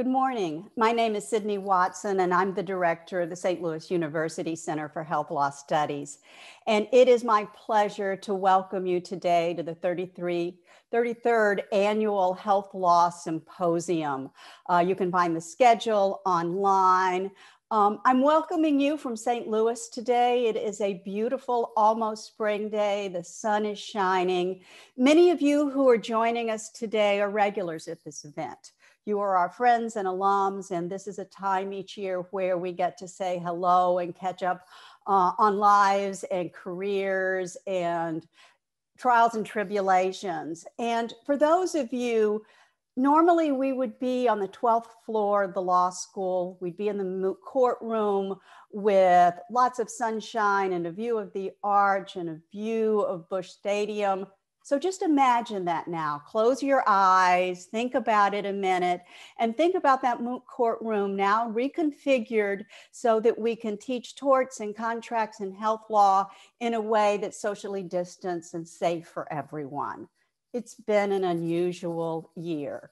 Good morning. My name is Sidney Watson, and I'm the director of the St. Louis University Center for Health Law Studies. And it is my pleasure to welcome you today to the 33, 33rd Annual Health Law Symposium. Uh, you can find the schedule online. Um, I'm welcoming you from St. Louis today. It is a beautiful, almost spring day. The sun is shining. Many of you who are joining us today are regulars at this event. You are our friends and alums, and this is a time each year where we get to say hello and catch up uh, on lives and careers and trials and tribulations. And for those of you, normally we would be on the 12th floor of the law school. We'd be in the courtroom with lots of sunshine and a view of the arch and a view of Busch Stadium. So just imagine that now. Close your eyes, think about it a minute, and think about that moot courtroom now reconfigured so that we can teach torts and contracts and health law in a way that's socially distanced and safe for everyone. It's been an unusual year,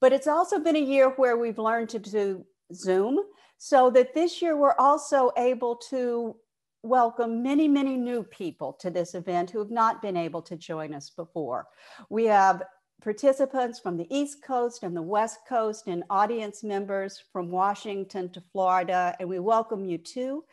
but it's also been a year where we've learned to do Zoom so that this year we're also able to welcome many, many new people to this event who have not been able to join us before. We have participants from the East Coast and the West Coast and audience members from Washington to Florida, and we welcome you too.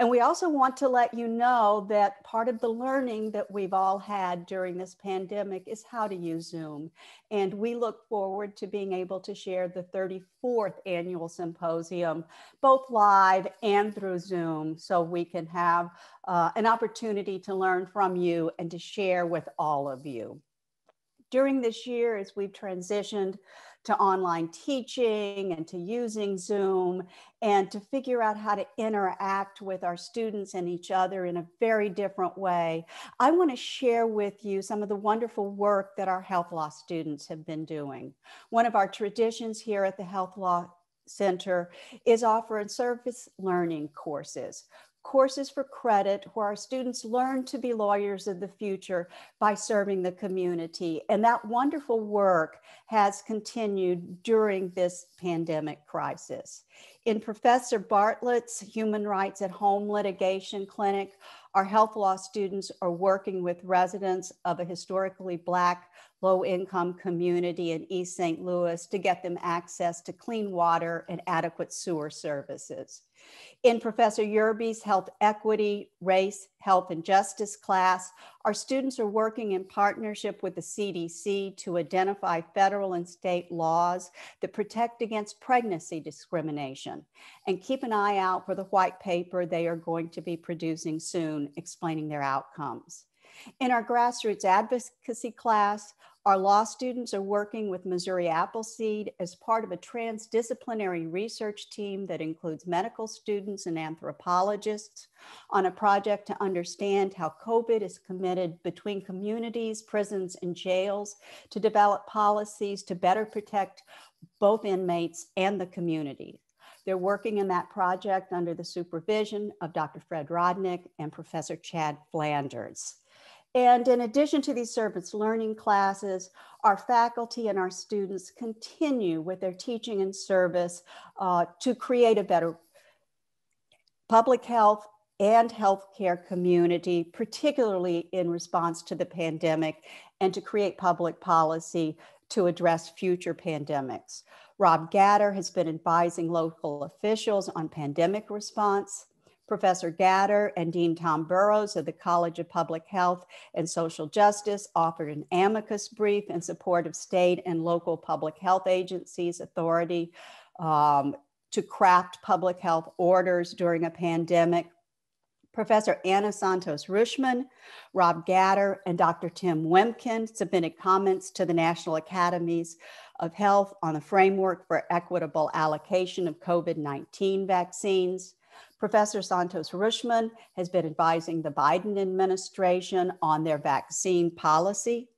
And we also want to let you know that part of the learning that we've all had during this pandemic is how to use Zoom. And we look forward to being able to share the 34th annual symposium, both live and through Zoom, so we can have uh, an opportunity to learn from you and to share with all of you. During this year, as we've transitioned to online teaching and to using Zoom and to figure out how to interact with our students and each other in a very different way. I want to share with you some of the wonderful work that our health law students have been doing. One of our traditions here at the Health Law Center is offering service learning courses courses for credit where our students learn to be lawyers of the future by serving the community. And that wonderful work has continued during this pandemic crisis. In Professor Bartlett's Human Rights at Home Litigation Clinic, our health law students are working with residents of a historically Black low income community in East St. Louis to get them access to clean water and adequate sewer services. In Professor Yearby's Health Equity, Race, Health, and Justice class, our students are working in partnership with the CDC to identify federal and state laws that protect against pregnancy discrimination and keep an eye out for the white paper they are going to be producing soon explaining their outcomes. In our grassroots advocacy class, our law students are working with Missouri Appleseed as part of a transdisciplinary research team that includes medical students and anthropologists on a project to understand how COVID is committed between communities, prisons, and jails to develop policies to better protect both inmates and the community. They're working in that project under the supervision of Dr. Fred Rottnek and Professor Chad Flanders. And in addition to these service learning classes, our faculty and our students continue with their teaching and service uh, to create a better public health and healthcare community, particularly in response to the pandemic, and to create public policy to address future pandemics. Rob Gatter has been advising local officials on pandemic response. Professor Gatter and Dean Tom Burroughs of the College of Public Health and Social Justice offered an amicus brief in support of state and local public health agencies' authority um, to craft public health orders during a pandemic. Professor Ana Santos Rutschman, Rob Gatter, and Dr. Tim Wiemken submitted comments to the National Academies of Health on the framework for equitable allocation of COVID 19 vaccines. Professor Santos Rutschman has been advising the Biden administration on their vaccine policy.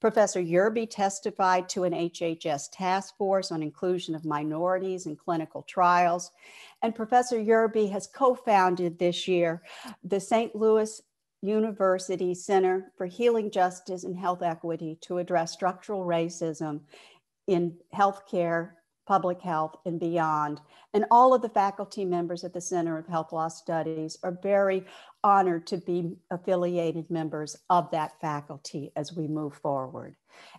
Professor Yearby testified to an HHS task force on inclusion of minorities in clinical trials. And Professor Yearby has co founded this year the St. Louis University Center for Healing Justice and Health Equity to address structural racism in healthcare public health, and beyond. And all of the faculty members at the Center of Health Law Studies are very honored to be affiliated members of that faculty as we move forward.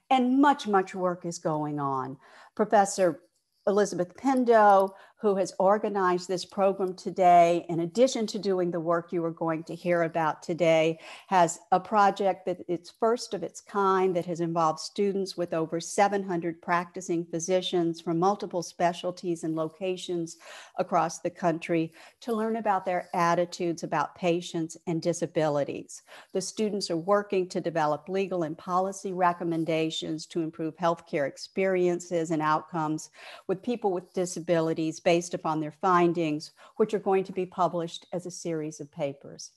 And much, much work is going on. Professor Elizabeth Pendo, who has organized this program today, in addition to doing the work you are going to hear about today, has a project that it's first of its kind that has involved students with over 700 practicing physicians from multiple specialties and locations across the country to learn about their attitudes about patients and disabilities. The students are working to develop legal and policy recommendations to improve healthcare experiences and outcomes with people with disabilities based upon their findings, which are going to be published as a series of papers.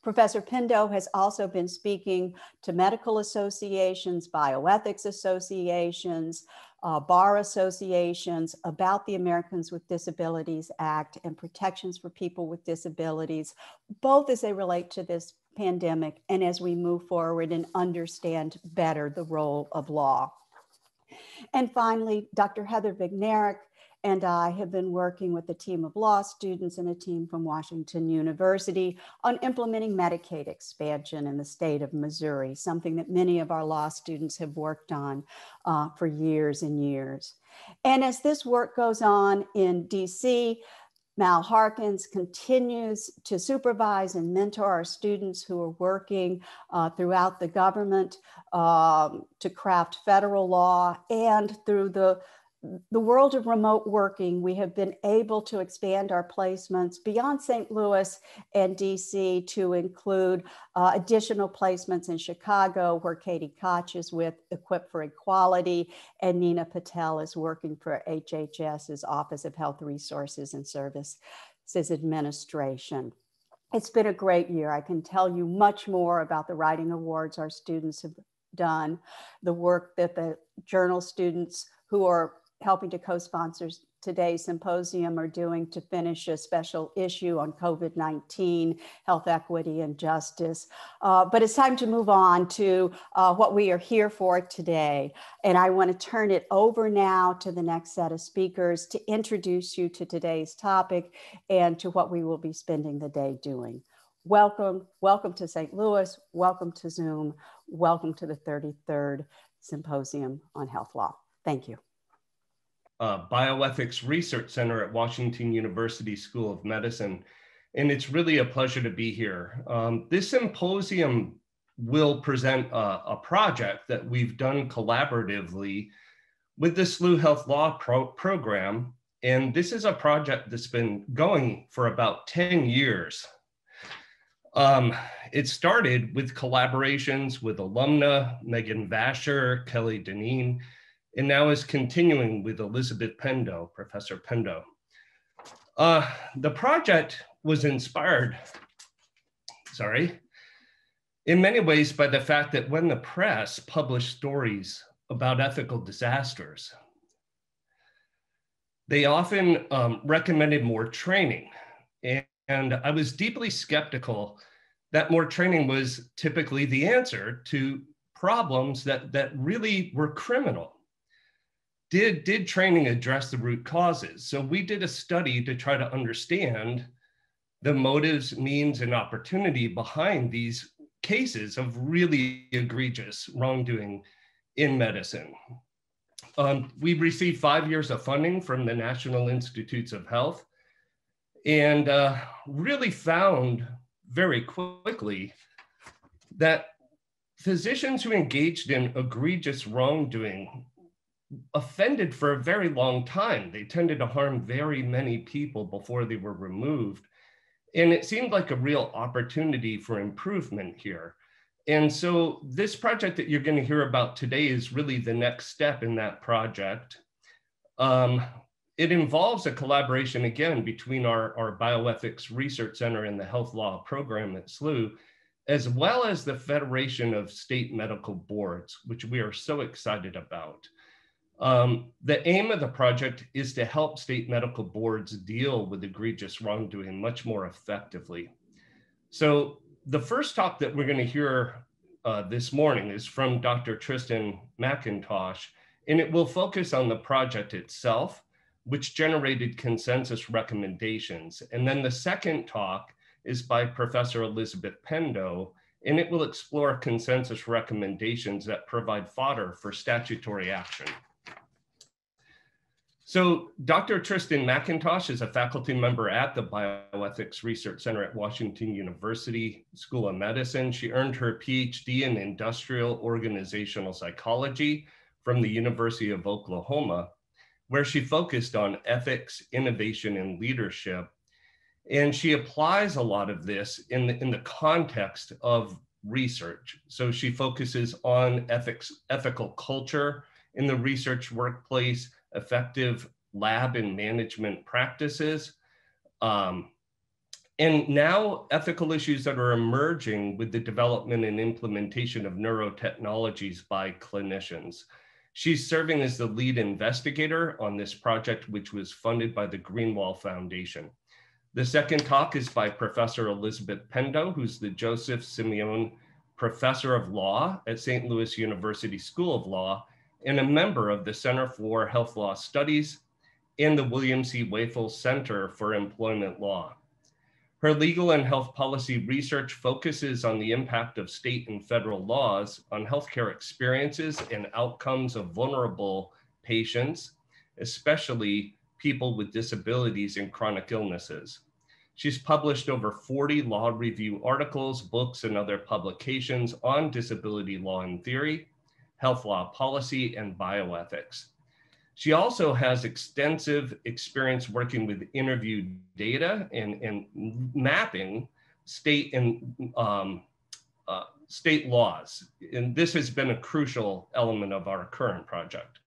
Professor Pendo has also been speaking to medical associations, bioethics associations, uh, bar associations about the Americans with Disabilities Act and protections for people with disabilities, both as they relate to this pandemic and as we move forward and understand better the role of law. And finally, Dr. Heather Bednarek and I have been working with a team of law students and a team from Washington University on implementing Medicaid expansion in the state of Missouri, something that many of our law students have worked on uh, for years and years. And as this work goes on in DC, Mal Harkins continues to supervise and mentor our students who are working uh, throughout the government um, to craft federal law and through the the world of remote working, we have been able to expand our placements beyond St. Louis and DC to include uh, additional placements in Chicago, where Katie Koch is with Equip for Equality, and Nina Patel is working for HHS's Office of Health Resources and Services Administration. It's been a great year. I can tell you much more about the writing awards our students have done, the work that the journal students who are helping to co-sponsor today's symposium are doing to finish a special issue on COVID-19, health equity and justice. Uh, but it's time to move on to uh, what we are here for today. And I wanna turn it over now to the next set of speakers to introduce you to today's topic and to what we will be spending the day doing. Welcome, welcome to St. Louis, welcome to Zoom, welcome to the 33rd Symposium on Health Law. Thank you uh, Bioethics Research Center at Washington University School of Medicine. And it's really a pleasure to be here. Um, this symposium will present a, a, project that we've done collaboratively with the SLU Health Law pro program. And this is a project that's been going for about 10 years. Um, it started with collaborations with alumna Megan Vasher, Kelly Deneen, and now is continuing with Elizabeth Pendo, Professor Pendo. Uh, the project was inspired, sorry, in many ways by the fact that when the press published stories about ethical disasters, they often um, recommended more training. And, and I was deeply skeptical that more training was typically the answer to problems that, that really were criminal did did training address the root causes. So we did a study to try to understand the motives means and opportunity behind these cases of really egregious wrongdoing in medicine. Um, we received five years of funding from the national institutes of health and uh, really found very quickly that physicians who engaged in egregious wrongdoing offended for a very long time. They tended to harm very many people before they were removed. And it seemed like a real opportunity for improvement here. And so this project that you're going to hear about today is really the next step in that project. Um, it involves a collaboration again between our, our Bioethics Research Center and the Health Law Program at SLU, as well as the Federation of State Medical Boards, which we are so excited about. Um, the aim of the project is to help state medical boards deal with egregious wrongdoing much more effectively. So the first talk that we're going to hear uh, this morning is from Dr. Tristan McIntosh, and it will focus on the project itself, which generated consensus recommendations. And then the second talk is by Professor Elizabeth Pendo, and it will explore consensus recommendations that provide fodder for statutory action. So Dr. Tristan McIntosh is a faculty member at the Bioethics Research Center at Washington University School of Medicine. She earned her PhD in industrial organizational psychology from the University of Oklahoma, where she focused on ethics, innovation, and leadership. And she applies a lot of this in the, in the context of research. So she focuses on ethics, ethical culture in the research workplace, effective lab and management practices. Um, and now ethical issues that are emerging with the development and implementation of neurotechnologies by clinicians. She's serving as the lead investigator on this project, which was funded by the Greenwall Foundation. The second talk is by Professor Elizabeth Pendo, who's the Joseph Simeone Professor of Law at St. Louis University School of Law and a member of the Center for Health Law Studies and the William C. Wefel Center for Employment Law. Her legal and health policy research focuses on the impact of state and federal laws on healthcare experiences and outcomes of vulnerable patients, especially people with disabilities and chronic illnesses. She's published over 40 law review articles, books, and other publications on disability law and theory, health law policy, and bioethics. She also has extensive experience working with interview data and, and mapping state and um, uh, state laws. And this has been a crucial element of our current project.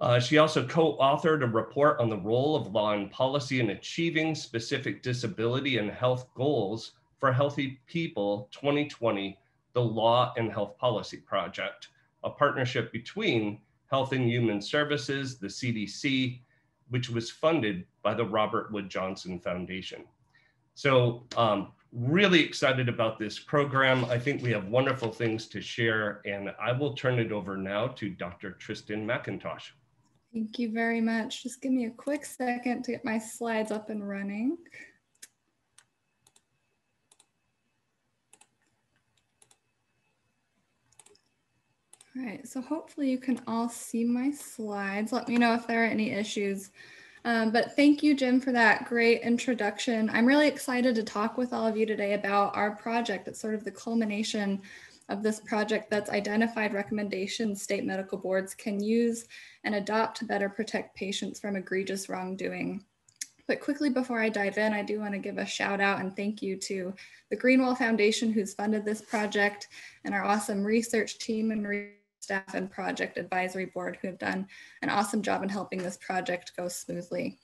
Uh, she also co-authored a report on the role of law and policy in achieving specific disability and health goals for healthy people 2020, the Law and Health Policy Project, a partnership between Health and Human Services, the CDC, which was funded by the Robert Wood Johnson Foundation. So um, really excited about this program. I think we have wonderful things to share and I will turn it over now to Dr. Tristan McIntosh. Thank you very much. Just give me a quick second to get my slides up and running. All right, so hopefully you can all see my slides. Let me know if there are any issues. Um, but thank you, Jim, for that great introduction. I'm really excited to talk with all of you today about our project. It's sort of the culmination of this project that's identified recommendations state medical boards can use and adopt to better protect patients from egregious wrongdoing. But quickly before I dive in, I do want to give a shout out and thank you to the Greenwall Foundation who's funded this project and our awesome research team and staff and project advisory board who have done an awesome job in helping this project go smoothly.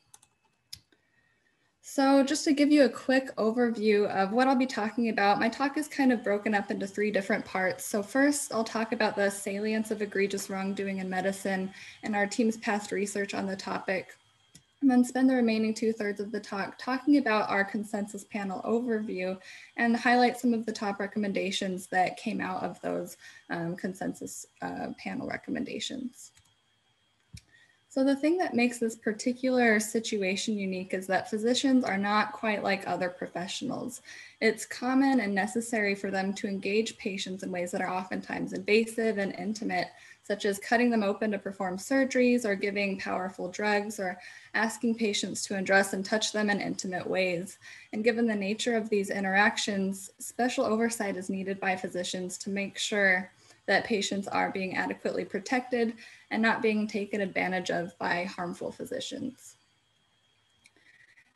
So just to give you a quick overview of what I'll be talking about, my talk is kind of broken up into three different parts. So first, I'll talk about the salience of egregious wrongdoing in medicine and our team's past research on the topic and then spend the remaining two thirds of the talk talking about our consensus panel overview and highlight some of the top recommendations that came out of those um, consensus uh, panel recommendations. So the thing that makes this particular situation unique is that physicians are not quite like other professionals. It's common and necessary for them to engage patients in ways that are oftentimes invasive and intimate, such as cutting them open to perform surgeries or giving powerful drugs or asking patients to undress and touch them in intimate ways. And given the nature of these interactions, special oversight is needed by physicians to make sure that patients are being adequately protected and not being taken advantage of by harmful physicians.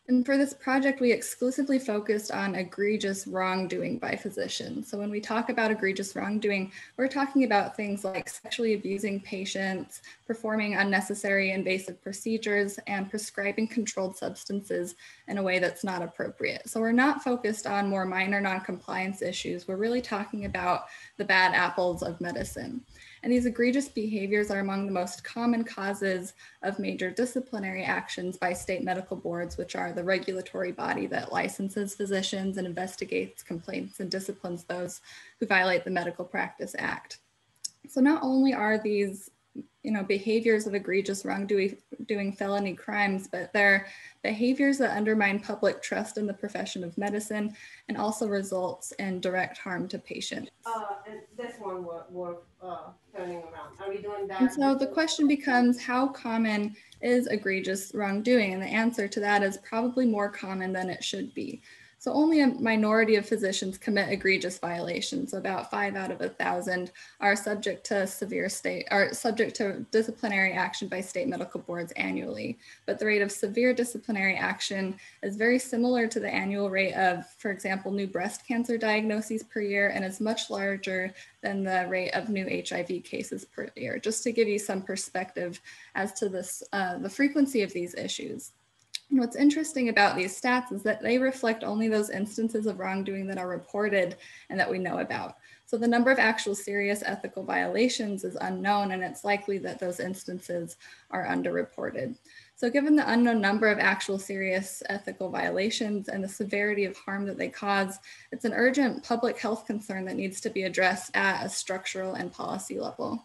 And for this project, we exclusively focused on egregious wrongdoing by physicians. So when we talk about egregious wrongdoing, we're talking about things like sexually abusing patients, performing unnecessary invasive procedures, and prescribing controlled substances in a way that's not appropriate. So we're not focused on more minor noncompliance issues. We're really talking about the bad apples of medicine. And these egregious behaviors are among the most common causes of major disciplinary actions by state medical boards, which are the regulatory body that licenses physicians and investigates complaints and disciplines those who violate the Medical Practice Act. So not only are these you know, behaviors of egregious wrongdoing doing felony crimes, but they're behaviors that undermine public trust in the profession of medicine and also results in direct harm to patients. Uh, and this one we're, we're uh, turning around. Are we doing that? And so the question becomes how common is egregious wrongdoing? And the answer to that is probably more common than it should be. So only a minority of physicians commit egregious violations. About five out of a thousand are subject to severe state are subject to disciplinary action by state medical boards annually. But the rate of severe disciplinary action is very similar to the annual rate of, for example, new breast cancer diagnoses per year and is much larger than the rate of new HIV cases per year. Just to give you some perspective as to this, uh, the frequency of these issues. And what's interesting about these stats is that they reflect only those instances of wrongdoing that are reported and that we know about. So the number of actual serious ethical violations is unknown, and it's likely that those instances are underreported. So given the unknown number of actual serious ethical violations and the severity of harm that they cause, it's an urgent public health concern that needs to be addressed at a structural and policy level.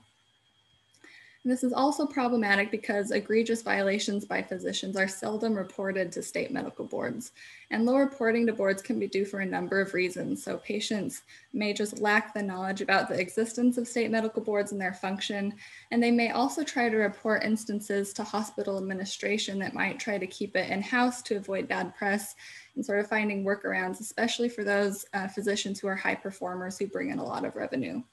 And this is also problematic because egregious violations by physicians are seldom reported to state medical boards. And low reporting to boards can be due for a number of reasons. So patients may just lack the knowledge about the existence of state medical boards and their function. And they may also try to report instances to hospital administration that might try to keep it in-house to avoid bad press and sort of finding workarounds, especially for those uh, physicians who are high performers who bring in a lot of revenue.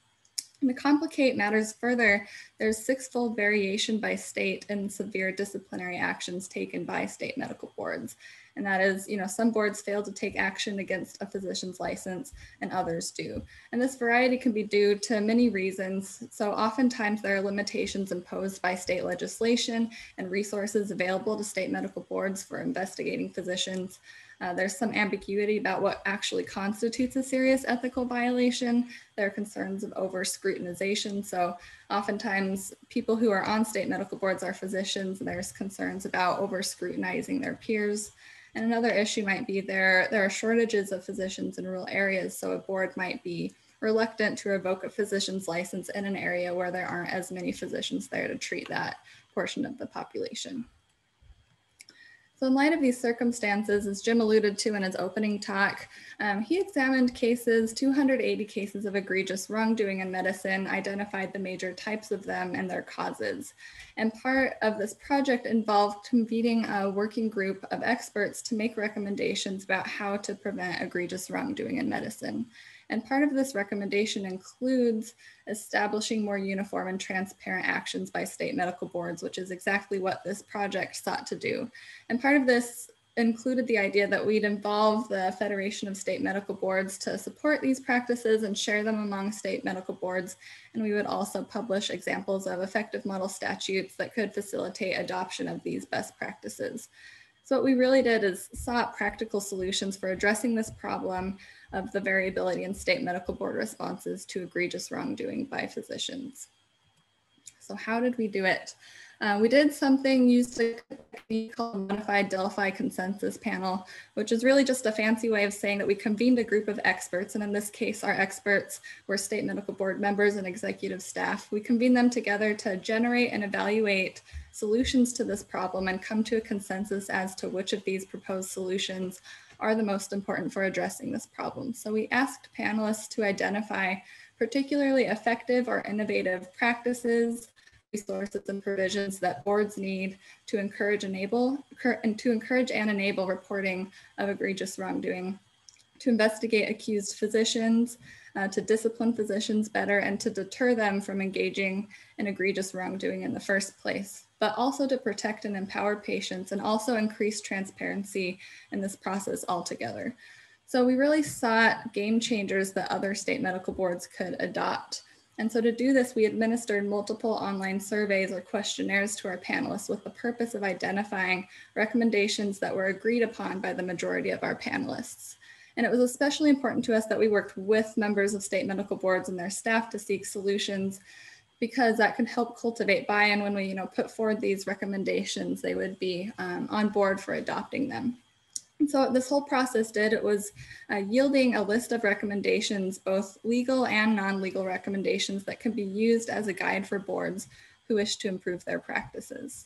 And to complicate matters further, there's six-fold variation by state in severe disciplinary actions taken by state medical boards. And that is, you know, some boards fail to take action against a physician's license and others do. And this variety can be due to many reasons. So oftentimes there are limitations imposed by state legislation and resources available to state medical boards for investigating physicians. Uh, there's some ambiguity about what actually constitutes a serious ethical violation. There are concerns of over scrutinization. So oftentimes people who are on state medical boards are physicians and there's concerns about over scrutinizing their peers. And another issue might be there, there are shortages of physicians in rural areas. So a board might be reluctant to revoke a physician's license in an area where there aren't as many physicians there to treat that portion of the population. So in light of these circumstances, as Jim alluded to in his opening talk, um, he examined cases, 280 cases of egregious wrongdoing in medicine, identified the major types of them and their causes. And part of this project involved convening a working group of experts to make recommendations about how to prevent egregious wrongdoing in medicine. And part of this recommendation includes establishing more uniform and transparent actions by state medical boards, which is exactly what this project sought to do. And part of this included the idea that we'd involve the Federation of State Medical Boards to support these practices and share them among state medical boards. And we would also publish examples of effective model statutes that could facilitate adoption of these best practices. So what we really did is sought practical solutions for addressing this problem of the variability in state medical board responses to egregious wrongdoing by physicians. So how did we do it? Uh, we did something used a technique called modified Delphi consensus panel, which is really just a fancy way of saying that we convened a group of experts. And in this case, our experts were state medical board members and executive staff. We convened them together to generate and evaluate solutions to this problem and come to a consensus as to which of these proposed solutions are the most important for addressing this problem. So we asked panelists to identify particularly effective or innovative practices, resources and provisions that boards need to encourage enable and to encourage and enable reporting of egregious wrongdoing, to investigate accused physicians, uh, to discipline physicians better, and to deter them from engaging in egregious wrongdoing in the first place but also to protect and empower patients and also increase transparency in this process altogether. So we really sought game changers that other state medical boards could adopt. And so to do this, we administered multiple online surveys or questionnaires to our panelists with the purpose of identifying recommendations that were agreed upon by the majority of our panelists. And it was especially important to us that we worked with members of state medical boards and their staff to seek solutions because that could help cultivate buy-in when we you know put forward these recommendations they would be um, on board for adopting them and so this whole process did it was uh, yielding a list of recommendations both legal and non-legal recommendations that can be used as a guide for boards who wish to improve their practices.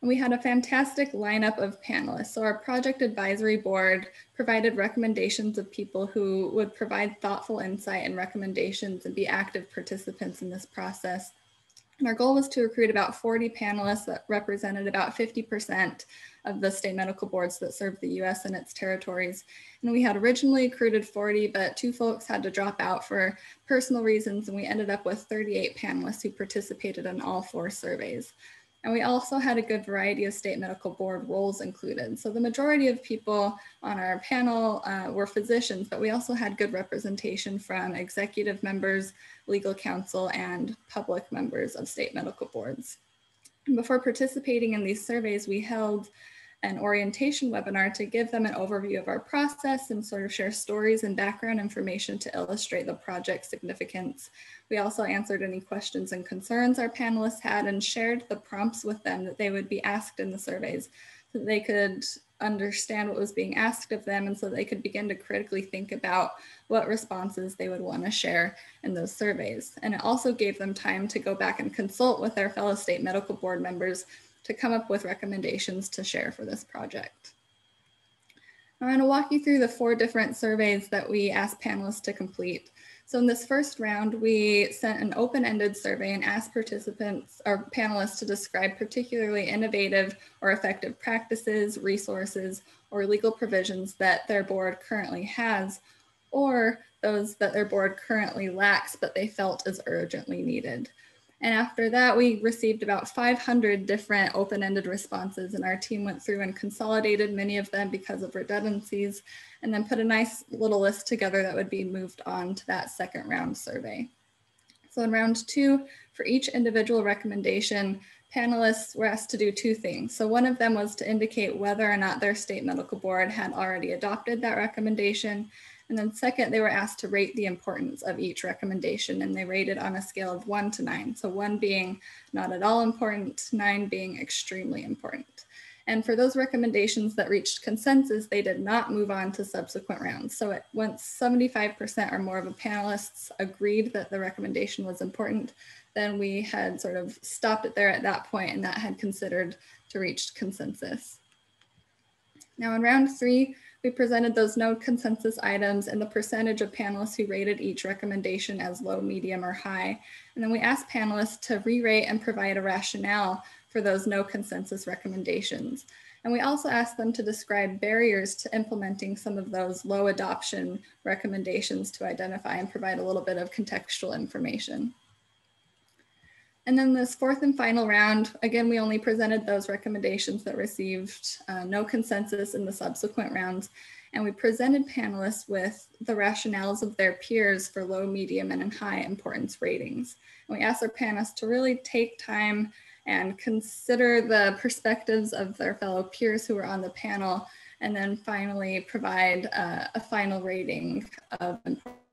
And we had a fantastic lineup of panelists. So our project advisory board provided recommendations of people who would provide thoughtful insight and recommendations and be active participants in this process. And our goal was to recruit about 40 panelists that represented about 50% of the state medical boards that serve the US and its territories. And we had originally recruited 40, but two folks had to drop out for personal reasons, and we ended up with 38 panelists who participated in all four surveys. And we also had a good variety of state medical board roles included. So the majority of people on our panel uh, were physicians, but we also had good representation from executive members, legal counsel, and public members of state medical boards. And before participating in these surveys, we held an orientation webinar to give them an overview of our process and sort of share stories and background information to illustrate the project's significance. We also answered any questions and concerns our panelists had and shared the prompts with them that they would be asked in the surveys so they could understand what was being asked of them and so they could begin to critically think about what responses they would want to share in those surveys. And it also gave them time to go back and consult with their fellow state medical board members to come up with recommendations to share for this project. I'm going to walk you through the four different surveys that we asked panelists to complete. So in this first round, we sent an open-ended survey and asked participants or panelists to describe particularly innovative or effective practices, resources, or legal provisions that their board currently has, or those that their board currently lacks, but they felt is urgently needed. And after that, we received about 500 different open-ended responses and our team went through and consolidated many of them because of redundancies and then put a nice little list together that would be moved on to that second round survey. So in round two, for each individual recommendation, panelists were asked to do two things. So one of them was to indicate whether or not their state medical board had already adopted that recommendation. And then second, they were asked to rate the importance of each recommendation and they rated on a scale of one to nine. So one being not at all important, nine being extremely important. And for those recommendations that reached consensus, they did not move on to subsequent rounds. So it, once 75% or more of the panelists agreed that the recommendation was important, then we had sort of stopped it there at that point and that had considered to reach consensus. Now in round three, we presented those no consensus items and the percentage of panelists who rated each recommendation as low, medium, or high. And then we asked panelists to re-rate and provide a rationale for those no consensus recommendations. And we also asked them to describe barriers to implementing some of those low adoption recommendations to identify and provide a little bit of contextual information. And then this fourth and final round, again, we only presented those recommendations that received uh, no consensus in the subsequent rounds. And we presented panelists with the rationales of their peers for low, medium, and high importance ratings. And we asked our panelists to really take time and consider the perspectives of their fellow peers who were on the panel, and then finally provide uh, a final rating of importance.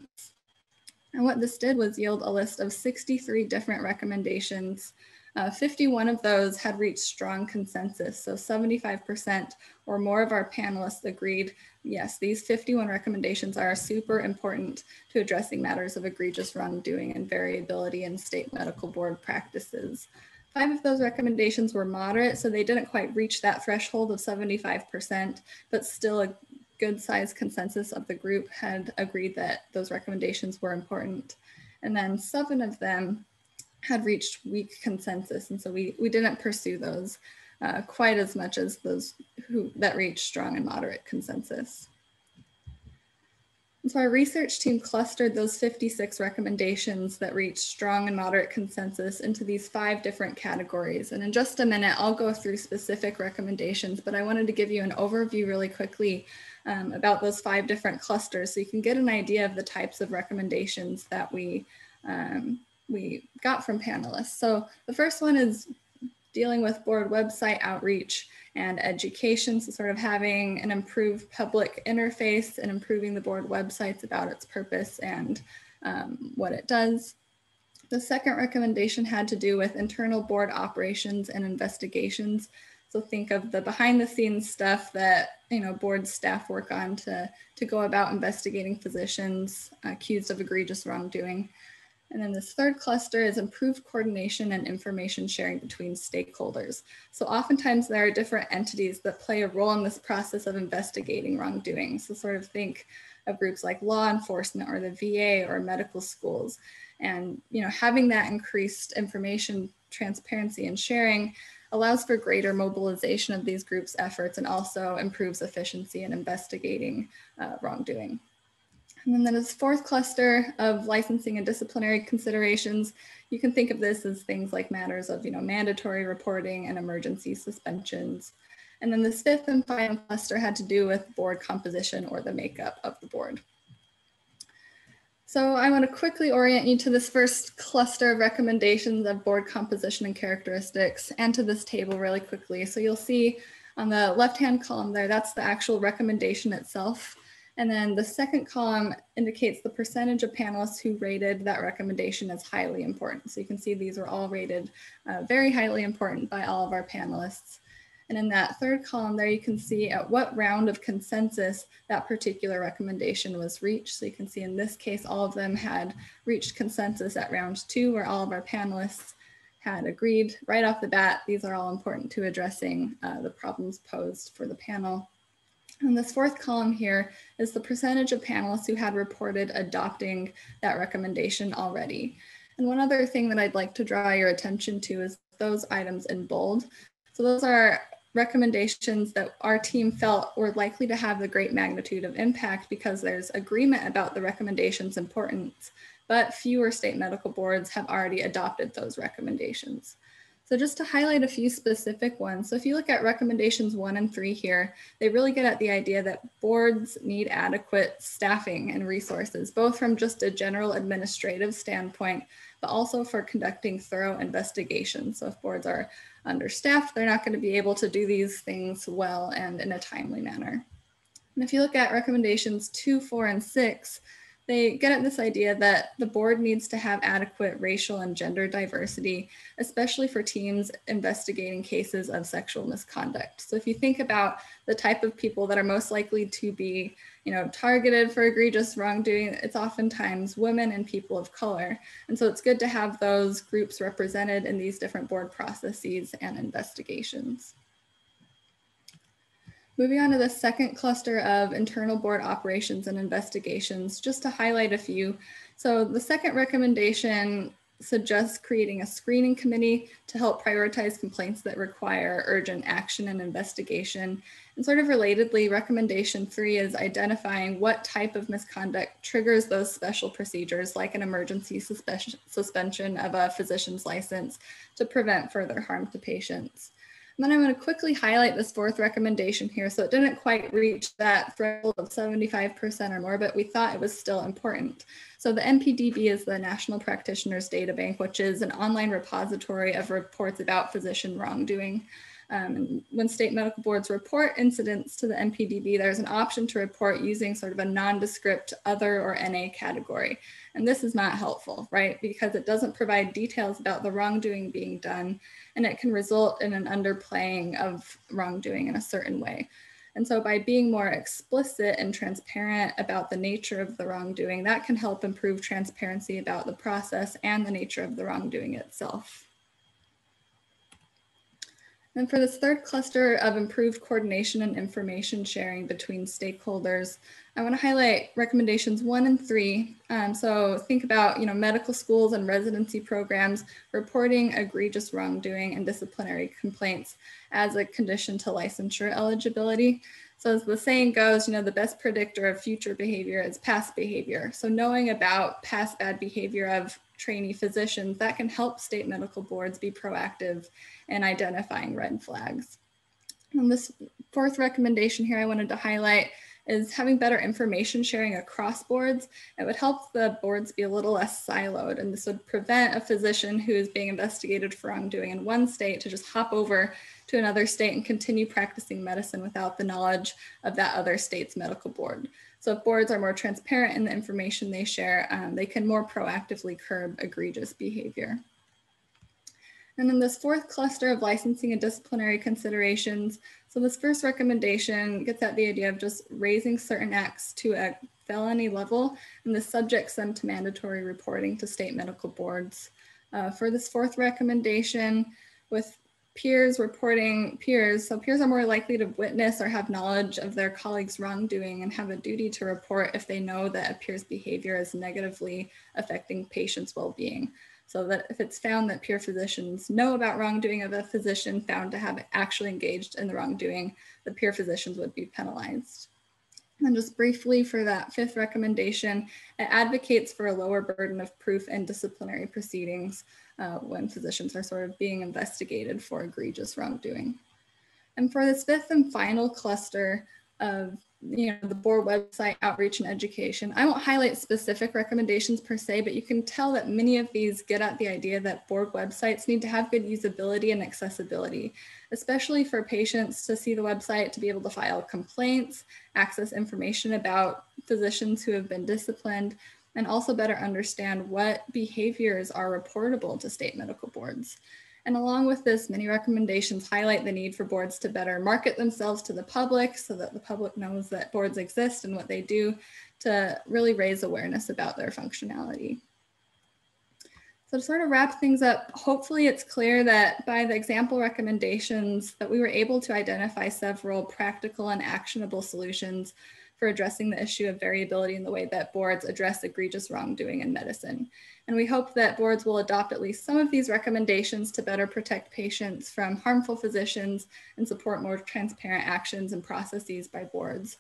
And what this did was yield a list of 63 different recommendations. Uh, 51 of those had reached strong consensus. So 75% or more of our panelists agreed, yes, these 51 recommendations are super important to addressing matters of egregious wrongdoing and variability in state medical board practices. Five of those recommendations were moderate, so they didn't quite reach that threshold of 75%, but still good sized consensus of the group had agreed that those recommendations were important. And then seven of them had reached weak consensus. And so we, we didn't pursue those uh, quite as much as those who that reached strong and moderate consensus. And so our research team clustered those 56 recommendations that reached strong and moderate consensus into these five different categories. And in just a minute, I'll go through specific recommendations, but I wanted to give you an overview really quickly um, about those five different clusters so you can get an idea of the types of recommendations that we, um, we got from panelists. So the first one is dealing with board website outreach and education. So sort of having an improved public interface and improving the board websites about its purpose and um, what it does. The second recommendation had to do with internal board operations and investigations. So think of the behind the scenes stuff that you know board staff work on to, to go about investigating physicians accused of egregious wrongdoing. And then this third cluster is improved coordination and information sharing between stakeholders. So oftentimes there are different entities that play a role in this process of investigating wrongdoing. So sort of think of groups like law enforcement or the VA or medical schools. And you know, having that increased information transparency and sharing allows for greater mobilization of these groups' efforts and also improves efficiency in investigating uh, wrongdoing. And then this fourth cluster of licensing and disciplinary considerations, you can think of this as things like matters of you know, mandatory reporting and emergency suspensions. And then this fifth and final cluster had to do with board composition or the makeup of the board. So I want to quickly orient you to this first cluster of recommendations of board composition and characteristics and to this table really quickly. So you'll see on the left-hand column there, that's the actual recommendation itself. And then the second column indicates the percentage of panelists who rated that recommendation as highly important. So you can see these were all rated uh, very highly important by all of our panelists. And in that third column there, you can see at what round of consensus that particular recommendation was reached. So you can see in this case, all of them had reached consensus at round two, where all of our panelists had agreed right off the bat. These are all important to addressing uh, the problems posed for the panel. And this fourth column here is the percentage of panelists who had reported adopting that recommendation already. And one other thing that I'd like to draw your attention to is those items in bold. So those are recommendations that our team felt were likely to have the great magnitude of impact because there's agreement about the recommendation's importance, but fewer state medical boards have already adopted those recommendations. So just to highlight a few specific ones. So if you look at recommendations one and three here, they really get at the idea that boards need adequate staffing and resources, both from just a general administrative standpoint, but also for conducting thorough investigations. So if boards are understaffed, they're not going to be able to do these things well and in a timely manner. And if you look at recommendations two, four, and six, they get at this idea that the board needs to have adequate racial and gender diversity, especially for teams investigating cases of sexual misconduct. So if you think about the type of people that are most likely to be you know, targeted for egregious wrongdoing, it's oftentimes women and people of color. And so it's good to have those groups represented in these different board processes and investigations. Moving on to the second cluster of internal board operations and investigations, just to highlight a few. So the second recommendation suggests creating a screening committee to help prioritize complaints that require urgent action and investigation. And sort of relatedly, recommendation three is identifying what type of misconduct triggers those special procedures like an emergency suspension of a physician's license to prevent further harm to patients. And then I'm going to quickly highlight this fourth recommendation here. So it didn't quite reach that threshold of 75% or more, but we thought it was still important. So the NPDB is the National Practitioners Data Bank, which is an online repository of reports about physician wrongdoing. Um, when state medical boards report incidents to the NPDB, there's an option to report using sort of a nondescript other or NA category. And this is not helpful, right? Because it doesn't provide details about the wrongdoing being done, and it can result in an underplaying of wrongdoing in a certain way. And so by being more explicit and transparent about the nature of the wrongdoing, that can help improve transparency about the process and the nature of the wrongdoing itself. And for this third cluster of improved coordination and information sharing between stakeholders, I want to highlight recommendations one and three. Um, so think about, you know, medical schools and residency programs reporting egregious wrongdoing and disciplinary complaints as a condition to licensure eligibility. So as the saying goes, you know, the best predictor of future behavior is past behavior. So knowing about past bad behavior of trainee physicians, that can help state medical boards be proactive in identifying red flags. And this fourth recommendation here I wanted to highlight is having better information sharing across boards. It would help the boards be a little less siloed, and this would prevent a physician who is being investigated for wrongdoing in one state to just hop over to another state and continue practicing medicine without the knowledge of that other state's medical board. So if boards are more transparent in the information they share, um, they can more proactively curb egregious behavior. And then this fourth cluster of licensing and disciplinary considerations. So this first recommendation gets at the idea of just raising certain acts to a felony level, and this subjects them to mandatory reporting to state medical boards. Uh, for this fourth recommendation, with peers reporting peers, so peers are more likely to witness or have knowledge of their colleagues' wrongdoing and have a duty to report if they know that a peer's behavior is negatively affecting patients' well-being. So that if it's found that peer physicians know about wrongdoing of a physician found to have actually engaged in the wrongdoing, the peer physicians would be penalized. And just briefly for that fifth recommendation, it advocates for a lower burden of proof in disciplinary proceedings uh, when physicians are sort of being investigated for egregious wrongdoing. And for this fifth and final cluster of you know, the board website outreach and education. I won't highlight specific recommendations per se, but you can tell that many of these get at the idea that board websites need to have good usability and accessibility, especially for patients to see the website, to be able to file complaints, access information about physicians who have been disciplined, and also better understand what behaviors are reportable to state medical boards. And along with this, many recommendations highlight the need for boards to better market themselves to the public so that the public knows that boards exist and what they do to really raise awareness about their functionality. So to sort of wrap things up, hopefully it's clear that by the example recommendations that we were able to identify several practical and actionable solutions for addressing the issue of variability in the way that boards address egregious wrongdoing in medicine. And we hope that boards will adopt at least some of these recommendations to better protect patients from harmful physicians and support more transparent actions and processes by boards.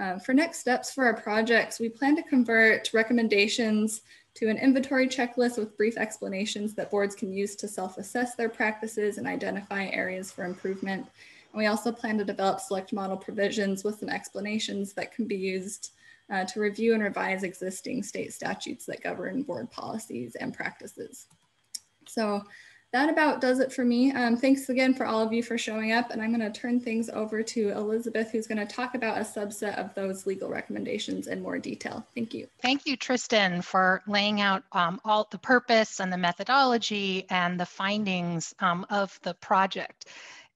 Uh, for next steps for our projects, we plan to convert recommendations to an inventory checklist with brief explanations that boards can use to self-assess their practices and identify areas for improvement. And we also plan to develop select model provisions with some explanations that can be used uh, to review and revise existing state statutes that govern board policies and practices. So that about does it for me. Um, thanks again for all of you for showing up. And I'm going to turn things over to Elizabeth, who's going to talk about a subset of those legal recommendations in more detail. Thank you. Thank you, Tristan, for laying out um, all the purpose and the methodology and the findings um, of the project.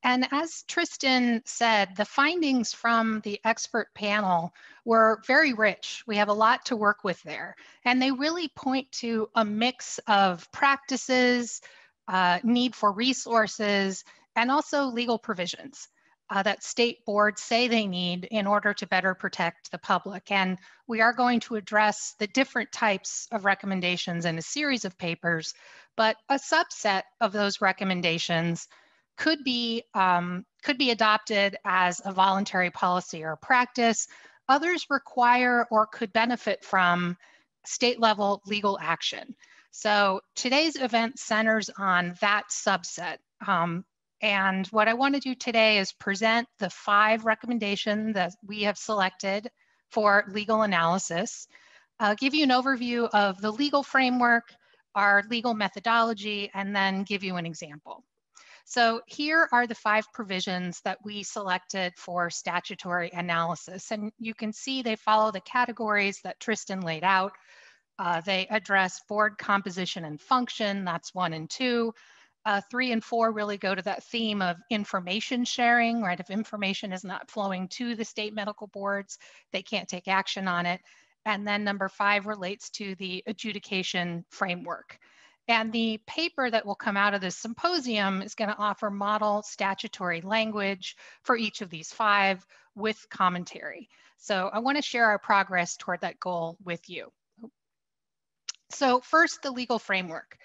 And as Tristan said, the findings from the expert panel were very rich. We have a lot to work with there. And they really point to a mix of practices, uh, need for resources, and also legal provisions uh, that state boards say they need in order to better protect the public. And we are going to address the different types of recommendations in a series of papers, but a subset of those recommendations could be, um, could be adopted as a voluntary policy or practice. Others require or could benefit from state level legal action. So today's event centers on that subset. Um, and what I want to do today is present the five recommendations that we have selected for legal analysis, uh, give you an overview of the legal framework, our legal methodology, and then give you an example. So here are the five provisions that we selected for statutory analysis. And you can see they follow the categories that Tristan laid out. Uh, they address board composition and function, that's one and two. Uh, three and four really go to that theme of information sharing, right? If information is not flowing to the state medical boards, they can't take action on it. And then number five relates to the adjudication framework. And the paper that will come out of this symposium is going to offer model statutory language for each of these five with commentary. So I want to share our progress toward that goal with you. So first, the legal framework.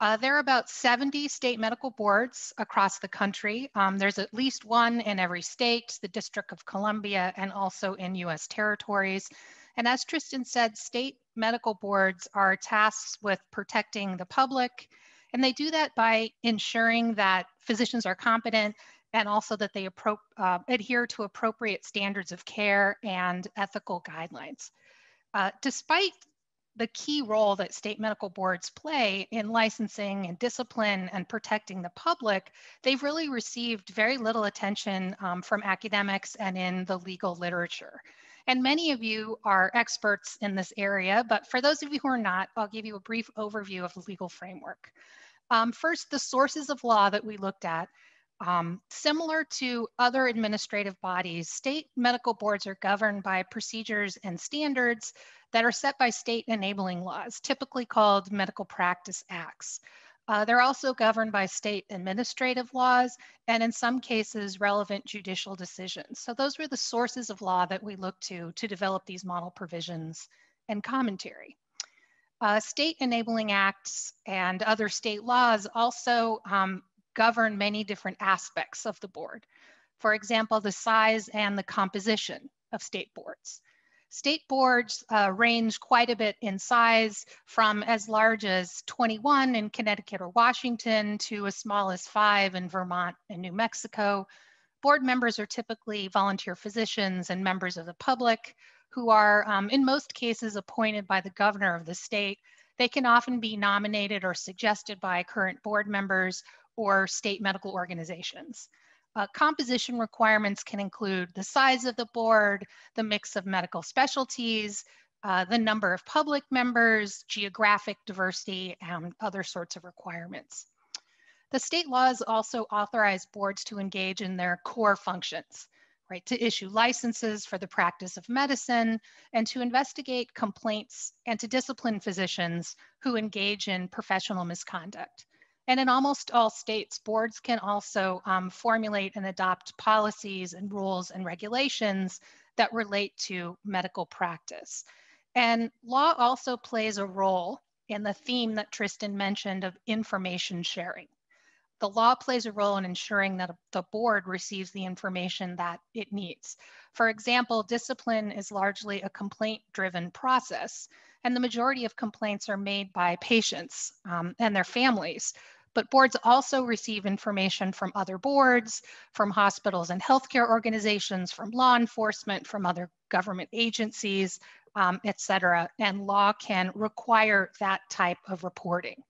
Uh, there are about 70 state medical boards across the country. Um, there's at least one in every state, the District of Columbia, and also in US territories. And as Tristan said, state medical boards are tasked with protecting the public, and they do that by ensuring that physicians are competent and also that they uh, adhere to appropriate standards of care and ethical guidelines. Uh, despite the key role that state medical boards play in licensing and discipline and protecting the public, they've really received very little attention um, from academics and in the legal literature. And many of you are experts in this area, but for those of you who are not, I'll give you a brief overview of the legal framework. Um, first, the sources of law that we looked at. Um, similar to other administrative bodies, state medical boards are governed by procedures and standards that are set by state enabling laws, typically called medical practice acts. Uh, they're also governed by state administrative laws and in some cases relevant judicial decisions. So those were the sources of law that we looked to to develop these model provisions and commentary. Uh, state enabling acts and other state laws also um, govern many different aspects of the board. For example, the size and the composition of state boards. State boards uh, range quite a bit in size from as large as 21 in Connecticut or Washington to as small as five in Vermont and New Mexico. Board members are typically volunteer physicians and members of the public who are um, in most cases appointed by the governor of the state. They can often be nominated or suggested by current board members or state medical organizations. Uh, composition requirements can include the size of the board, the mix of medical specialties, uh, the number of public members, geographic diversity, and other sorts of requirements. The state laws also authorize boards to engage in their core functions, right, to issue licenses for the practice of medicine and to investigate complaints and to discipline physicians who engage in professional misconduct. And in almost all states, boards can also um, formulate and adopt policies and rules and regulations that relate to medical practice. And law also plays a role in the theme that Tristan mentioned of information sharing. The law plays a role in ensuring that the board receives the information that it needs. For example, discipline is largely a complaint driven process and the majority of complaints are made by patients um, and their families. But boards also receive information from other boards, from hospitals and healthcare organizations, from law enforcement, from other government agencies, um, et cetera. And law can require that type of reporting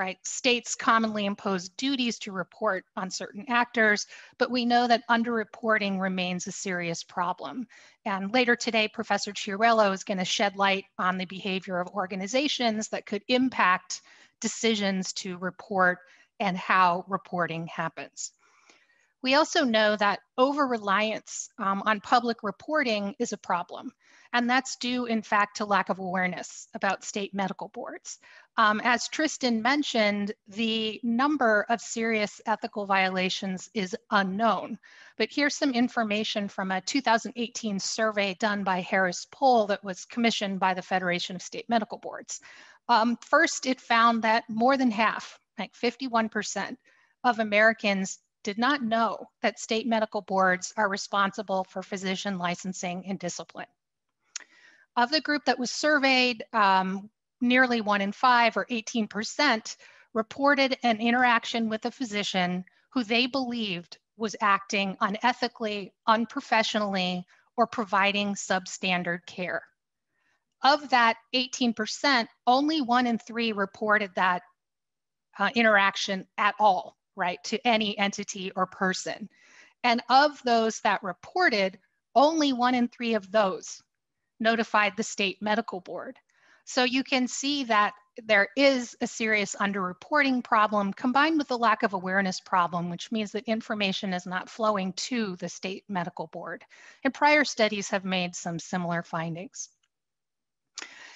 right? States commonly impose duties to report on certain actors, but we know that underreporting remains a serious problem. And later today, Professor Chiarello is gonna shed light on the behavior of organizations that could impact decisions to report and how reporting happens. We also know that over-reliance um, on public reporting is a problem. And that's due, in fact, to lack of awareness about state medical boards. Um, as Tristan mentioned, the number of serious ethical violations is unknown. But here's some information from a 2018 survey done by Harris Poll that was commissioned by the Federation of State Medical Boards. Um, first, it found that more than half, like 51% of Americans did not know that state medical boards are responsible for physician licensing and discipline. Of the group that was surveyed, um, nearly one in five or 18% reported an interaction with a physician who they believed was acting unethically, unprofessionally, or providing substandard care. Of that 18%, only one in three reported that uh, interaction at all right, to any entity or person. And of those that reported, only one in three of those notified the state medical board. So you can see that there is a serious underreporting problem combined with the lack of awareness problem, which means that information is not flowing to the state medical board. And prior studies have made some similar findings.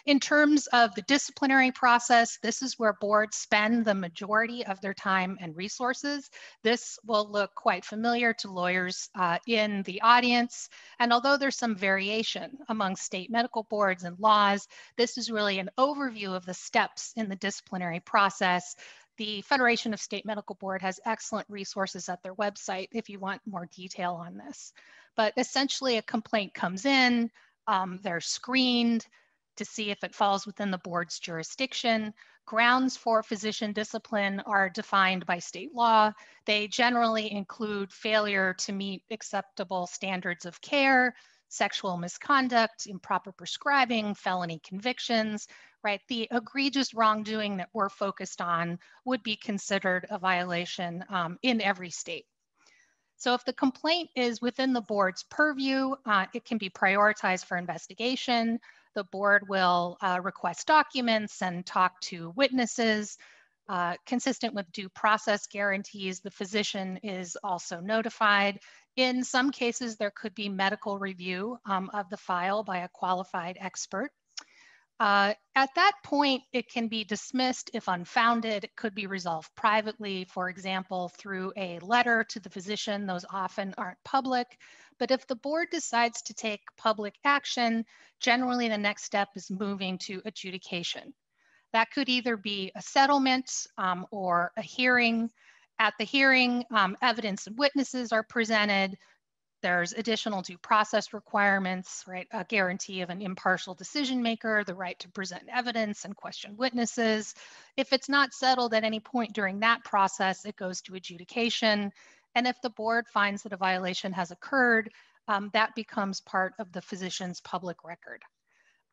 In terms of the disciplinary process, this is where boards spend the majority of their time and resources. This will look quite familiar to lawyers uh, in the audience. And although there's some variation among state medical boards and laws, this is really an overview of the steps in the disciplinary process the Federation of State Medical Board has excellent resources at their website if you want more detail on this. But essentially a complaint comes in, um, they're screened, to see if it falls within the board's jurisdiction. Grounds for physician discipline are defined by state law. They generally include failure to meet acceptable standards of care, sexual misconduct, improper prescribing, felony convictions, right? The egregious wrongdoing that we're focused on would be considered a violation um, in every state. So if the complaint is within the board's purview, uh, it can be prioritized for investigation the board will uh, request documents and talk to witnesses. Uh, consistent with due process guarantees, the physician is also notified. In some cases, there could be medical review um, of the file by a qualified expert. Uh, at that point, it can be dismissed if unfounded. It could be resolved privately, for example, through a letter to the physician. Those often aren't public. But if the board decides to take public action, generally the next step is moving to adjudication. That could either be a settlement um, or a hearing. At the hearing, um, evidence and witnesses are presented. There's additional due process requirements, right? A guarantee of an impartial decision maker, the right to present evidence and question witnesses. If it's not settled at any point during that process, it goes to adjudication. And if the board finds that a violation has occurred, um, that becomes part of the physician's public record.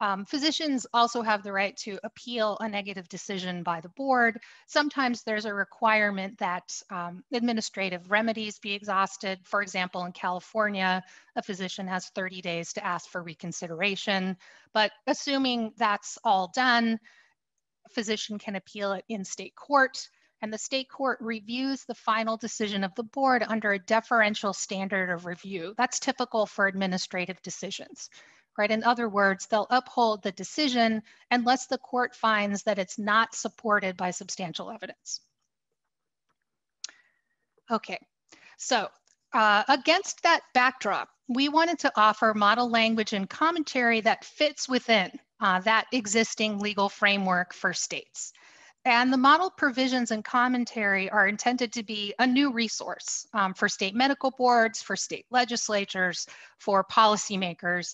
Um, physicians also have the right to appeal a negative decision by the board. Sometimes there's a requirement that um, administrative remedies be exhausted. For example, in California, a physician has 30 days to ask for reconsideration. But assuming that's all done, a physician can appeal it in state court and the state court reviews the final decision of the board under a deferential standard of review. That's typical for administrative decisions right? In other words, they'll uphold the decision unless the court finds that it's not supported by substantial evidence. Okay, so uh, against that backdrop, we wanted to offer model language and commentary that fits within uh, that existing legal framework for states. And the model provisions and commentary are intended to be a new resource um, for state medical boards, for state legislatures, for policymakers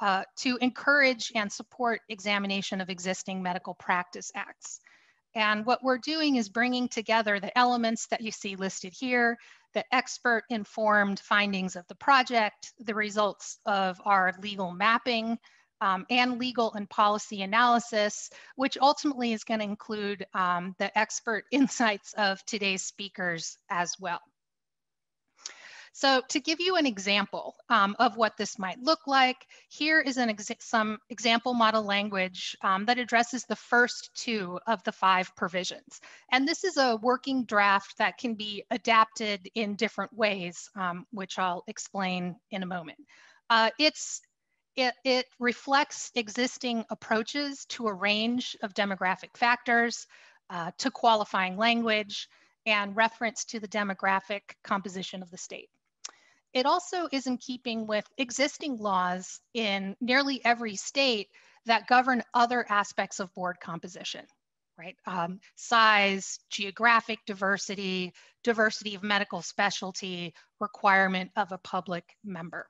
uh, to encourage and support examination of existing medical practice acts. And what we're doing is bringing together the elements that you see listed here, the expert informed findings of the project, the results of our legal mapping, um, and legal and policy analysis, which ultimately is going to include um, the expert insights of today's speakers as well. So to give you an example um, of what this might look like, here is an ex some example model language um, that addresses the first two of the five provisions. And this is a working draft that can be adapted in different ways, um, which I'll explain in a moment. Uh, it's it, it, reflects existing approaches to a range of demographic factors, uh, to qualifying language, and reference to the demographic composition of the state. It also is in keeping with existing laws in nearly every state that govern other aspects of board composition, right? Um, size, geographic diversity, diversity of medical specialty, requirement of a public member.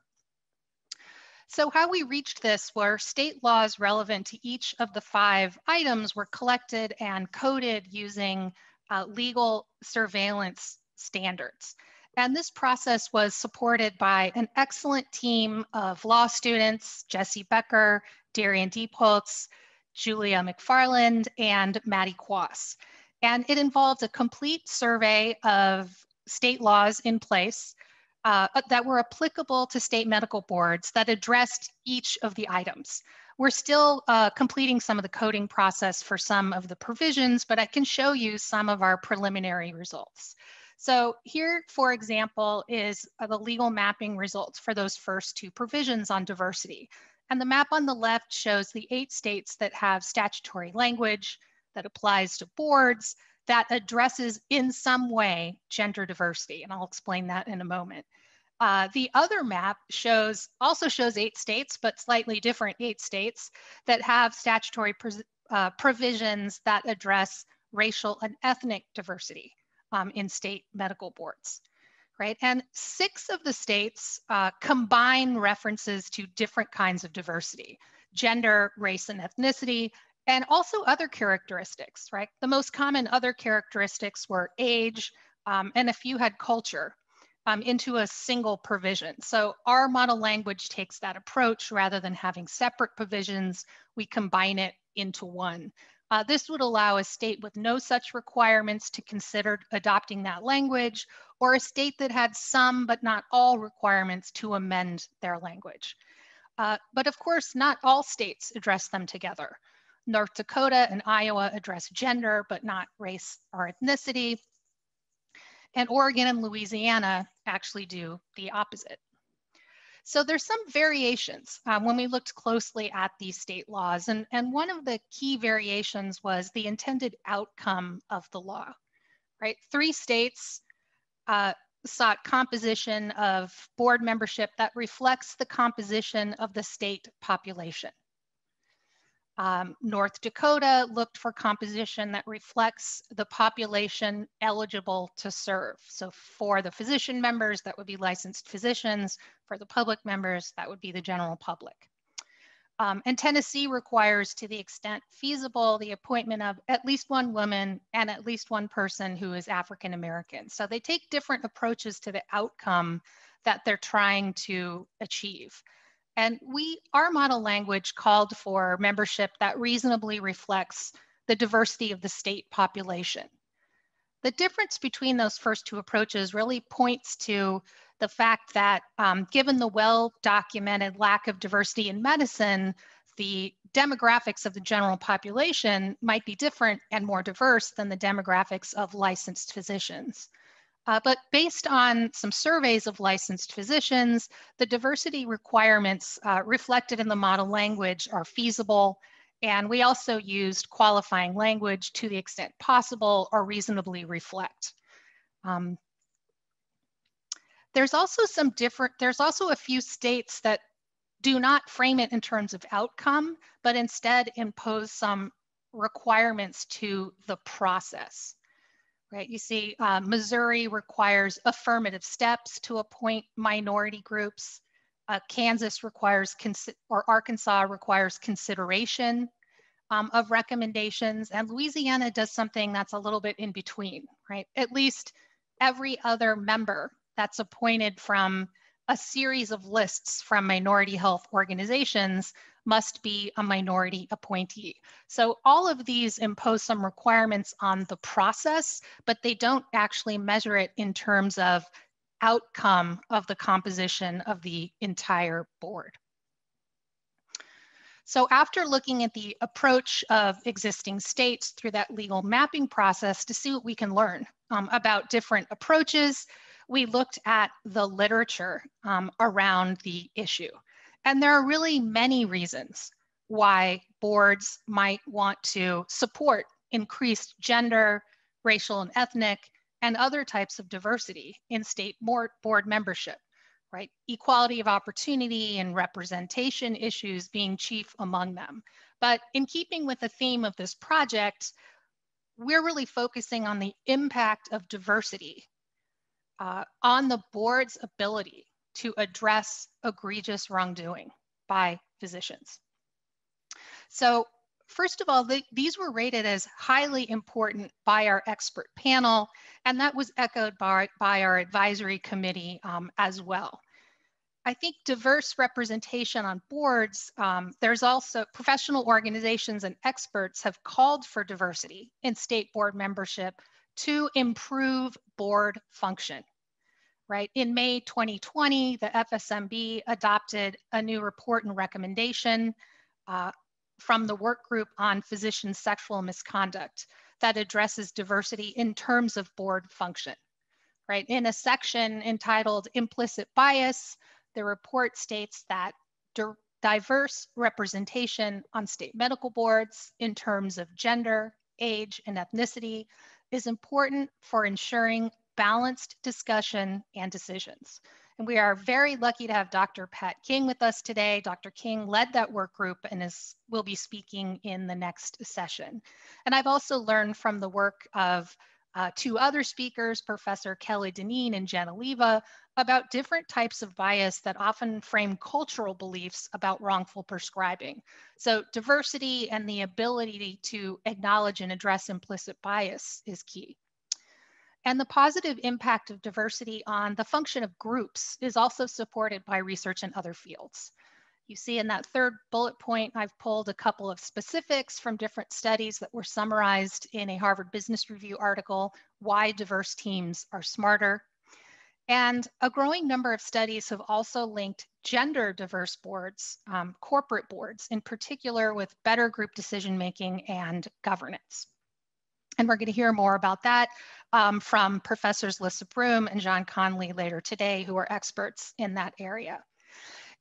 So how we reached this were state laws relevant to each of the five items were collected and coded using uh, legal surveillance standards. And this process was supported by an excellent team of law students, Jesse Becker, Darian Diepholz, Julia McFarland, and Maddie Quass. And it involved a complete survey of state laws in place uh, that were applicable to state medical boards that addressed each of the items. We're still uh, completing some of the coding process for some of the provisions, but I can show you some of our preliminary results. So here, for example, is uh, the legal mapping results for those first two provisions on diversity. And the map on the left shows the eight states that have statutory language that applies to boards that addresses in some way gender diversity. And I'll explain that in a moment. Uh, the other map shows also shows eight states, but slightly different eight states that have statutory uh, provisions that address racial and ethnic diversity um, in state medical boards, right? And six of the states uh, combine references to different kinds of diversity, gender, race, and ethnicity, and also other characteristics, right? The most common other characteristics were age, um, and a few had culture um, into a single provision. So our model language takes that approach rather than having separate provisions, we combine it into one. Uh, this would allow a state with no such requirements to consider adopting that language or a state that had some but not all requirements to amend their language. Uh, but of course, not all states address them together. North Dakota and Iowa address gender, but not race or ethnicity. And Oregon and Louisiana actually do the opposite. So there's some variations um, when we looked closely at these state laws. And, and one of the key variations was the intended outcome of the law, right? Three states uh, sought composition of board membership that reflects the composition of the state population. Um, North Dakota looked for composition that reflects the population eligible to serve. So for the physician members, that would be licensed physicians. For the public members, that would be the general public. Um, and Tennessee requires, to the extent feasible, the appointment of at least one woman and at least one person who is African American. So they take different approaches to the outcome that they're trying to achieve. And we, our model language called for membership that reasonably reflects the diversity of the state population. The difference between those first two approaches really points to the fact that um, given the well-documented lack of diversity in medicine, the demographics of the general population might be different and more diverse than the demographics of licensed physicians. Uh, but based on some surveys of licensed physicians, the diversity requirements uh, reflected in the model language are feasible. And we also used qualifying language to the extent possible or reasonably reflect. Um, there's also some different, there's also a few states that do not frame it in terms of outcome, but instead impose some requirements to the process right? You see, uh, Missouri requires affirmative steps to appoint minority groups. Uh, Kansas requires, or Arkansas requires consideration um, of recommendations. And Louisiana does something that's a little bit in between, right? At least every other member that's appointed from a series of lists from minority health organizations must be a minority appointee. So all of these impose some requirements on the process, but they don't actually measure it in terms of outcome of the composition of the entire board. So after looking at the approach of existing states through that legal mapping process to see what we can learn um, about different approaches, we looked at the literature um, around the issue. And there are really many reasons why boards might want to support increased gender, racial and ethnic, and other types of diversity in state board membership, right? Equality of opportunity and representation issues being chief among them. But in keeping with the theme of this project, we're really focusing on the impact of diversity uh, on the board's ability to address egregious wrongdoing by physicians. So first of all, the, these were rated as highly important by our expert panel, and that was echoed by, by our advisory committee um, as well. I think diverse representation on boards, um, there's also professional organizations and experts have called for diversity in state board membership to improve board function right? In May 2020, the FSMB adopted a new report and recommendation uh, from the work group on physician sexual misconduct that addresses diversity in terms of board function, right? In a section entitled implicit bias, the report states that diverse representation on state medical boards in terms of gender, age, and ethnicity is important for ensuring balanced discussion and decisions. And we are very lucky to have Dr. Pat King with us today. Dr. King led that work group and is will be speaking in the next session. And I've also learned from the work of uh, two other speakers, Professor Kelly Dineen and Jennifer Oliva, about different types of bias that often frame cultural beliefs about wrongful prescribing. So diversity and the ability to acknowledge and address implicit bias is key. And the positive impact of diversity on the function of groups is also supported by research in other fields. You see in that third bullet point, I've pulled a couple of specifics from different studies that were summarized in a Harvard Business Review article, Why Diverse Teams Are Smarter. And a growing number of studies have also linked gender diverse boards, um, corporate boards in particular, with better group decision making and governance. And we're going to hear more about that um, from Professors Lissa Broome and John Conley later today, who are experts in that area.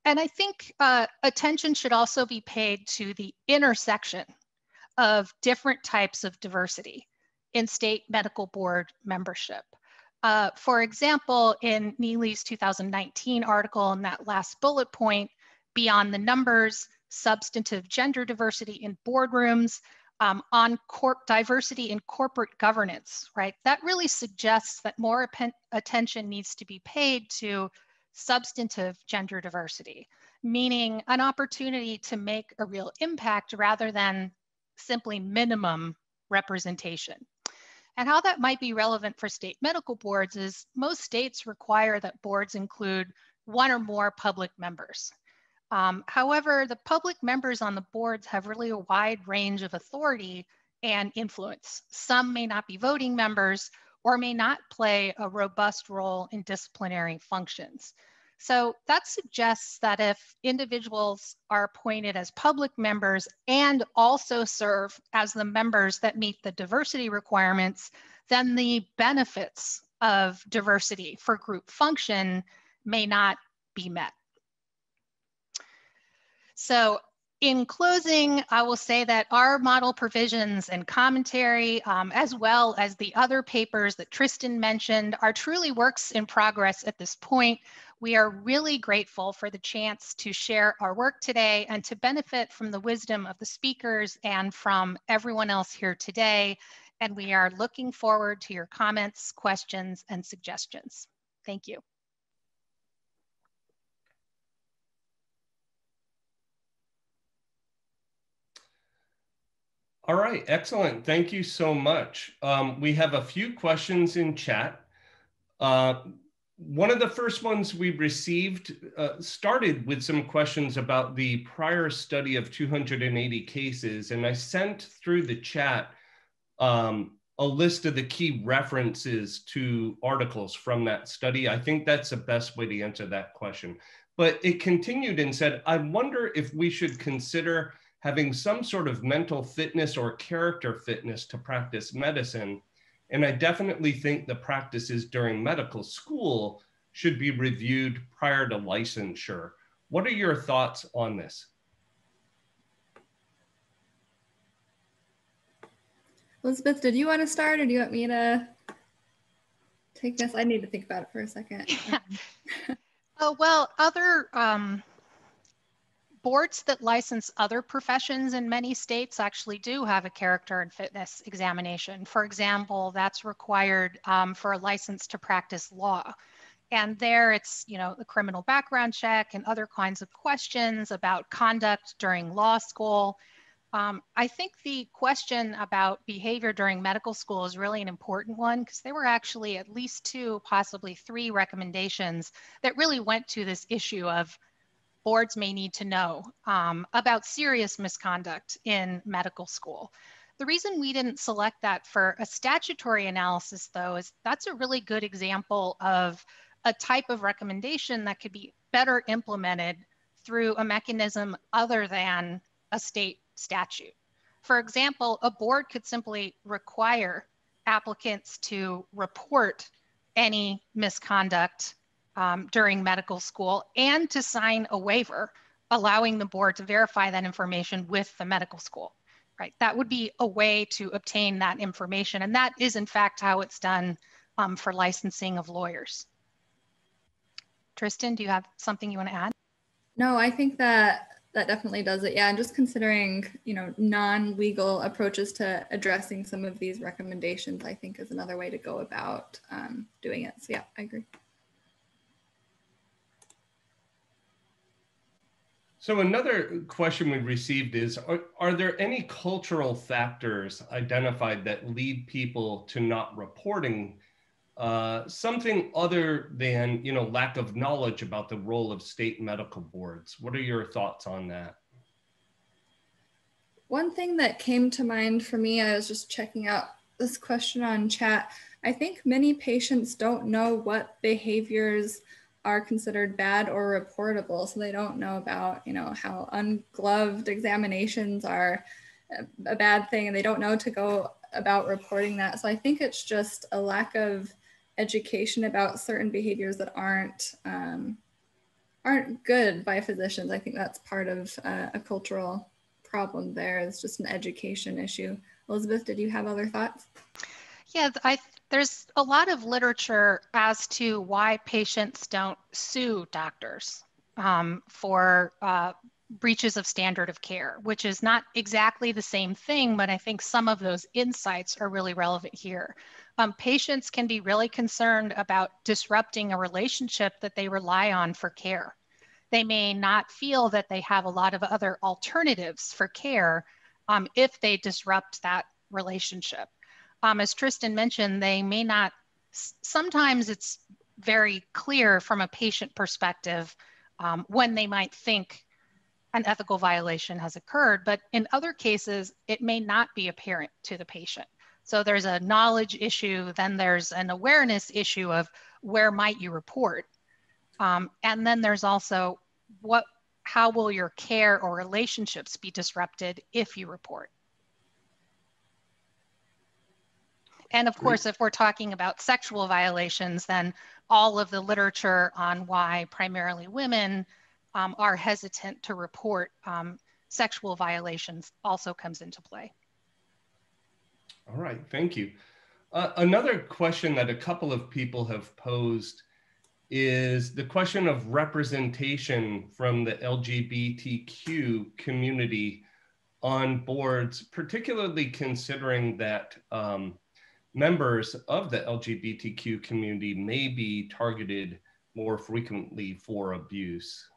And I think uh, attention should also be paid to the intersection of different types of diversity in state medical board membership. Uh, for example, in Neely's 2019 article in that last bullet point, beyond the numbers, substantive gender diversity in boardrooms, um, on corp diversity in corporate governance, right? That really suggests that more attention needs to be paid to substantive gender diversity, meaning an opportunity to make a real impact rather than simply minimum representation. And how that might be relevant for state medical boards is most states require that boards include one or more public members. Um, however, the public members on the boards have really a wide range of authority and influence. Some may not be voting members or may not play a robust role in disciplinary functions. So that suggests that if individuals are appointed as public members and also serve as the members that meet the diversity requirements, then the benefits of diversity for group function may not be met. So in closing, I will say that our model provisions and commentary, um, as well as the other papers that Tristan mentioned, are truly works in progress at this point. We are really grateful for the chance to share our work today and to benefit from the wisdom of the speakers and from everyone else here today. And we are looking forward to your comments, questions, and suggestions. Thank you. All right, excellent. Thank you so much. Um, we have a few questions in chat. Uh, one of the first ones we received uh, started with some questions about the prior study of 280 cases, and I sent through the chat um, a list of the key references to articles from that study. I think that's the best way to answer that question. But it continued and said, I wonder if we should consider having some sort of mental fitness or character fitness to practice medicine. And I definitely think the practices during medical school should be reviewed prior to licensure. What are your thoughts on this? Elizabeth, did you want to start or do you want me to take this? I need to think about it for a second. Yeah. oh, well, other um, boards that license other professions in many states actually do have a character and fitness examination. For example, that's required um, for a license to practice law. And there it's, you know, the criminal background check and other kinds of questions about conduct during law school. Um, I think the question about behavior during medical school is really an important one because there were actually at least two, possibly three recommendations that really went to this issue of boards may need to know um, about serious misconduct in medical school. The reason we didn't select that for a statutory analysis, though, is that's a really good example of a type of recommendation that could be better implemented through a mechanism other than a state statute. For example, a board could simply require applicants to report any misconduct um, during medical school and to sign a waiver allowing the board to verify that information with the medical school, right? That would be a way to obtain that information. And that is in fact how it's done um, for licensing of lawyers. Tristan, do you have something you wanna add? No, I think that that definitely does it. Yeah, and just considering, you know, non-legal approaches to addressing some of these recommendations, I think is another way to go about um, doing it. So yeah, I agree. So another question we received is, are, are, there any cultural factors identified that lead people to not reporting uh, something other than, you know, lack of knowledge about the role of state medical boards? What are your thoughts on that? One thing that came to mind for me, I was just checking out this question on chat. I think many patients don't know what behaviors are considered bad or reportable. So they don't know about, you know, how ungloved examinations are a bad thing and they don't know to go about reporting that. So I think it's just a lack of education about certain behaviors that aren't um, aren't good by physicians. I think that's part of uh, a cultural problem there. It's just an education issue. Elizabeth, did you have other thoughts? Yeah, I, there's a lot of literature as to why patients don't sue doctors um, for uh, breaches of standard of care, which is not exactly the same thing, but I think some of those insights are really relevant here. Um, patients can be really concerned about disrupting a relationship that they rely on for care. They may not feel that they have a lot of other alternatives for care um, if they disrupt that relationship. Um, as Tristan mentioned, they may not, sometimes it's very clear from a patient perspective um, when they might think an ethical violation has occurred, but in other cases, it may not be apparent to the patient. So there's a knowledge issue, then there's an awareness issue of where might you report. Um, and then there's also what, how will your care or relationships be disrupted if you report? And of course, if we're talking about sexual violations, then all of the literature on why primarily women um, are hesitant to report um, sexual violations also comes into play. All right, thank you. Uh, another question that a couple of people have posed is the question of representation from the LGBTQ community on boards, particularly considering that um, members of the LGBTQ community may be targeted more frequently for abuse.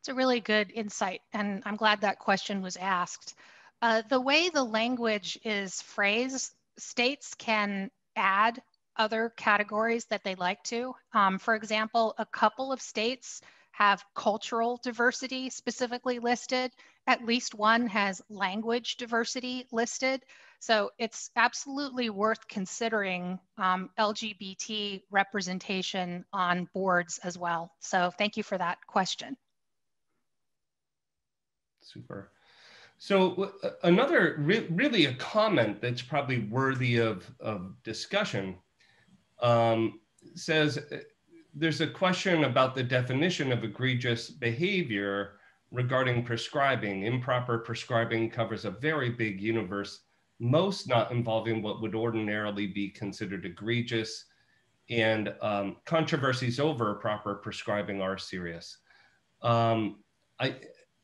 It's a really good insight, and I'm glad that question was asked. Uh, the way the language is phrased, states can add other categories that they like to. Um, for example, a couple of states have cultural diversity specifically listed. At least one has language diversity listed. So it's absolutely worth considering um, LGBT representation on boards as well. So thank you for that question. Super. So another re really a comment that's probably worthy of, of discussion um, says uh, there's a question about the definition of egregious behavior regarding prescribing. Improper prescribing covers a very big universe, most not involving what would ordinarily be considered egregious, and um, controversies over proper prescribing are serious. Um, I,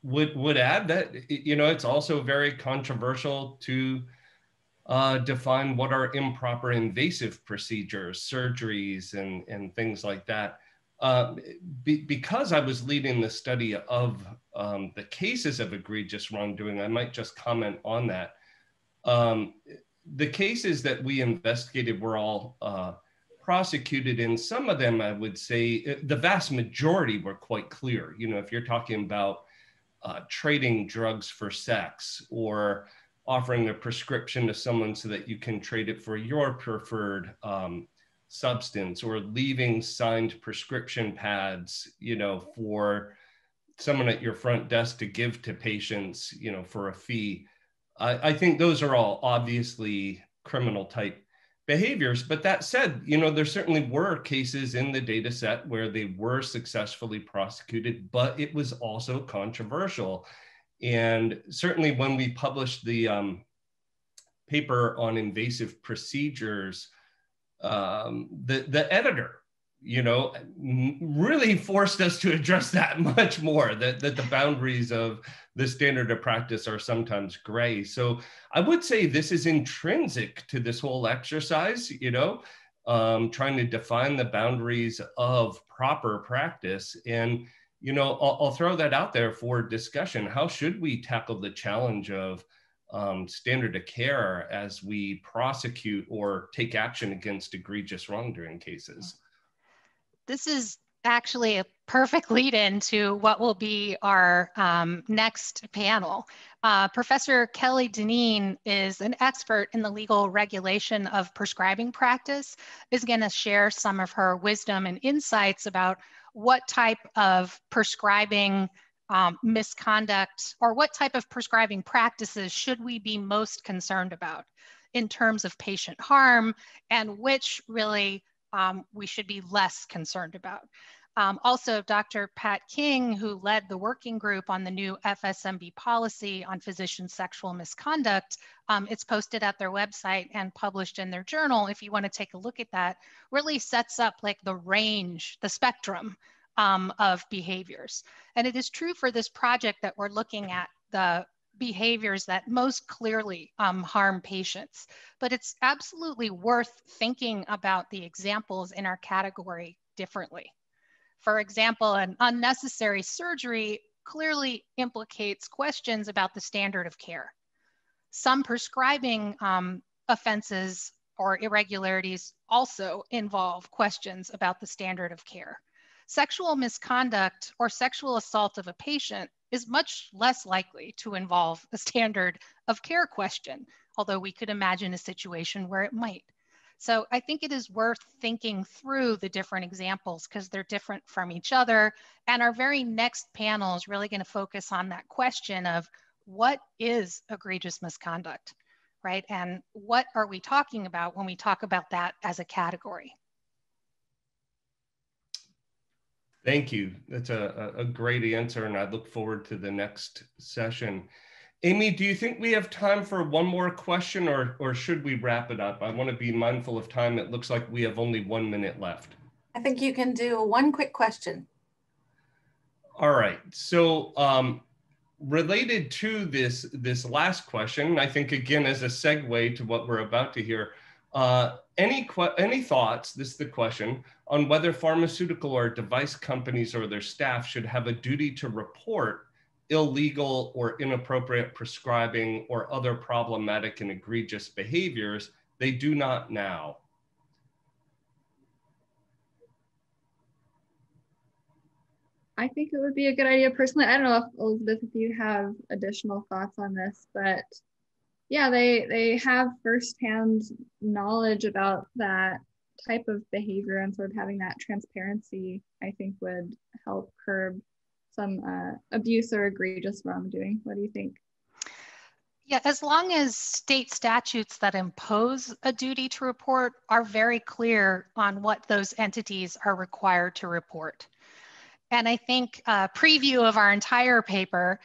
would would add that you know it's also very controversial to uh, define what are improper invasive procedures, surgeries, and and things like that. Uh, be, because I was leading the study of um, the cases of egregious wrongdoing, I might just comment on that. Um, the cases that we investigated were all uh, prosecuted, and some of them, I would say, uh, the vast majority were quite clear. You know, if you're talking about uh, trading drugs for sex or offering a prescription to someone so that you can trade it for your preferred um, substance or leaving signed prescription pads you know for someone at your front desk to give to patients you know for a fee I, I think those are all obviously criminal type behaviors. But that said, you know, there certainly were cases in the data set where they were successfully prosecuted, but it was also controversial. And certainly when we published the um, paper on invasive procedures, um, the, the editor you know, really forced us to address that much more, that, that the boundaries of the standard of practice are sometimes gray. So I would say this is intrinsic to this whole exercise, you know, um, trying to define the boundaries of proper practice. And, you know, I'll, I'll throw that out there for discussion. How should we tackle the challenge of um, standard of care as we prosecute or take action against egregious wrongdoing cases? this is actually a perfect lead in to what will be our um, next panel. Uh, Professor Kelly Dineen is an expert in the legal regulation of prescribing practice, is going to share some of her wisdom and insights about what type of prescribing um, misconduct or what type of prescribing practices should we be most concerned about in terms of patient harm and which really um, we should be less concerned about. Um, also, Dr. Pat King, who led the working group on the new FSMB policy on physician sexual misconduct, um, it's posted at their website and published in their journal. If you want to take a look at that, really sets up like the range, the spectrum um, of behaviors. And it is true for this project that we're looking at the behaviors that most clearly um, harm patients. But it's absolutely worth thinking about the examples in our category differently. For example, an unnecessary surgery clearly implicates questions about the standard of care. Some prescribing um, offenses or irregularities also involve questions about the standard of care. Sexual misconduct or sexual assault of a patient is much less likely to involve a standard of care question, although we could imagine a situation where it might. So I think it is worth thinking through the different examples because they're different from each other. And our very next panel is really going to focus on that question of what is egregious misconduct, right? And what are we talking about when we talk about that as a category? Thank you. That's a, a great answer, and I look forward to the next session. Amy, do you think we have time for one more question or, or should we wrap it up? I want to be mindful of time. It looks like we have only one minute left. I think you can do one quick question. All right. So um, related to this, this last question, I think again, as a segue to what we're about to hear, uh, any, any thoughts, this is the question, on whether pharmaceutical or device companies or their staff should have a duty to report illegal or inappropriate prescribing or other problematic and egregious behaviors, they do not now. I think it would be a good idea personally. I don't know if Elizabeth, if you have additional thoughts on this, but yeah, they they have firsthand knowledge about that type of behavior and sort of having that transparency, I think would help curb some uh, abuse or egregious wrongdoing. What do you think? Yeah, as long as state statutes that impose a duty to report are very clear on what those entities are required to report. And I think a preview of our entire paper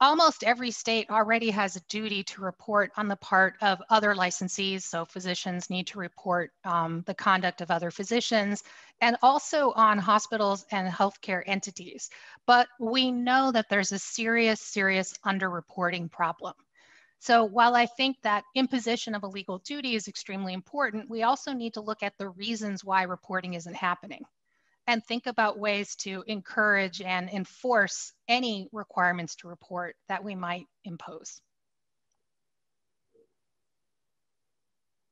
almost every state already has a duty to report on the part of other licensees. So physicians need to report um, the conduct of other physicians and also on hospitals and healthcare entities. But we know that there's a serious, serious underreporting problem. So while I think that imposition of a legal duty is extremely important, we also need to look at the reasons why reporting isn't happening and think about ways to encourage and enforce any requirements to report that we might impose.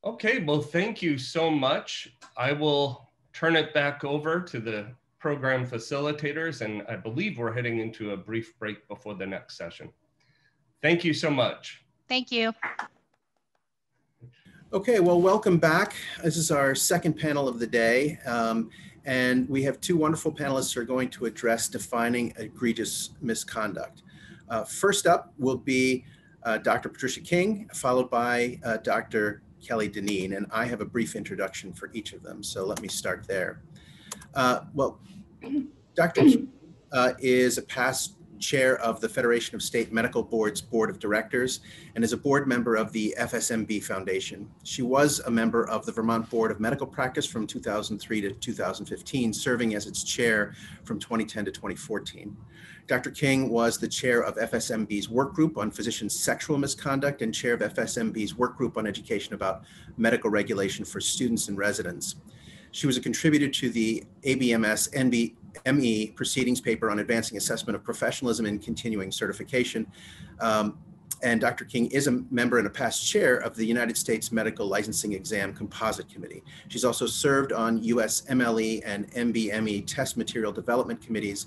Okay, well, thank you so much. I will turn it back over to the program facilitators, and I believe we're heading into a brief break before the next session. Thank you so much. Thank you. Okay, well, welcome back. This is our second panel of the day. Um, and we have two wonderful panelists who are going to address defining egregious misconduct. Uh, first up will be uh, Dr. Patricia King, followed by uh, Dr. Kelly Dineen, and I have a brief introduction for each of them. So let me start there. Uh, well, Dr. Uh, is a past chair of the Federation of State Medical Boards Board of Directors and is a board member of the FSMB Foundation. She was a member of the Vermont Board of Medical Practice from 2003 to 2015, serving as its chair from 2010 to 2014. Dr. King was the chair of FSMB's work group on physician sexual misconduct and chair of FSMB's work group on education about medical regulation for students and residents. She was a contributor to the ABMS NB, ME proceedings paper on advancing assessment of professionalism and continuing certification. Um, and Dr. King is a member and a past chair of the United States Medical Licensing Exam Composite Committee. She's also served on USMLE and NBME test material development committees.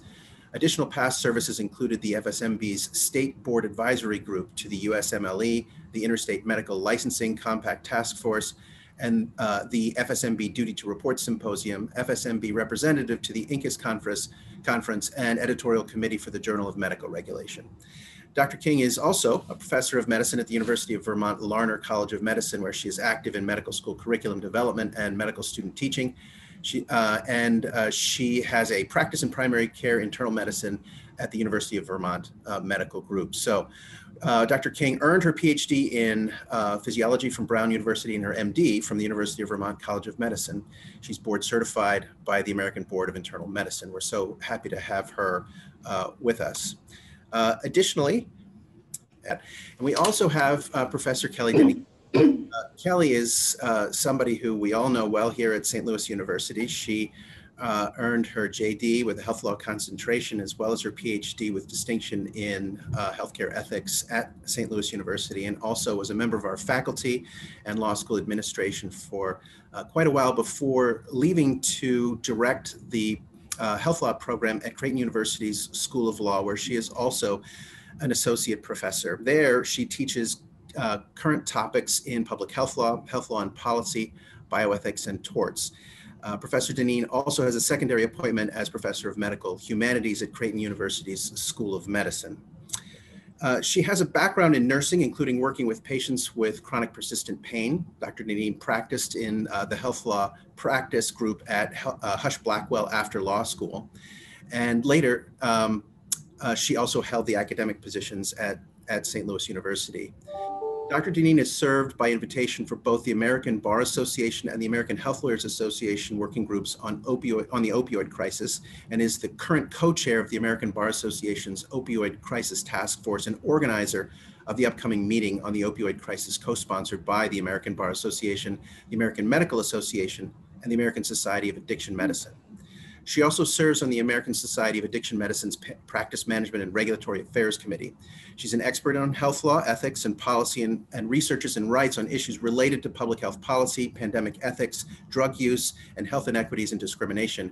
Additional past services included the FSMB's State Board Advisory Group to the USMLE, the Interstate Medical Licensing Compact Task Force, and uh, the FSMB Duty to Report Symposium, FSMB representative to the INCUS conference, conference, and editorial committee for the Journal of Medical Regulation. Dr. King is also a professor of medicine at the University of Vermont Larner College of Medicine, where she is active in medical school curriculum development and medical student teaching. She, uh, and uh, she has a practice in primary care internal medicine at the University of Vermont uh, Medical Group. So uh, Dr. King earned her PhD in uh, physiology from Brown University and her MD from the University of Vermont College of Medicine. She's board certified by the American Board of Internal Medicine. We're so happy to have her uh, with us. Uh, additionally, and we also have uh, Professor Kelly Dineen. Uh, Kelly is somebody who we all know well here at St. Louis University. She uh, earned her JD with a health law concentration as well as her PhD with distinction in uh, healthcare ethics at St. Louis University and also was a member of our faculty and law school administration for uh, quite a while before leaving to direct the uh, health law program at Creighton University's School of Law, where she is also an associate professor. There, she teaches uh, current topics in public health law, health law and policy, bioethics, and torts. Uh, professor Dineen also has a secondary appointment as Professor of Medical Humanities at Creighton University's School of Medicine. Uh, she has a background in nursing, including working with patients with chronic persistent pain. Dr. Dineen practiced in uh, the health law practice group at uh, Husch Blackwell after law school. And later, um, uh, she also held the academic positions at, at St. Louis University. Dr. Dineen is served by invitation for both the American Bar Association and the American Health Lawyers Association working groups on opioid on the opioid crisis and is the current co-chair of the American Bar Association's Opioid Crisis Task Force and organizer of the upcoming meeting on the opioid crisis co-sponsored by the American Bar Association, the American Medical Association, and the American Society of Addiction Medicine. She also serves on the American Society of Addiction Medicine's Practice Management and Regulatory Affairs Committee. She's an expert on health law, ethics, and policy, and, and researches and writes on issues related to public health policy, pandemic ethics, drug use, and health inequities and discrimination.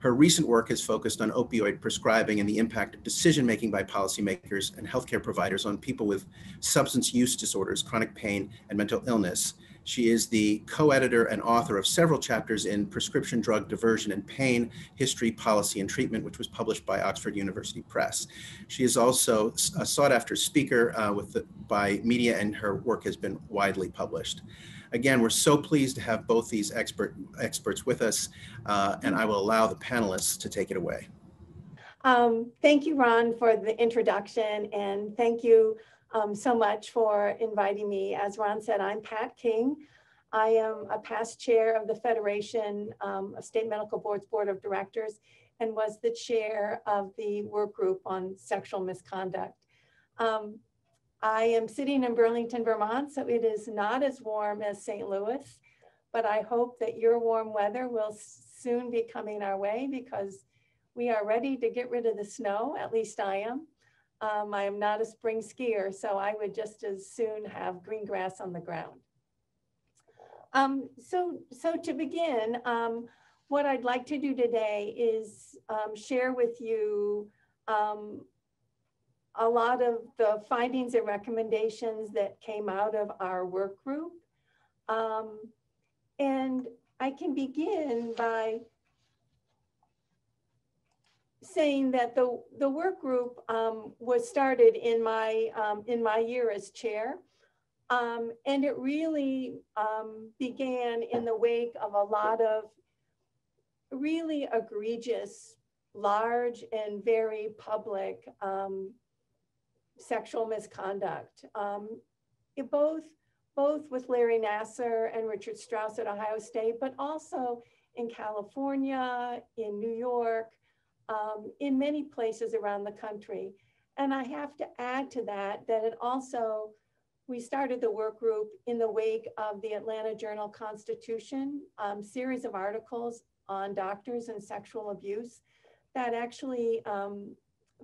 Her recent work has focused on opioid prescribing and the impact of decision making by policymakers and healthcare providers on people with substance use disorders, chronic pain, and mental illness. She is the co-editor and author of several chapters in Prescription Drug Diversion and Pain, History, Policy, and Treatment, which was published by Oxford University Press. She is also a sought-after speaker uh, with the, by media, and her work has been widely published. Again, we're so pleased to have both these expert experts with us, uh, and I will allow the panelists to take it away. Um, thank you, Ron, for the introduction, and thank you um, so much for inviting me. As Ron said, I'm Pat King. I am a past chair of the Federation um, of State Medical Boards Board of Directors and was the chair of the work group on sexual misconduct. Um, I am sitting in Burlington, Vermont, so it is not as warm as St. Louis, but I hope that your warm weather will soon be coming our way because we are ready to get rid of the snow, at least I am. Um, I am not a spring skier, so I would just as soon have green grass on the ground. Um, so, so to begin, um, what I'd like to do today is um, share with you um, a lot of the findings and recommendations that came out of our work group. Um, and I can begin by saying that the, the work group um, was started in my, um, in my year as chair. Um, and it really um, began in the wake of a lot of really egregious, large and very public um, sexual misconduct. Um, it both, both with Larry Nassar and Richard Strauss at Ohio State, but also in California, in New York, um, in many places around the country. And I have to add to that that it also, we started the work group in the wake of the Atlanta Journal Constitution um, series of articles on doctors and sexual abuse that actually um,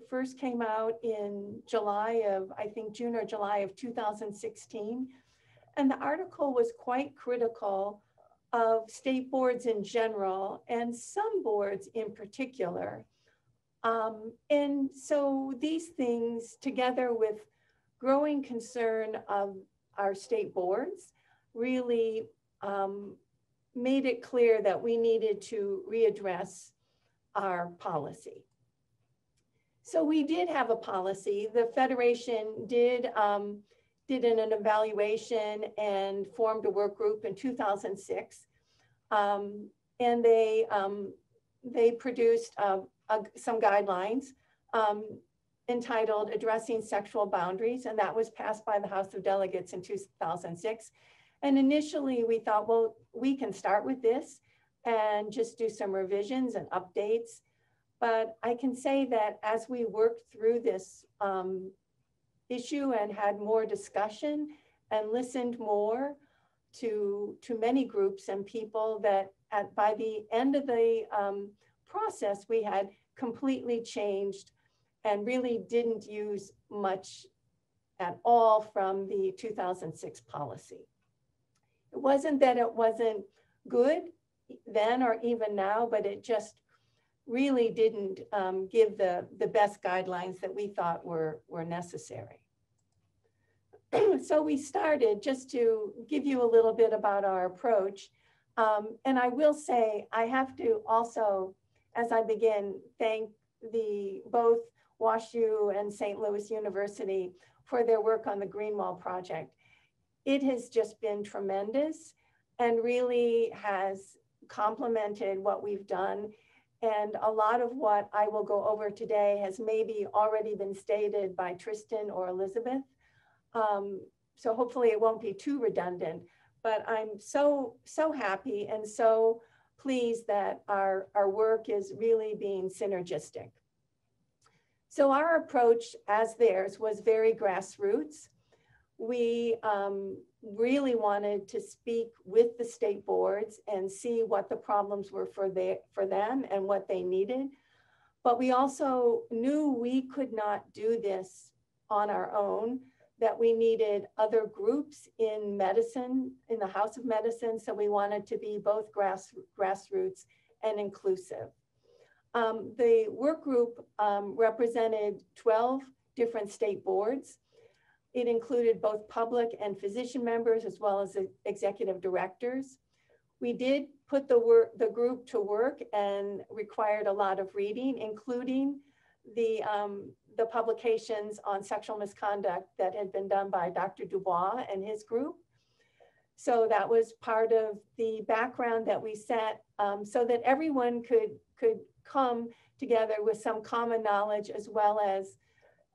first came out in July of, I think June or July of 2016. And the article was quite critical of state boards in general and some boards in particular. Um, and so these things, together with growing concern of our state boards, really um, made it clear that we needed to readdress our policy. So we did have a policy. The Federation did, um, did an, an, evaluation and formed a work group in 2006. Um, and they, um, they produced some guidelines um, entitled Addressing Sexual Boundaries, and that was passed by the House of Delegates in 2006. And initially we thought, well, we can start with this and just do some revisions and updates. But I can say that as we worked through this um, issue and had more discussion and listened more to, to many groups and people that at, by the end of the um, process, we had completely changed and really didn't use much at all from the 2006 policy. It wasn't that it wasn't good then or even now, but it just really didn't um, give the, the best guidelines that we thought were, were necessary. so we started just to give you a little bit about our approach. Um, and I will say, I have to also, as I begin, thank the both WashU and St. Louis University for their work on the Greenwall project. It has just been tremendous and really has complemented what we've done. And a lot of what I will go over today has maybe already been stated by Tristan or Elizabeth. Um, so hopefully it won't be too redundant, but I'm so, so happy and so pleased that our, our work is really being synergistic. So our approach as theirs was very grassroots. We um, really wanted to speak with the state boards and see what the problems were for, their, for them and what they needed. But we also knew we could not do this on our own, that we needed other groups in medicine, in the House of Medicine. So we wanted to be both grass, grassroots and inclusive. Um, the work group um, represented 12 different state boards. It included both public and physician members as well as executive directors. We did put the, work, the group to work and required a lot of reading, including the, um, the publications on sexual misconduct that had been done by Dr. DuBois and his group. So that was part of the background that we set um, so that everyone could, could come together with some common knowledge as well as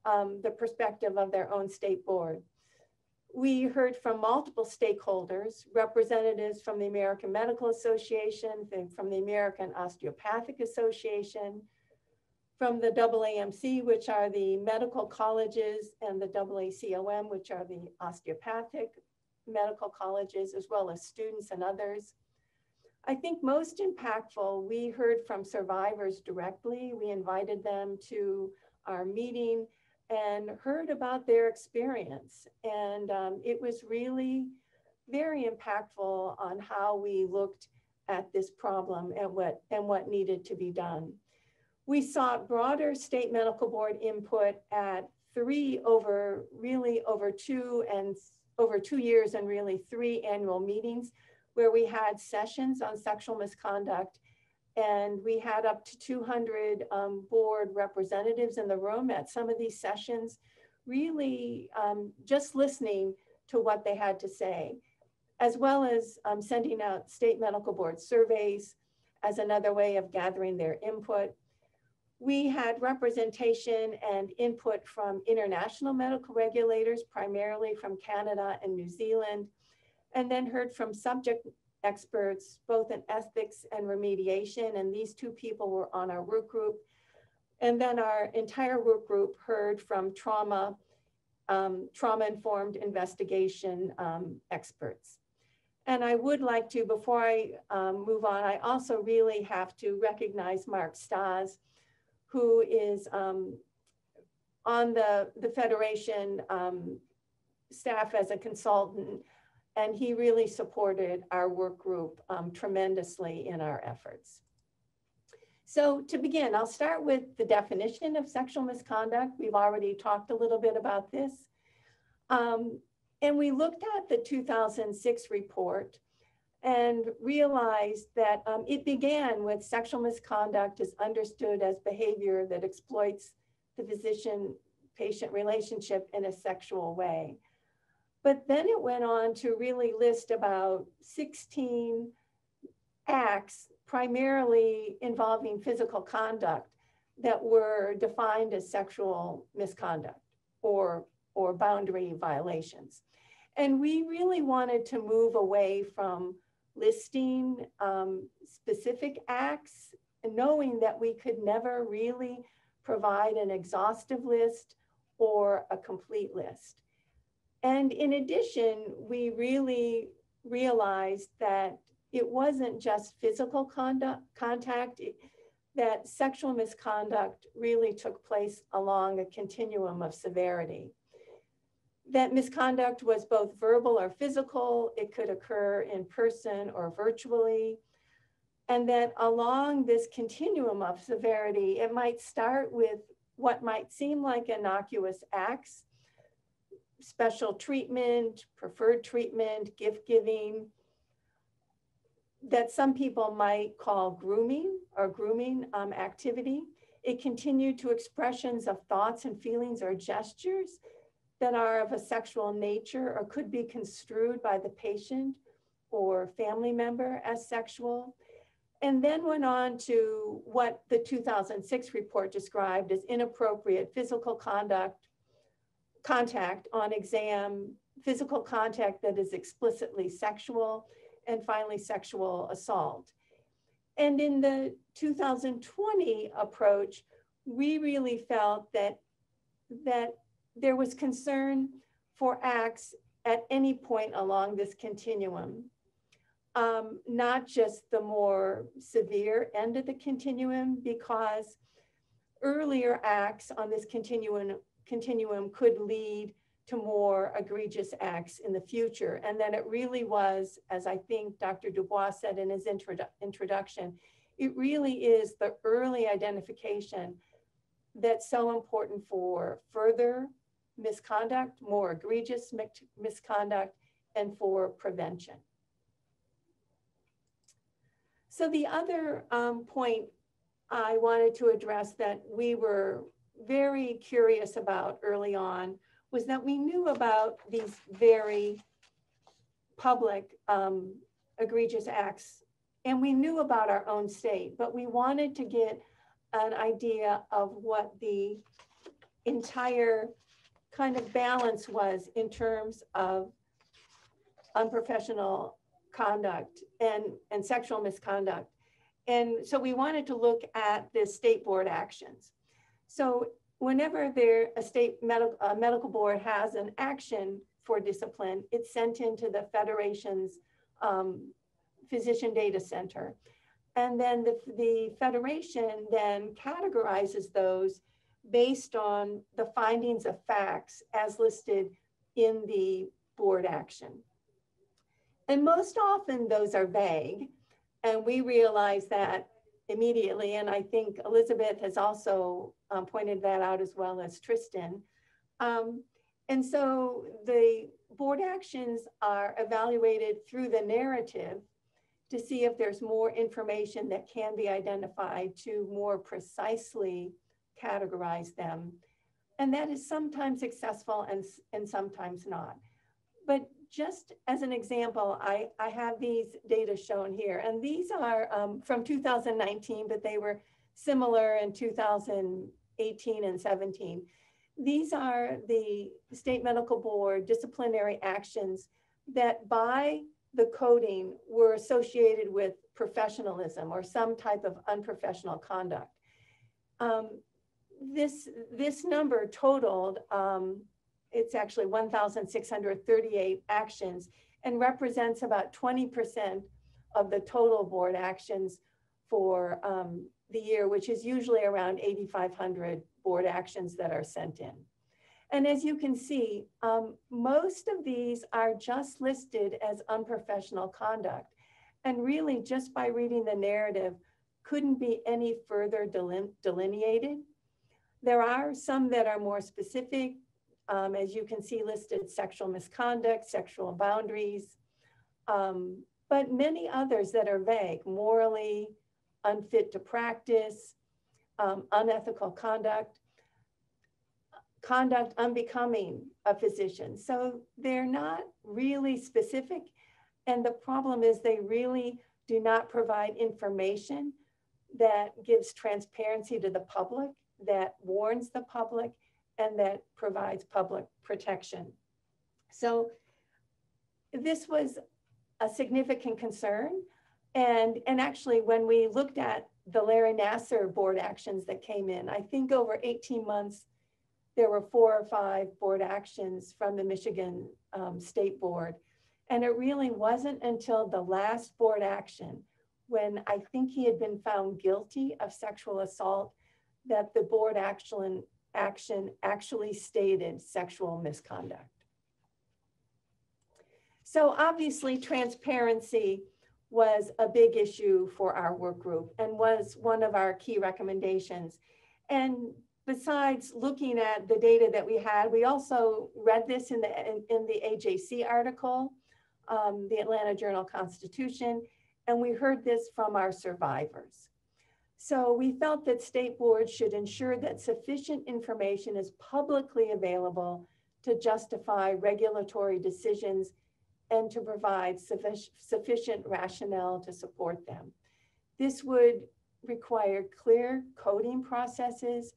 um, the perspective of their own state board. We heard from multiple stakeholders, representatives from the American Medical Association, from the American Osteopathic Association, from the AAMC, which are the medical colleges, and the AACOM, which are the osteopathic medical colleges, as well as students and others. I think most impactful, we heard from survivors directly. We invited them to our meeting and heard about their experience. And um, it was really very impactful on how we looked at this problem and what, and what needed to be done. We sought broader state medical board input at three over, really over two and over two years and really three annual meetings where we had sessions on sexual misconduct and we had up to 200 um, board representatives in the room at some of these sessions, really um, just listening to what they had to say, as well as um, sending out state medical board surveys as another way of gathering their input. We had representation and input from international medical regulators, primarily from Canada and New Zealand, and then heard from subject experts, both in ethics and remediation. And these two people were on our work group. And then our entire work group heard from trauma, um, trauma-informed investigation um, experts. And I would like to, before I um, move on, I also really have to recognize Mark Staz, who is um, on the, the Federation um, staff as a consultant, and he really supported our work group um, tremendously in our efforts. So to begin, I'll start with the definition of sexual misconduct. We've already talked a little bit about this. Um, and we looked at the 2006 report and realized that um, it began with sexual misconduct is understood as behavior that exploits the physician patient relationship in a sexual way. But then it went on to really list about 16 acts primarily involving physical conduct that were defined as sexual misconduct or, or boundary violations. And we really wanted to move away from listing um, specific acts, knowing that we could never really provide an exhaustive list or a complete list. And in addition, we really realized that it wasn't just physical conduct, contact, it, that sexual misconduct really took place along a continuum of severity. That misconduct was both verbal or physical, it could occur in person or virtually, and that along this continuum of severity, it might start with what might seem like innocuous acts, special treatment, preferred treatment, gift giving, that some people might call grooming or grooming um, activity. It continued to expressions of thoughts and feelings or gestures that are of a sexual nature or could be construed by the patient or family member as sexual. And then went on to what the 2006 report described as inappropriate physical conduct, contact on exam, physical contact that is explicitly sexual, and finally sexual assault. And in the 2020 approach, we really felt that, that there was concern for acts at any point along this continuum, um, not just the more severe end of the continuum, because earlier acts on this continuum, continuum could lead to more egregious acts in the future. And then it really was, as I think Dr. DuBois said in his introdu introduction, it really is the early identification that's so important for further misconduct, more egregious misconduct, and for prevention. So the other um, point I wanted to address that we were very curious about early on was that we knew about these very public um, egregious acts and we knew about our own state, but we wanted to get an idea of what the entire kind of balance was in terms of unprofessional conduct and, and sexual misconduct. And so we wanted to look at the state board actions. So whenever there a state medical uh, medical board has an action for discipline, it's sent into the federation's um, physician data center. And then the, the federation then categorizes those based on the findings of facts as listed in the board action. And most often those are vague. And we realize that immediately. And I think Elizabeth has also um, pointed that out as well as Tristan. Um, and so the board actions are evaluated through the narrative to see if there's more information that can be identified to more precisely categorize them. And that is sometimes successful and, and sometimes not. But just as an example, I, I have these data shown here, and these are um, from 2019, but they were similar in 2018 and 17. These are the State Medical Board disciplinary actions that by the coding were associated with professionalism or some type of unprofessional conduct. Um, this, this number totaled um, it's actually 1,638 actions and represents about 20% of the total board actions for um, the year, which is usually around 8,500 board actions that are sent in. And as you can see, um, most of these are just listed as unprofessional conduct. And really just by reading the narrative, couldn't be any further delineated. There are some that are more specific, um, as you can see listed, sexual misconduct, sexual boundaries, um, but many others that are vague, morally unfit to practice, um, unethical conduct, conduct unbecoming a physician. So they're not really specific. And the problem is they really do not provide information that gives transparency to the public, that warns the public, and that provides public protection. So this was a significant concern. And, and actually, when we looked at the Larry Nassar board actions that came in, I think over 18 months, there were four or five board actions from the Michigan um, State Board. And it really wasn't until the last board action when I think he had been found guilty of sexual assault that the board action, action actually stated sexual misconduct. So obviously transparency was a big issue for our work group and was one of our key recommendations. And besides looking at the data that we had, we also read this in the, in, in the AJC article, um, the Atlanta Journal Constitution, and we heard this from our survivors. So we felt that state boards should ensure that sufficient information is publicly available to justify regulatory decisions and to provide sufficient rationale to support them. This would require clear coding processes,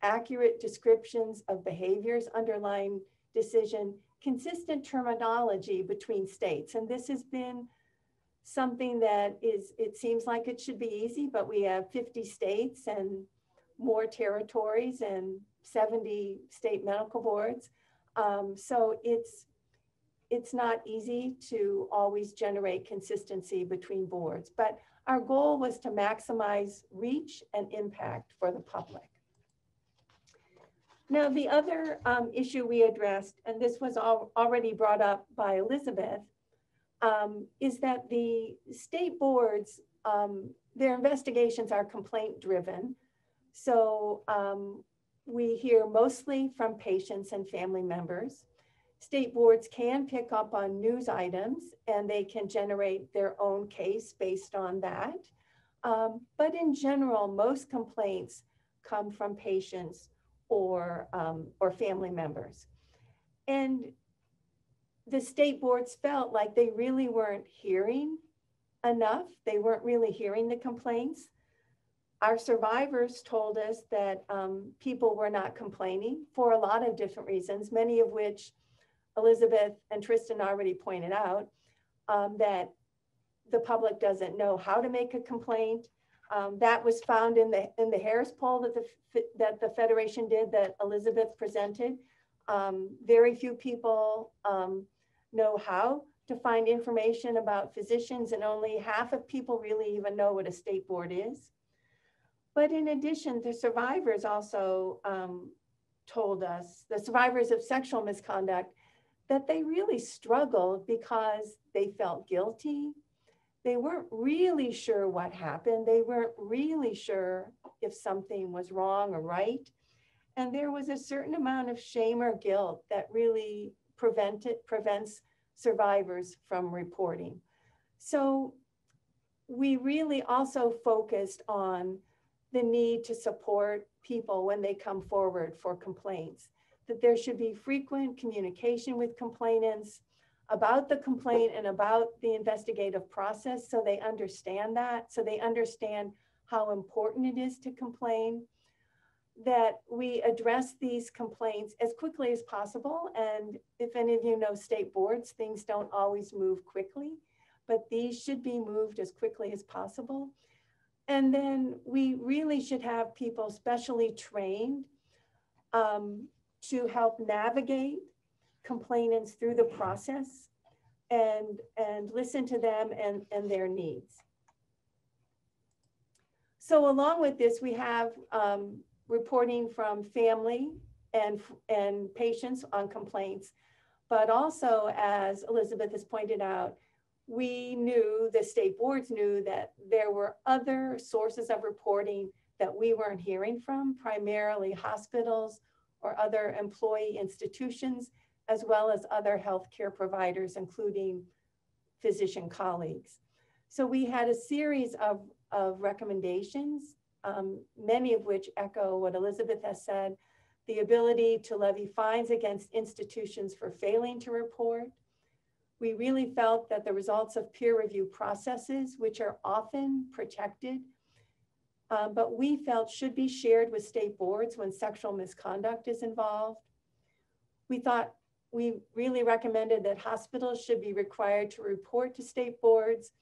accurate descriptions of behaviors underlying decision, consistent terminology between states. And this has been something that is, it seems like it should be easy, but we have 50 states and more territories and 70 state medical boards. Um, so it's, it's not easy to always generate consistency between boards, but our goal was to maximize reach and impact for the public. Now, the other um, issue we addressed, and this was al already brought up by Elizabeth, um, is that the state boards, um, their investigations are complaint driven. So um, we hear mostly from patients and family members. State boards can pick up on news items and they can generate their own case based on that. Um, but in general, most complaints come from patients or, um, or family members. And the state boards felt like they really weren't hearing enough. They weren't really hearing the complaints. Our survivors told us that um, people were not complaining for a lot of different reasons, many of which Elizabeth and Tristan already pointed out, um, that the public doesn't know how to make a complaint. Um, that was found in the in the Harris poll that the that the Federation did that Elizabeth presented. Um, very few people um, know how to find information about physicians and only half of people really even know what a state board is. But in addition, the survivors also um, told us, the survivors of sexual misconduct, that they really struggled because they felt guilty. They weren't really sure what happened. They weren't really sure if something was wrong or right. And there was a certain amount of shame or guilt that really prevented, prevents survivors from reporting. So we really also focused on the need to support people when they come forward for complaints, that there should be frequent communication with complainants about the complaint and about the investigative process so they understand that, so they understand how important it is to complain that we address these complaints as quickly as possible. And if any of you know state boards, things don't always move quickly, but these should be moved as quickly as possible. And then we really should have people specially trained um, to help navigate complainants through the process and, and listen to them and, and their needs. So along with this, we have um, reporting from family and, and patients on complaints. But also, as Elizabeth has pointed out, we knew, the state boards knew that there were other sources of reporting that we weren't hearing from, primarily hospitals or other employee institutions, as well as other healthcare providers, including physician colleagues. So we had a series of, of recommendations, um, many of which echo what Elizabeth has said, the ability to levy fines against institutions for failing to report. We really felt that the results of peer review processes, which are often protected, um, but we felt should be shared with state boards when sexual misconduct is involved. We thought we really recommended that hospitals should be required to report to state boards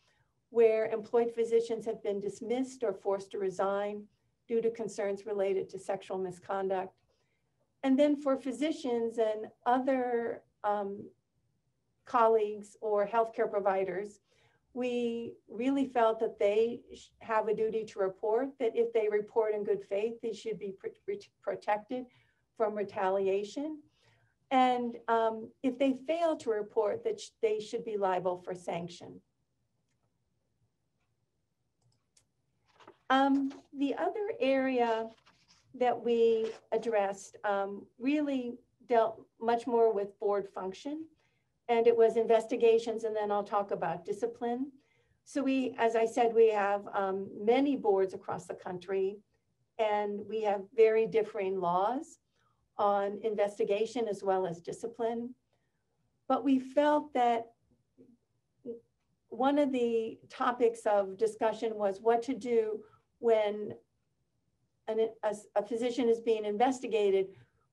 where employed physicians have been dismissed or forced to resign due to concerns related to sexual misconduct. And then for physicians and other um, colleagues or healthcare providers, we really felt that they have a duty to report, that if they report in good faith, they should be pr protected from retaliation. And um, if they fail to report, that sh they should be liable for sanction. Um, the other area that we addressed um, really dealt much more with board function and it was investigations and then I'll talk about discipline. So we, as I said, we have um, many boards across the country and we have very differing laws on investigation as well as discipline. But we felt that one of the topics of discussion was what to do when an, a, a physician is being investigated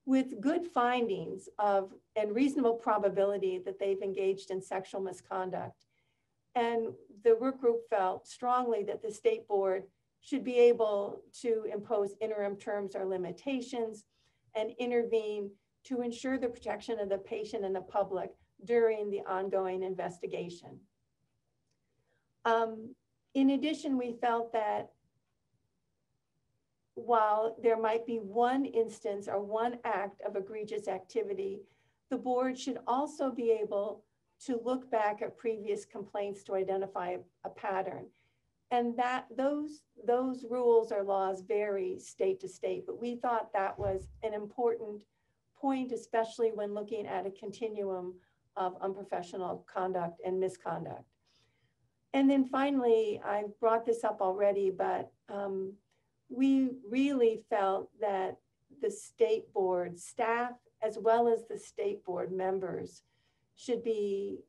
with good findings of and reasonable probability that they've engaged in sexual misconduct. And the work group felt strongly that the state board should be able to impose interim terms or limitations and intervene to ensure the protection of the patient and the public during the ongoing investigation. Um, in addition, we felt that while there might be one instance or one act of egregious activity, the board should also be able to look back at previous complaints to identify a pattern. And that those, those rules or laws vary state to state, but we thought that was an important point, especially when looking at a continuum of unprofessional conduct and misconduct. And then finally, I brought this up already, but um, we really felt that the state board staff, as well as the state board members, should be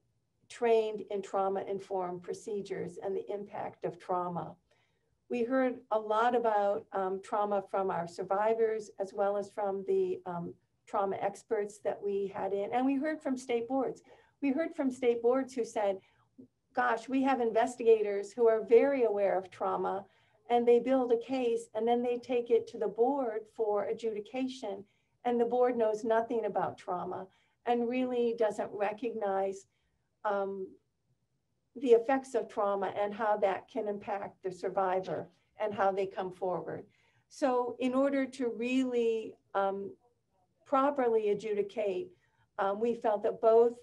trained in trauma informed procedures and the impact of trauma. We heard a lot about um, trauma from our survivors, as well as from the um, trauma experts that we had in, and we heard from state boards. We heard from state boards who said, gosh, we have investigators who are very aware of trauma and they build a case and then they take it to the board for adjudication and the board knows nothing about trauma and really doesn't recognize um, the effects of trauma and how that can impact the survivor and how they come forward. So in order to really um, properly adjudicate, um, we felt that both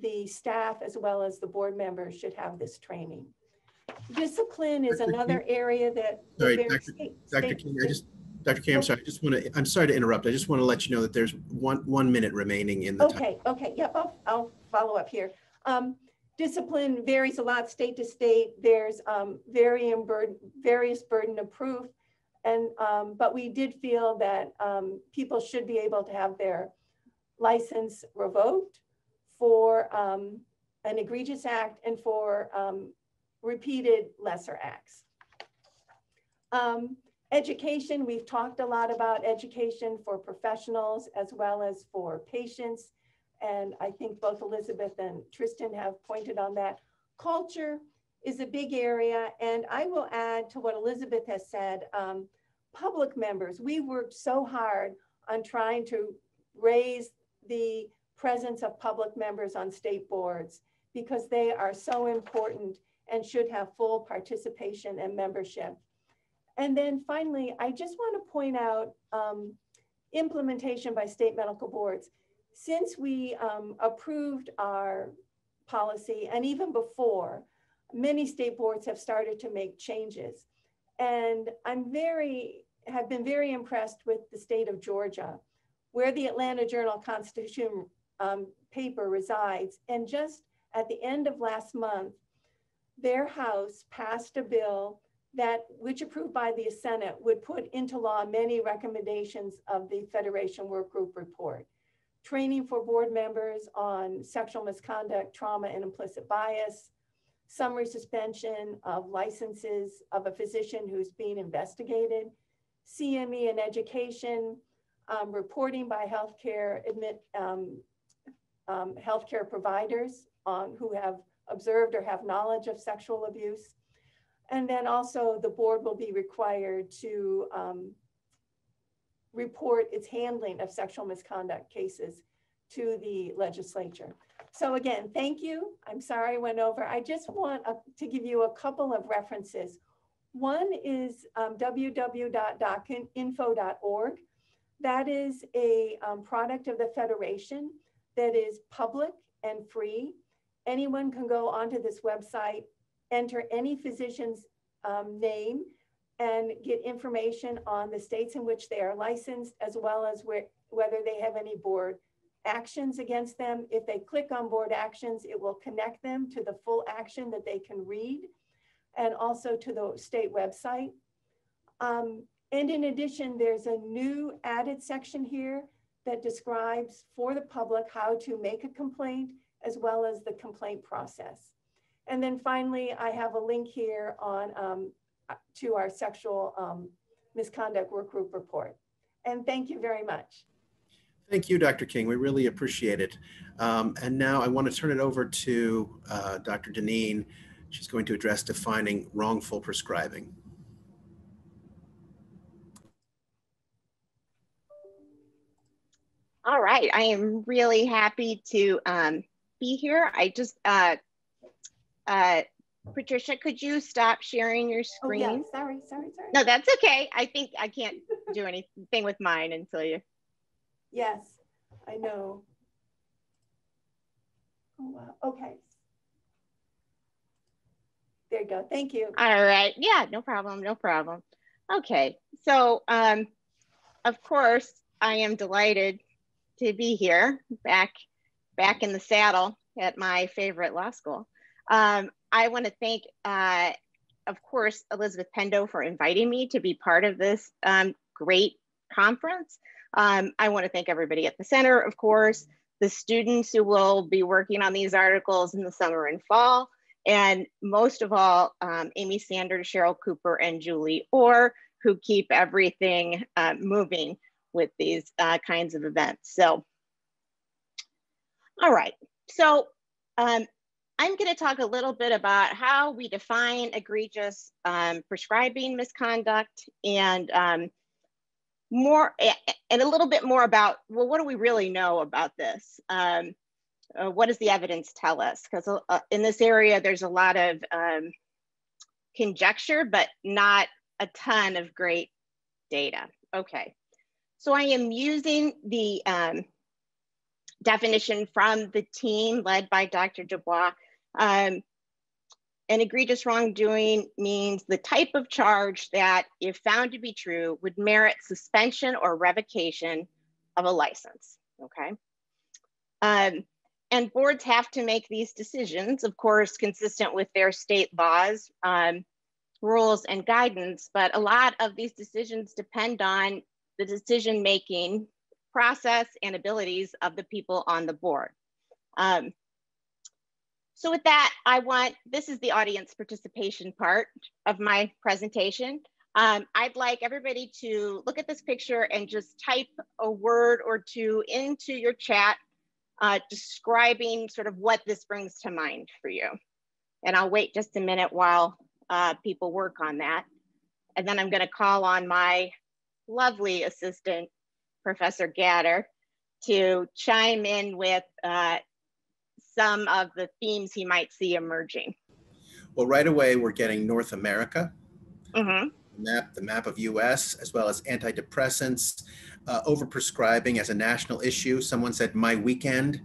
the staff as well as the board members should have this training. Discipline is Dr. another area that. Sorry, Dr. state- Dr. King, I just, Dr. King, I'm sorry, I just want to, I'm sorry to interrupt. I just want to let you know that there's one, one minute remaining in the time. Okay, okay, yep, I'll, I'll follow up here. Um, discipline varies a lot state to state. There's um, varying burden, various burden of proof. And, um, but we did feel that um, people should be able to have their license revoked for um, an egregious act and for um, repeated lesser acts. Um, education, we've talked a lot about education for professionals as well as for patients. And I think both Elizabeth and Tristan have pointed on that. Culture is a big area. And I will add to what Elizabeth has said, um, public members, we worked so hard on trying to raise the presence of public members on state boards because they are so important and should have full participation and membership. And then finally, I just want to point out um, implementation by state medical boards. Since we um, approved our policy and even before, many state boards have started to make changes. And I'm very, have been very impressed with the state of Georgia, where the Atlanta Journal Constitution um, paper resides. And just at the end of last month, their House passed a bill that, which approved by the Senate, would put into law many recommendations of the Federation Work Group report. Training for board members on sexual misconduct, trauma, and implicit bias, summary suspension of licenses of a physician who's being investigated, CME in education, um, reporting by healthcare admit, um, um, healthcare providers on who have observed or have knowledge of sexual abuse. And then also the board will be required to um, report its handling of sexual misconduct cases to the legislature. So again, thank you. I'm sorry I went over. I just want a, to give you a couple of references. One is um, www.docinfo.org. That is a um, product of the Federation that is public and free. Anyone can go onto this website, enter any physician's um, name, and get information on the states in which they are licensed, as well as where, whether they have any board actions against them. If they click on board actions, it will connect them to the full action that they can read and also to the state website. Um, and in addition, there's a new added section here that describes for the public how to make a complaint as well as the complaint process. And then finally, I have a link here on um, to our sexual um, misconduct work group report. And thank you very much. Thank you, Dr. King. We really appreciate it. Um, and now I want to turn it over to uh, Dr. Dineen. She's going to address defining wrongful prescribing. All right, I am really happy to um, be here. I just, uh, uh, Patricia, could you stop sharing your screen? Oh, yeah. Sorry, sorry, sorry. No, that's okay. I think I can't do anything with mine until you Yes, I know. Oh, wow. Okay. There you go. Thank you. All right. Yeah, no problem. No problem. Okay. So, um, of course, I am delighted to be here back, back in the saddle at my favorite law school. Um, I want to thank, uh, of course, Elizabeth Pendo for inviting me to be part of this um, great conference. Um, I want to thank everybody at the center, of course, the students who will be working on these articles in the summer and fall, and most of all, um, Amy Sanders, Cheryl Cooper, and Julie Orr, who keep everything uh, moving with these uh, kinds of events. So, all right. So um, I'm going to talk a little bit about how we define egregious um, prescribing misconduct and um, more and a little bit more about well what do we really know about this? Um, uh, what does the evidence tell us? Because uh, uh, in this area there's a lot of um, conjecture but not a ton of great data. Okay. So i am using the um, definition from the team led by dr DuBois um, an egregious wrongdoing means the type of charge that, if found to be true, would merit suspension or revocation of a license, okay? Um, and boards have to make these decisions, of course, consistent with their state laws, um, rules, and guidance, but a lot of these decisions depend on the decision-making process and abilities of the people on the board. Um, so with that, I want, this is the audience participation part of my presentation. Um, I'd like everybody to look at this picture and just type a word or two into your chat uh, describing sort of what this brings to mind for you. And I'll wait just a minute while uh, people work on that. And then I'm gonna call on my lovely assistant, Professor Gatter, to chime in with uh, some of the themes he might see emerging? Well, right away, we're getting North America. Mm-hmm. map, the map of US, as well as antidepressants, uh, overprescribing as a national issue. Someone said, my weekend.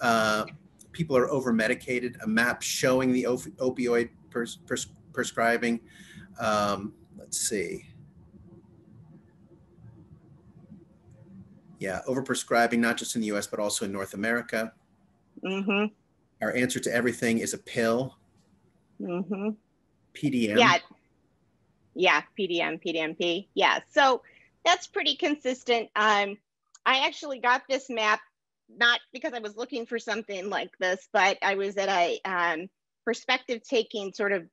Uh, people are over medicated, a map showing the op opioid pers pers prescribing. Um, let's see. Yeah, overprescribing, not just in the US, but also in North America. Mm-hmm. Our answer to everything is a pill. Mm-hmm. PDM. Yeah. Yeah, PDM, PDMP. Yeah. So that's pretty consistent. Um, I actually got this map not because I was looking for something like this, but I was at a um, perspective taking sort of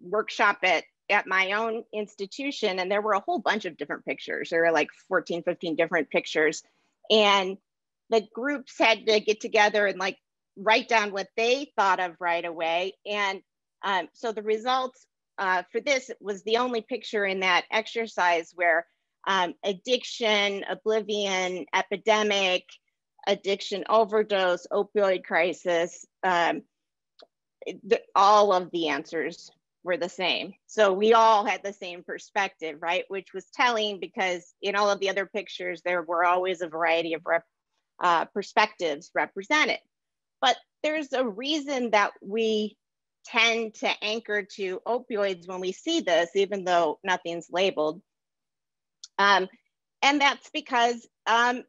workshop at at my own institution and there were a whole bunch of different pictures. There were like 14 15 different pictures. And the groups had to get together and like write down what they thought of right away. And um, so the results uh, for this was the only picture in that exercise where um, addiction oblivion epidemic addiction overdose opioid crisis um, the, all of the answers were the same. So we all had the same perspective, right? Which was telling because in all of the other pictures, there were always a variety of rep, uh, perspectives represented. But there's a reason that we tend to anchor to opioids when we see this, even though nothing's labeled. Um, and that's because um,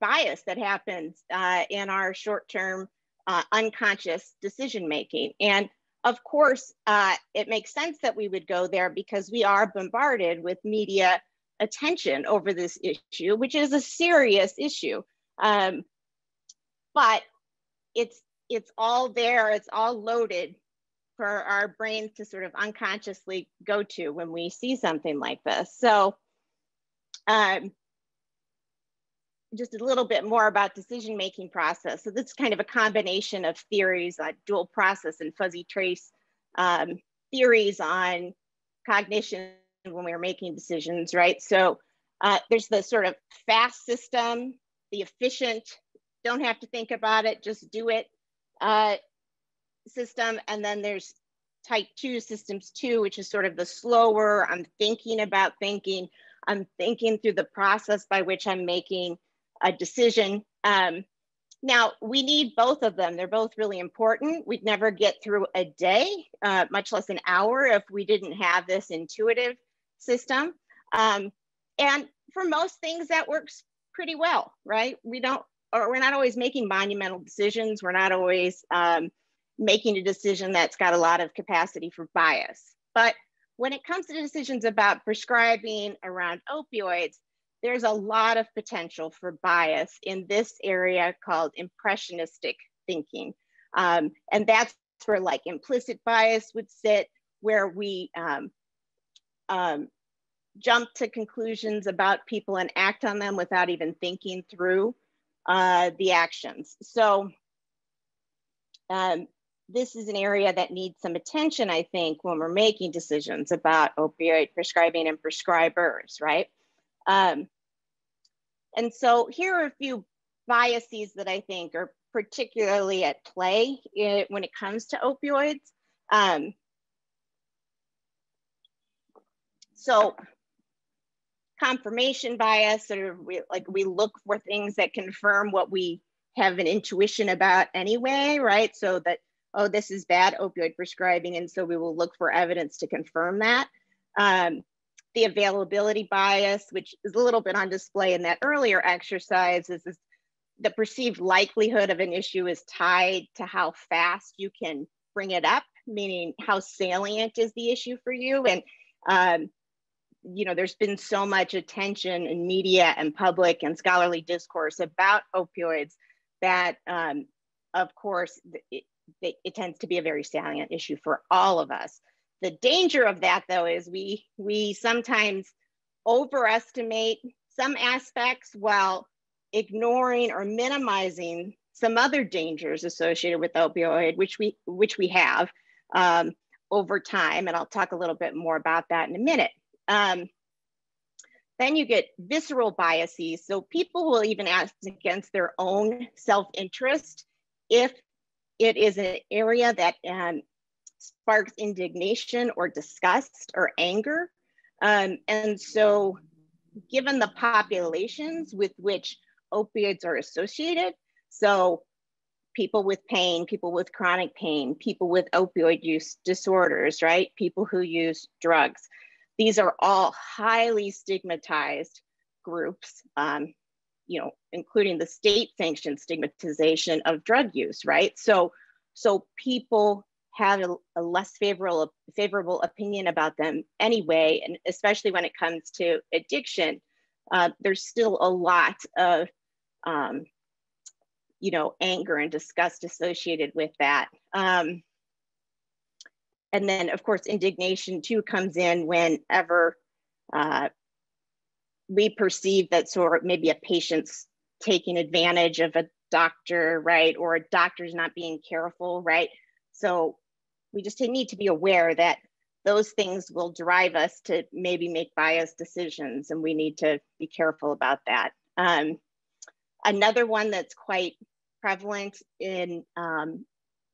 bias that happens uh, in our short-term uh, unconscious decision making. And of course, uh, it makes sense that we would go there because we are bombarded with media attention over this issue, which is a serious issue. Um, but it's it's all there, it's all loaded for our brains to sort of unconsciously go to when we see something like this. So um, just a little bit more about decision making process. So this is kind of a combination of theories like dual process and fuzzy trace um, theories on cognition when we are making decisions, right? So uh, there's the sort of fast system, the efficient, don't have to think about it, just do it uh, system. And then there's type two systems two, which is sort of the slower, I'm thinking about thinking, I'm thinking through the process by which I'm making a decision. Um, now, we need both of them. They're both really important. We'd never get through a day, uh, much less an hour, if we didn't have this intuitive system. Um, and for most things, that works pretty well, right? We don't, or we're not always making monumental decisions. We're not always um, making a decision that's got a lot of capacity for bias. But when it comes to decisions about prescribing around opioids, there's a lot of potential for bias in this area called impressionistic thinking. Um, and that's where like implicit bias would sit, where we um, um, jump to conclusions about people and act on them without even thinking through uh, the actions. So um, this is an area that needs some attention, I think, when we're making decisions about opioid prescribing and prescribers, right? Um, and so here are a few biases that I think are particularly at play when it comes to opioids. Um, so confirmation bias, sort of we, like we look for things that confirm what we have an intuition about anyway, right? So that, oh, this is bad opioid prescribing. And so we will look for evidence to confirm that. Um, the availability bias, which is a little bit on display in that earlier exercise, is, is the perceived likelihood of an issue is tied to how fast you can bring it up, meaning how salient is the issue for you. And, um, you know, there's been so much attention in media and public and scholarly discourse about opioids that, um, of course, it, it, it tends to be a very salient issue for all of us. The danger of that though is we we sometimes overestimate some aspects while ignoring or minimizing some other dangers associated with opioid, which we which we have um, over time, and I'll talk a little bit more about that in a minute. Um, then you get visceral biases. So people will even act against their own self-interest if it is an area that um, sparks indignation or disgust or anger. Um, and so given the populations with which opioids are associated, so people with pain, people with chronic pain, people with opioid use disorders, right? People who use drugs. These are all highly stigmatized groups, um, you know, including the state sanctioned stigmatization of drug use, right? So, so people have a, a less favorable favorable opinion about them anyway, and especially when it comes to addiction, uh, there's still a lot of um, you know anger and disgust associated with that. Um, and then, of course, indignation too comes in whenever uh, we perceive that sort of maybe a patient's taking advantage of a doctor, right? Or a doctor's not being careful, right? So we just need to be aware that those things will drive us to maybe make biased decisions and we need to be careful about that. Um, another one that's quite prevalent in um,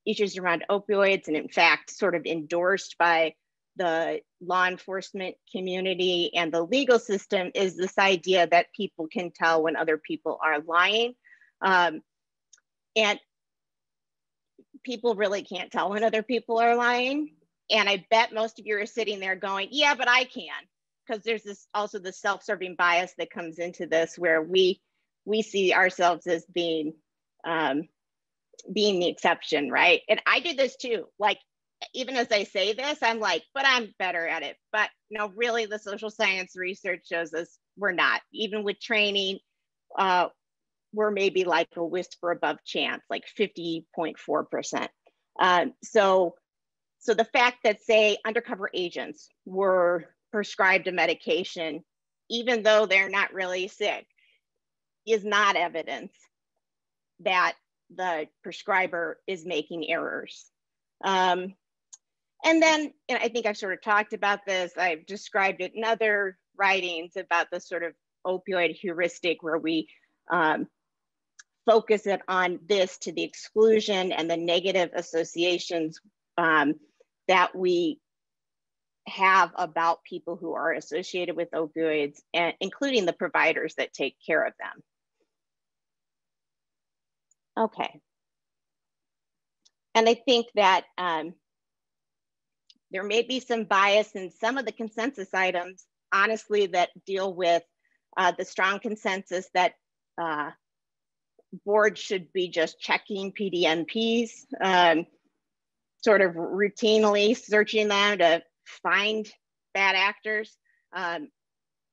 issues around opioids and in fact sort of endorsed by the law enforcement community and the legal system is this idea that people can tell when other people are lying. Um, and people really can't tell when other people are lying. And I bet most of you are sitting there going, yeah, but I can. Because there's this also the self-serving bias that comes into this where we we see ourselves as being um, being the exception, right? And I do this too. Like even as I say this, I'm like, but I'm better at it. But no, really, the social science research shows us we're not. Even with training, uh, we're maybe like a whisper above chance, like 50.4%. Um, so, so the fact that say undercover agents were prescribed a medication, even though they're not really sick, is not evidence that the prescriber is making errors. Um, and then and I think I've sort of talked about this. I've described it in other writings about the sort of opioid heuristic where we um, focus it on this to the exclusion and the negative associations um, that we have about people who are associated with opioids, and including the providers that take care of them. Okay. And I think that um, there may be some bias in some of the consensus items, honestly, that deal with uh, the strong consensus that uh, boards should be just checking PDMPs, um, sort of routinely searching them to find bad actors. Um,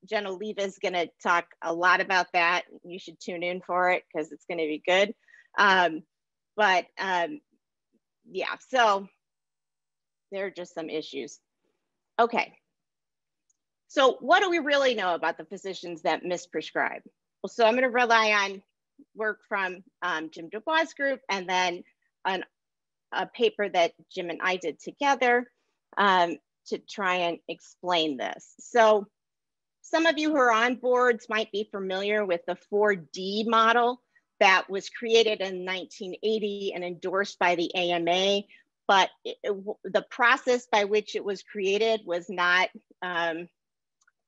Jen Oliva is going to talk a lot about that. You should tune in for it because it's going to be good. Um, but um, yeah, so there are just some issues. Okay. So what do we really know about the physicians that misprescribe? Well, so I'm going to rely on work from um, Jim DuBois' group and then an, a paper that Jim and I did together um, to try and explain this. So some of you who are on boards might be familiar with the 4D model that was created in 1980 and endorsed by the AMA, but it, it, the process by which it was created was not um,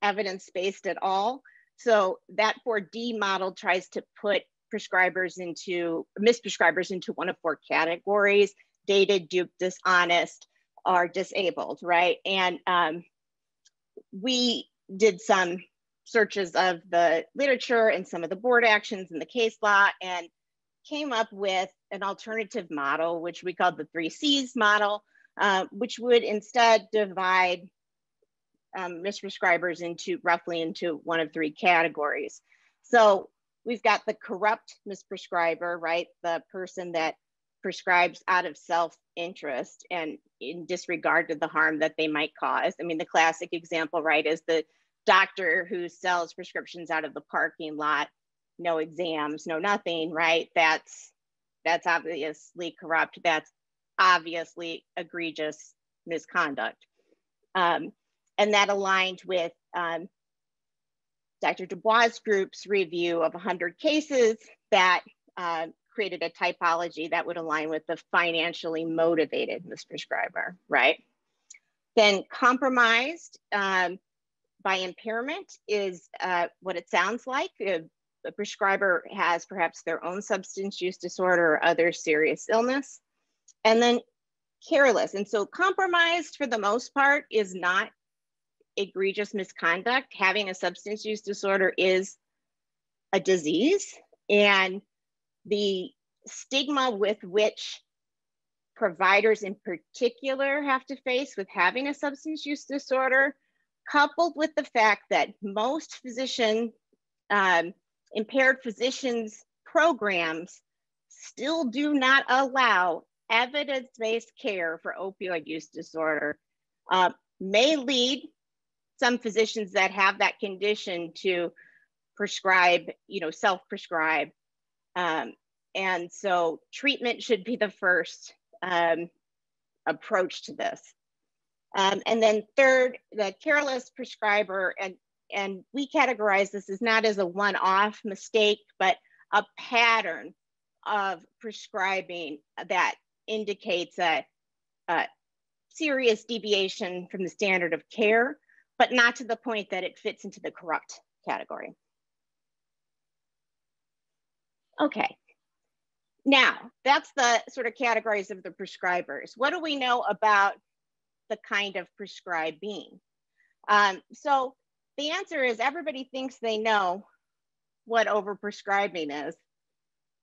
evidence-based at all. So that 4D model tries to put prescribers into misprescribers into one of four categories dated duped dishonest or disabled right? And um, we did some searches of the literature and some of the board actions and the case law and came up with an alternative model which we called the three c's model uh, which would instead divide um, misprescribers into roughly into one of three categories. So we've got the corrupt misprescriber, right? The person that prescribes out of self-interest and in disregard to the harm that they might cause. I mean, the classic example, right, is the doctor who sells prescriptions out of the parking lot, no exams, no nothing, right? That's that's obviously corrupt. That's obviously egregious misconduct. Um, and that aligned with um, Dr. DuBois' group's review of 100 cases that uh, created a typology that would align with the financially motivated misprescriber, right? Then compromised um, by impairment is uh, what it sounds like. A, a prescriber has perhaps their own substance use disorder or other serious illness. And then careless. And so compromised for the most part is not egregious misconduct. Having a substance use disorder is a disease. And the stigma with which providers in particular have to face with having a substance use disorder, coupled with the fact that most physician, um, impaired physicians programs still do not allow evidence-based care for opioid use disorder, uh, may lead some physicians that have that condition to prescribe, you know, self-prescribe. Um, and so treatment should be the first um, approach to this. Um, and then third, the careless prescriber, and, and we categorize this as not as a one-off mistake, but a pattern of prescribing that indicates a, a serious deviation from the standard of care, but not to the point that it fits into the corrupt category. Okay, now, that's the sort of categories of the prescribers. What do we know about the kind of prescribing? Um, so the answer is everybody thinks they know what overprescribing is.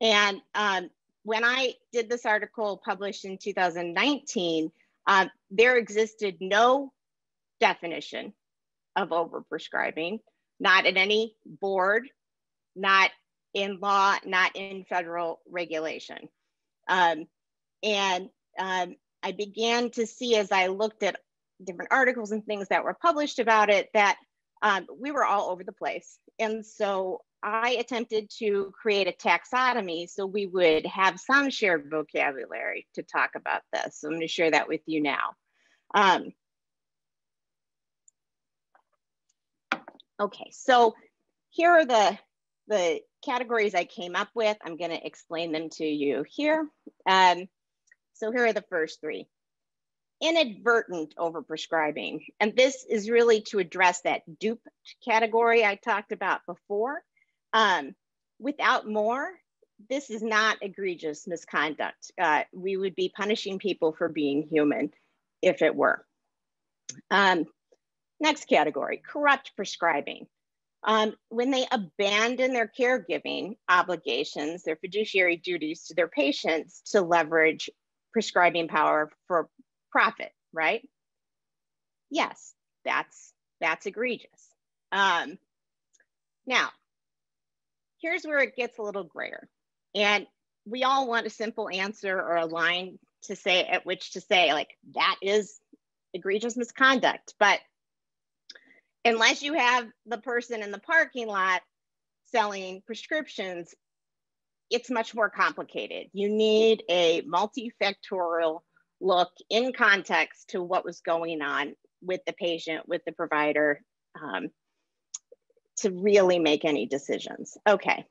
And um, when I did this article published in 2019, um, there existed no definition of overprescribing, not in any board, not in law, not in federal regulation. Um, and um, I began to see as I looked at different articles and things that were published about it that um, we were all over the place. And so I attempted to create a taxonomy so we would have some shared vocabulary to talk about this. So I'm going to share that with you now. Um, okay, so here are the the categories I came up with. I'm going to explain them to you here. Um, so here are the first three. Inadvertent overprescribing. And this is really to address that duped category I talked about before. Um, without more, this is not egregious misconduct. Uh, we would be punishing people for being human if it were. Um, next category, corrupt prescribing. Um, when they abandon their caregiving obligations, their fiduciary duties to their patients to leverage prescribing power for profit, right? Yes, that's that's egregious. Um, now, here's where it gets a little grayer, and we all want a simple answer or a line to say at which to say like that is egregious misconduct, but unless you have the person in the parking lot selling prescriptions, it's much more complicated. You need a multifactorial look in context to what was going on with the patient, with the provider, um, to really make any decisions. Okay,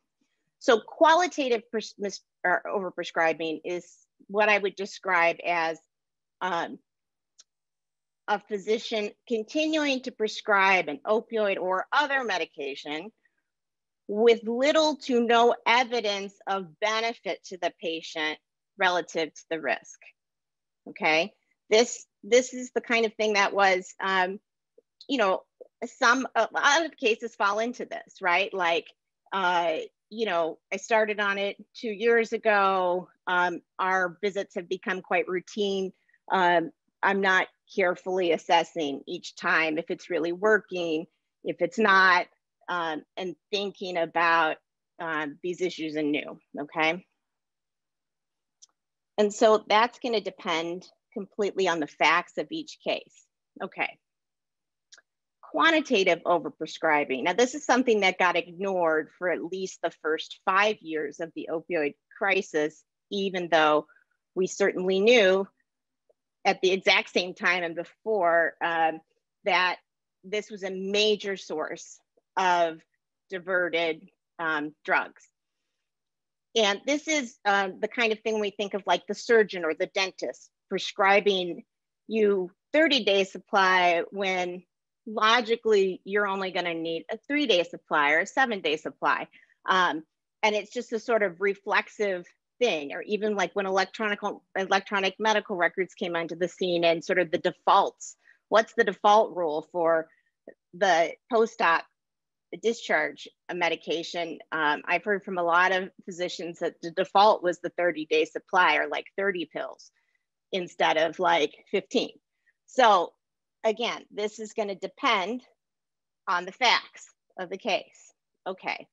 so qualitative mis- overprescribing is what I would describe as um, a physician continuing to prescribe an opioid or other medication with little to no evidence of benefit to the patient relative to the risk. Okay, this this is the kind of thing that was, um, you know, some a lot of cases fall into this, right? Like, uh, you know, I started on it two years ago. Um, our visits have become quite routine. Um, I'm not carefully assessing each time if it's really working, if it's not, um, and thinking about um, these issues anew, okay? And so that's gonna depend completely on the facts of each case. Okay. Quantitative overprescribing. Now, this is something that got ignored for at least the first five years of the opioid crisis, even though we certainly knew at the exact same time and before um, that this was a major source of diverted um, drugs. And this is um, the kind of thing we think of like the surgeon or the dentist prescribing you 30 day supply when logically you're only going to need a three day supply or a seven day supply. Um, and it's just a sort of reflexive thing, or even like when electronic electronic medical records came onto the scene and sort of the defaults. What's the default rule for the post-op discharge medication? Um, I've heard from a lot of physicians that the default was the 30-day supply or like 30 pills instead of like 15. So again, this is going to depend on the facts of the case. Okay.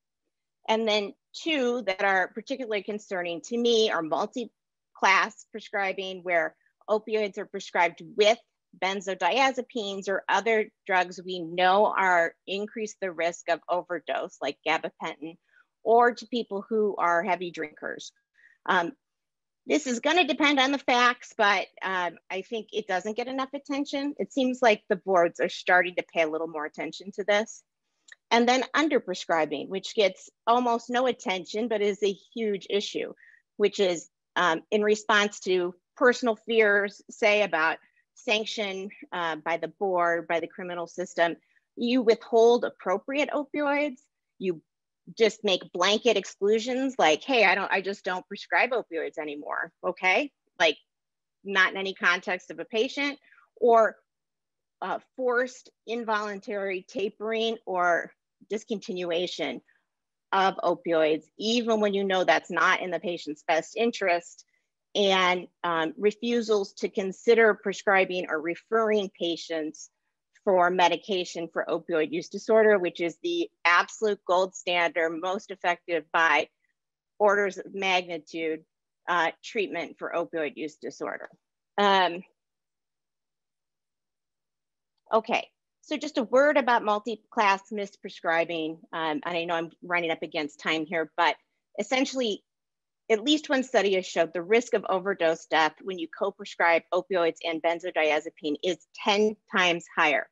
And then two that are particularly concerning to me are multi-class prescribing where opioids are prescribed with benzodiazepines or other drugs we know are increase the risk of overdose like gabapentin or to people who are heavy drinkers. Um, this is going to depend on the facts, but um, I think it doesn't get enough attention. It seems like the boards are starting to pay a little more attention to this. And then underprescribing, which gets almost no attention, but is a huge issue, which is um, in response to personal fears, say about sanction uh, by the board, by the criminal system. You withhold appropriate opioids, you just make blanket exclusions like, hey, I don't, I just don't prescribe opioids anymore. Okay. Like not in any context of a patient or uh, forced involuntary tapering or discontinuation of opioids, even when you know that's not in the patient's best interest, and um, refusals to consider prescribing or referring patients for medication for opioid use disorder, which is the absolute gold standard, most effective by orders of magnitude uh, treatment for opioid use disorder. Um, okay, so just a word about multi-class misprescribing. Um, and I know I'm running up against time here, but essentially, at least one study has showed the risk of overdose death when you co-prescribe opioids and benzodiazepine is 10 times higher.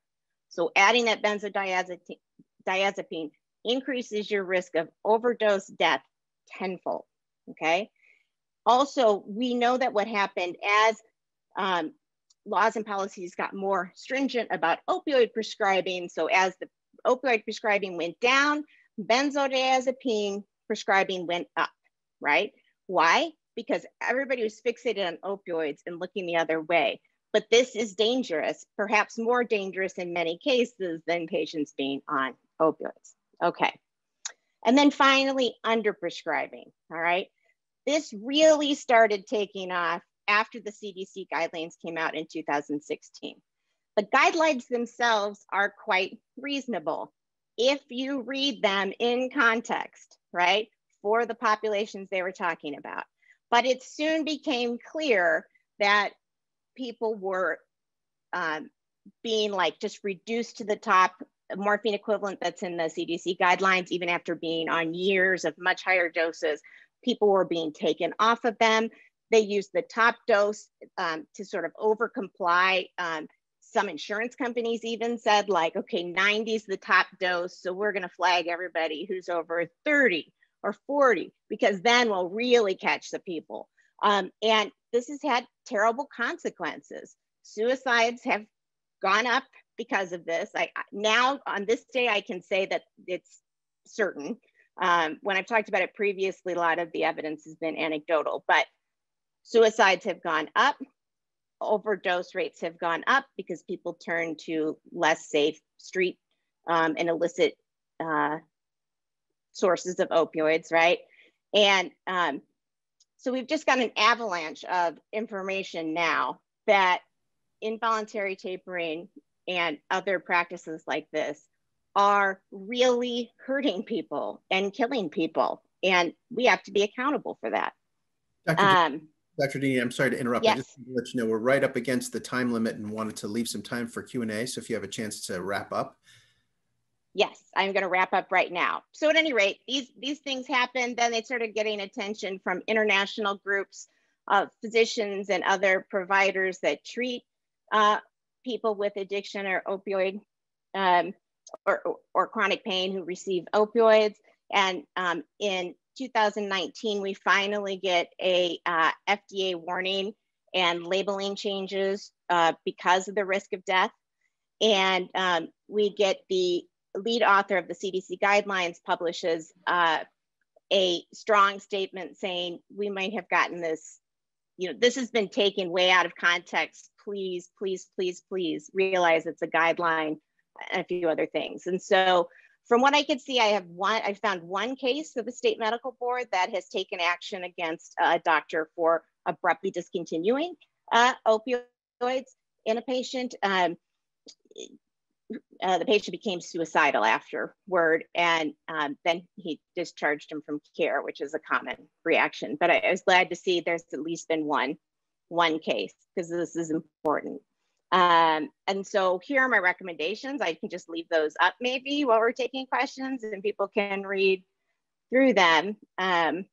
So adding that benzodiazepine increases your risk of overdose death tenfold, okay? Also, we know that what happened as um, laws and policies got more stringent about opioid prescribing. So as the opioid prescribing went down, benzodiazepine prescribing went up, right? Why? Because everybody was fixated on opioids and looking the other way. But this is dangerous, perhaps more dangerous in many cases than patients being on opioids. Okay. And then finally, underprescribing. All right. This really started taking off after the CDC guidelines came out in 2016. The guidelines themselves are quite reasonable if you read them in context, right, for the populations they were talking about. But it soon became clear that people were um, being like just reduced to the top morphine equivalent that's in the CDC guidelines, even after being on years of much higher doses. People were being taken off of them. They used the top dose um, to sort of over comply. Um, some insurance companies even said like, okay, 90 is the top dose. So we're gonna flag everybody who's over 30 or 40 because then we'll really catch the people. Um, and this has had terrible consequences. Suicides have gone up because of this. I now on this day I can say that it's certain. Um, when I've talked about it previously, a lot of the evidence has been anecdotal, but Suicides have gone up. Overdose rates have gone up because people turn to less safe street um, and illicit uh, sources of opioids, right? And um, so we've just got an avalanche of information now that involuntary tapering and other practices like this are really hurting people and killing people. And we have to be accountable for that. Dr. Um, Dr. Dini, I'm sorry to interrupt. Yes. I just want to let you know we're right up against the time limit and wanted to leave some time for Q&A. So if you have a chance to wrap up. Yes, I'm going to wrap up right now. So at any rate, these, these things happened. Then they started getting attention from international groups of physicians and other providers that treat uh, people with addiction or opioid um, or, or, chronic pain who receive opioids. And um, in 2019, we finally get a uh, FDA warning and labeling changes uh, because of the risk of death. and um, we get the lead author of the CDC guidelines publishes uh, a strong statement saying we might have gotten this, you know, this has been taken way out of context. Please, please, please, please realize it's a guideline and a few other things. And so from what I could see, I have one, I found one case of the state medical board that has taken action against a doctor for abruptly discontinuing uh, opioids in a patient. Um, uh, the patient became suicidal afterward, and um, then he discharged him from care, which is a common reaction. But I, I was glad to see there's at least been one one case because this is important. Um, and so here are my recommendations. I can just leave those up maybe while we're taking questions, and people can read through them. Um,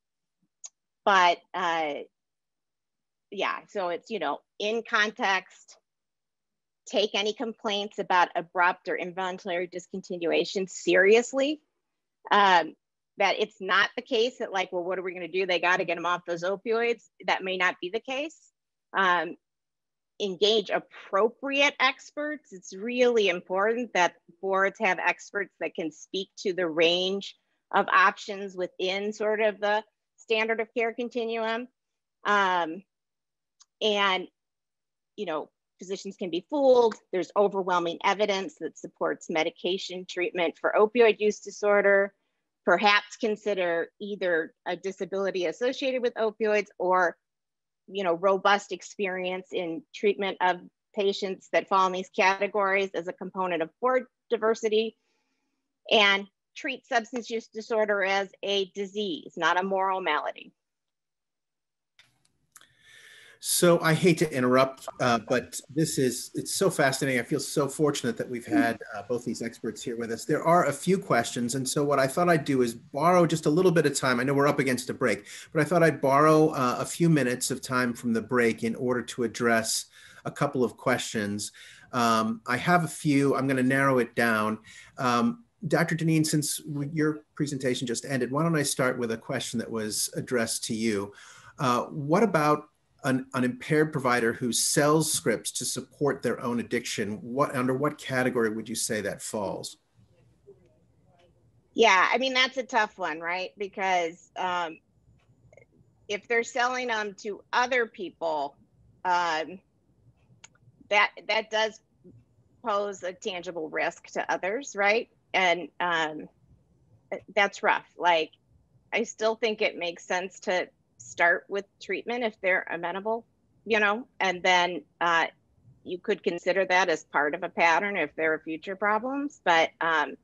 but uh, yeah, so it's you know in context take any complaints about abrupt or involuntary discontinuation seriously. Um, that it's not the case that like, well, what are we going to do? They got to get them off those opioids. That may not be the case. Um, engage appropriate experts. It's really important that boards have experts that can speak to the range of options within sort of the standard of care continuum. Um, and, you know, physicians can be fooled. There's overwhelming evidence that supports medication treatment for opioid use disorder. Perhaps consider either a disability associated with opioids or you know, robust experience in treatment of patients that fall in these categories as a component of board diversity and treat substance use disorder as a disease, not a moral malady. So I hate to interrupt, uh, but this is, it's so fascinating. I feel so fortunate that we've had uh, both these experts here with us. There are a few questions. And so what I thought I'd do is borrow just a little bit of time. I know we're up against a break, but I thought I'd borrow uh, a few minutes of time from the break in order to address a couple of questions. Um, I have a few, I'm gonna narrow it down. Um, Dr. Dineen, since your presentation just ended, why don't I start with a question that was addressed to you. Uh, what about an, an impaired provider who sells scripts to support their own addiction, what under what category would you say that falls? Yeah, I mean that's a tough one, right? Because um, if they're selling them to other people, um, that that does pose a tangible risk to others, right? And um, that's rough. Like, I still think it makes sense to start with treatment if they're amenable, you know, and then uh, you could consider that as part of a pattern if there are future problems. But um,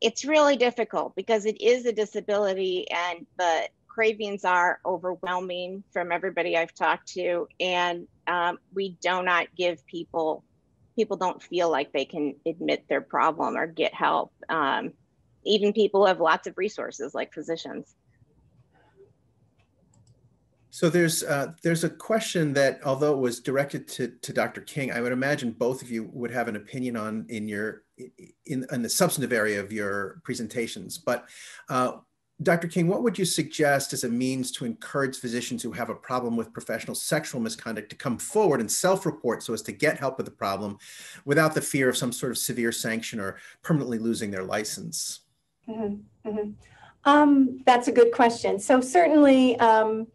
it's really difficult because it is a disability and the cravings are overwhelming from everybody I've talked to. And um, we do not give people, people don't feel like they can admit their problem or get help. Um, even people have lots of resources like physicians. So there's uh, there's a question that, although it was directed to, to Dr. King, I would imagine both of you would have an opinion on in your in, in the substantive area of your presentations. But uh, Dr. King, what would you suggest as a means to encourage physicians who have a problem with professional sexual misconduct to come forward and self-report so as to get help with the problem without the fear of some sort of severe sanction or permanently losing their license? Mm -hmm, mm -hmm. Um, that's a good question. So certainly, um,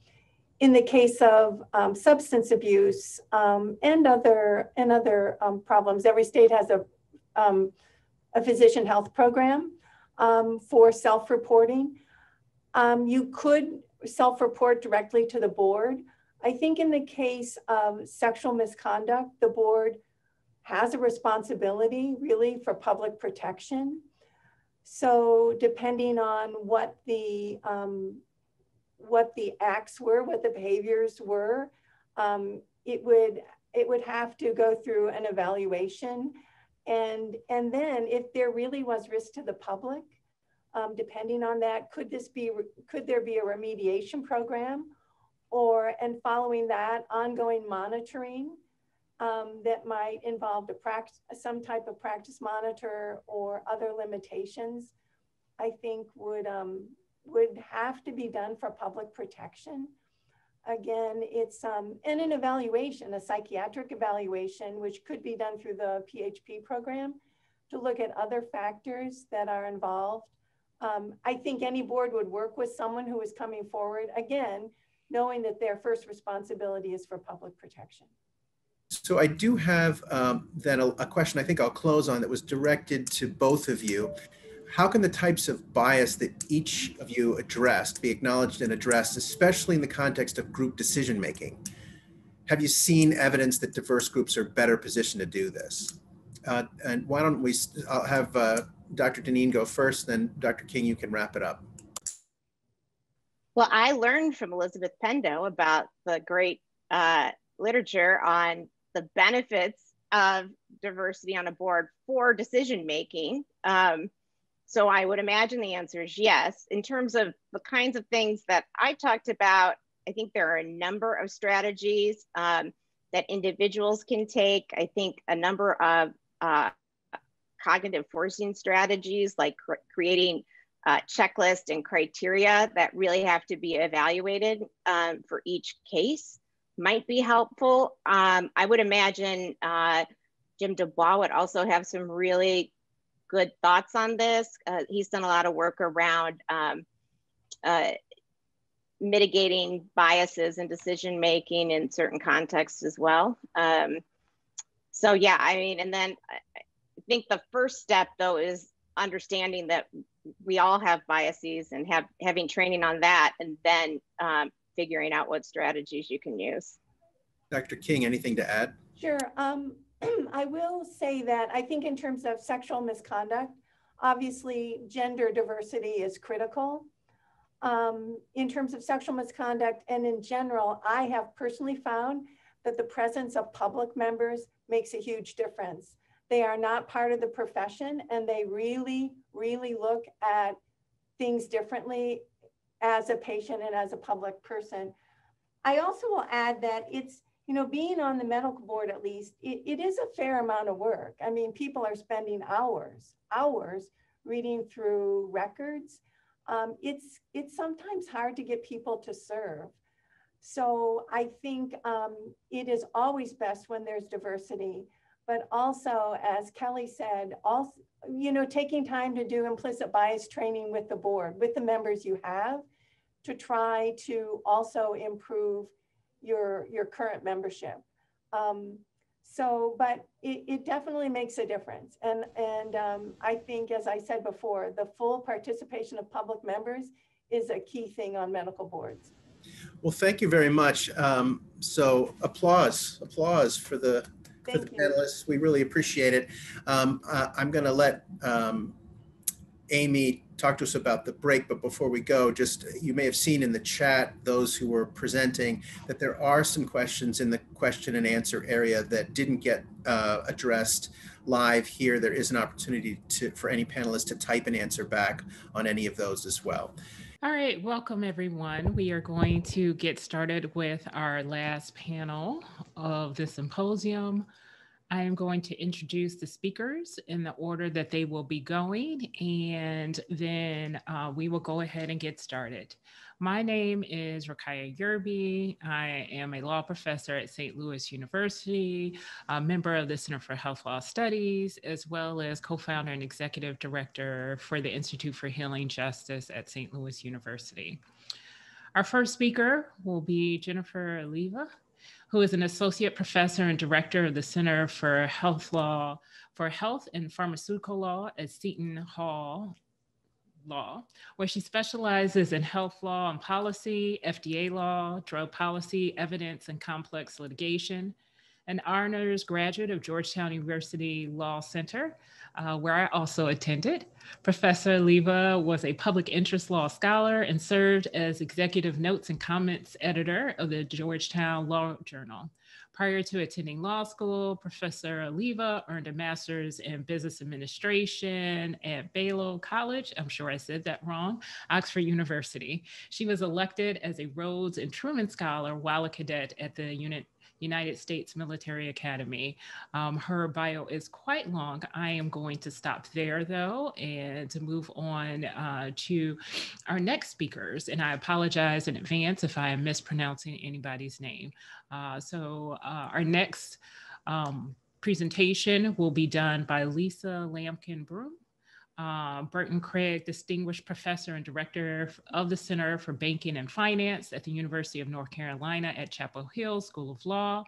in the case of um, substance abuse um, and other and other um, problems, every state has a um, a physician health program um, for self-reporting. Um, you could self-report directly to the board. I think in the case of sexual misconduct, the board has a responsibility really for public protection. So depending on what the what the acts were, what the behaviors were, um, it would it would have to go through an evaluation, and and then if there really was risk to the public, um, depending on that, could this be could there be a remediation program, or and following that, ongoing monitoring. Um, that might involve some type of practice monitor or other limitations, I think would um, would have to be done for public protection. Again, it's um, and an evaluation, a psychiatric evaluation, which could be done through the PHP program to look at other factors that are involved. Um, I think any board would work with someone who is coming forward, again, knowing that their first responsibility is for public protection. So I do have um, then a, a, question I think I'll close on that was directed to both of you. How can the types of bias that each of you addressed be acknowledged and addressed, especially in the context of group decision making? Have you seen evidence that diverse groups are better positioned to do this? Uh, and why don't we I'll have uh, Dr. Dineen go first, then Dr. King, you can wrap it up. Well, I learned from Elizabeth Pendo about the great uh, literature on the benefits of diversity on a board for decision making. Um, so I would imagine the answer is yes. In terms of the kinds of things that I talked about, I think there are a number of strategies um, that individuals can take. I think a number of uh, cognitive forcing strategies like cr creating uh, checklist and criteria that really have to be evaluated um, for each case might be helpful. Um, I would imagine uh, Jim DuBois would also have some really good thoughts on this. Uh, he's done a lot of work around um, uh, mitigating biases and decision making in certain contexts as well. Um, so yeah, I mean, and then I think the first step though is understanding that we all have biases and have having training on that and then um, figuring out what strategies you can use. Dr. King, anything to add? Sure. Um, I will say that I think in terms of sexual misconduct, obviously gender diversity is critical. Um, in terms of sexual misconduct and in general, I have personally found that the presence of public members makes a huge difference. They are not part of the profession and they really, really look at things differently as a patient and as a public person. I also will add that it's, you know, being on the medical board at least, it, it is a fair amount of work. I mean, people are spending hours, hours reading through records. Um, it's, it's sometimes hard to get people to serve. So I think um, it is always best when there's diversity but also, as Kelly said, also, you know, taking time to do implicit bias training with the board, with the members you have, to try to also improve your, your current membership. Um, so, but it, it, definitely makes a difference. And, and um, I think, as I said before, the full participation of public members is a key thing on medical boards. Well, thank you very much. Um, so applause, applause for the for the you. panelists. We really appreciate it. Um, uh, I'm going to let um, Amy talk to us about the break, but before we go, just you may have seen in the chat, those who were presenting, that there are some questions in the question and answer area that didn't get uh, addressed live here. There is an opportunity to, for any panelist to type an answer back on any of those as well. All right, welcome everyone. We are going to get started with our last panel of the symposium. I am going to introduce the speakers in the order that they will be going, and then uh, we will go ahead and get started. My name is Ruqaiijah Yearby. I am a law professor at St. Louis University, a member of the Center for Health Law Studies, as well as co-founder and executive director for the Institute for Healing Justice at St. Louis University. Our first speaker will be Jennifer Oliva who is an associate professor and director of the Center for Health Law for Health and Pharmaceutical Law at Seton Hall Law, where she specializes in health law and policy, FDA law, drug policy, evidence, and complex litigation. An honors graduate of Georgetown University Law Center, uh, where I also attended. Professor Oliva was a public interest law scholar and served as executive notes and comments editor of the Georgetown Law Journal. Prior to attending law school, Professor Oliva earned a master's in business administration at Balliol College. I'm sure I said that wrong, Oxford University. She was elected as a Rhodes and Truman Scholar while a cadet at the Unit United States Military Academy. Um, her bio is quite long. I am going to stop there though and to move on uh, to our next speakers. And I apologize in advance if I am mispronouncing anybody's name. Uh, so uh, our next um, presentation will be done by Lissa Lamkin Broome. Uh, Burton Craige, Distinguished Professor and Director of the Center for Banking and Finance at the University of North Carolina at Chapel Hill School of Law.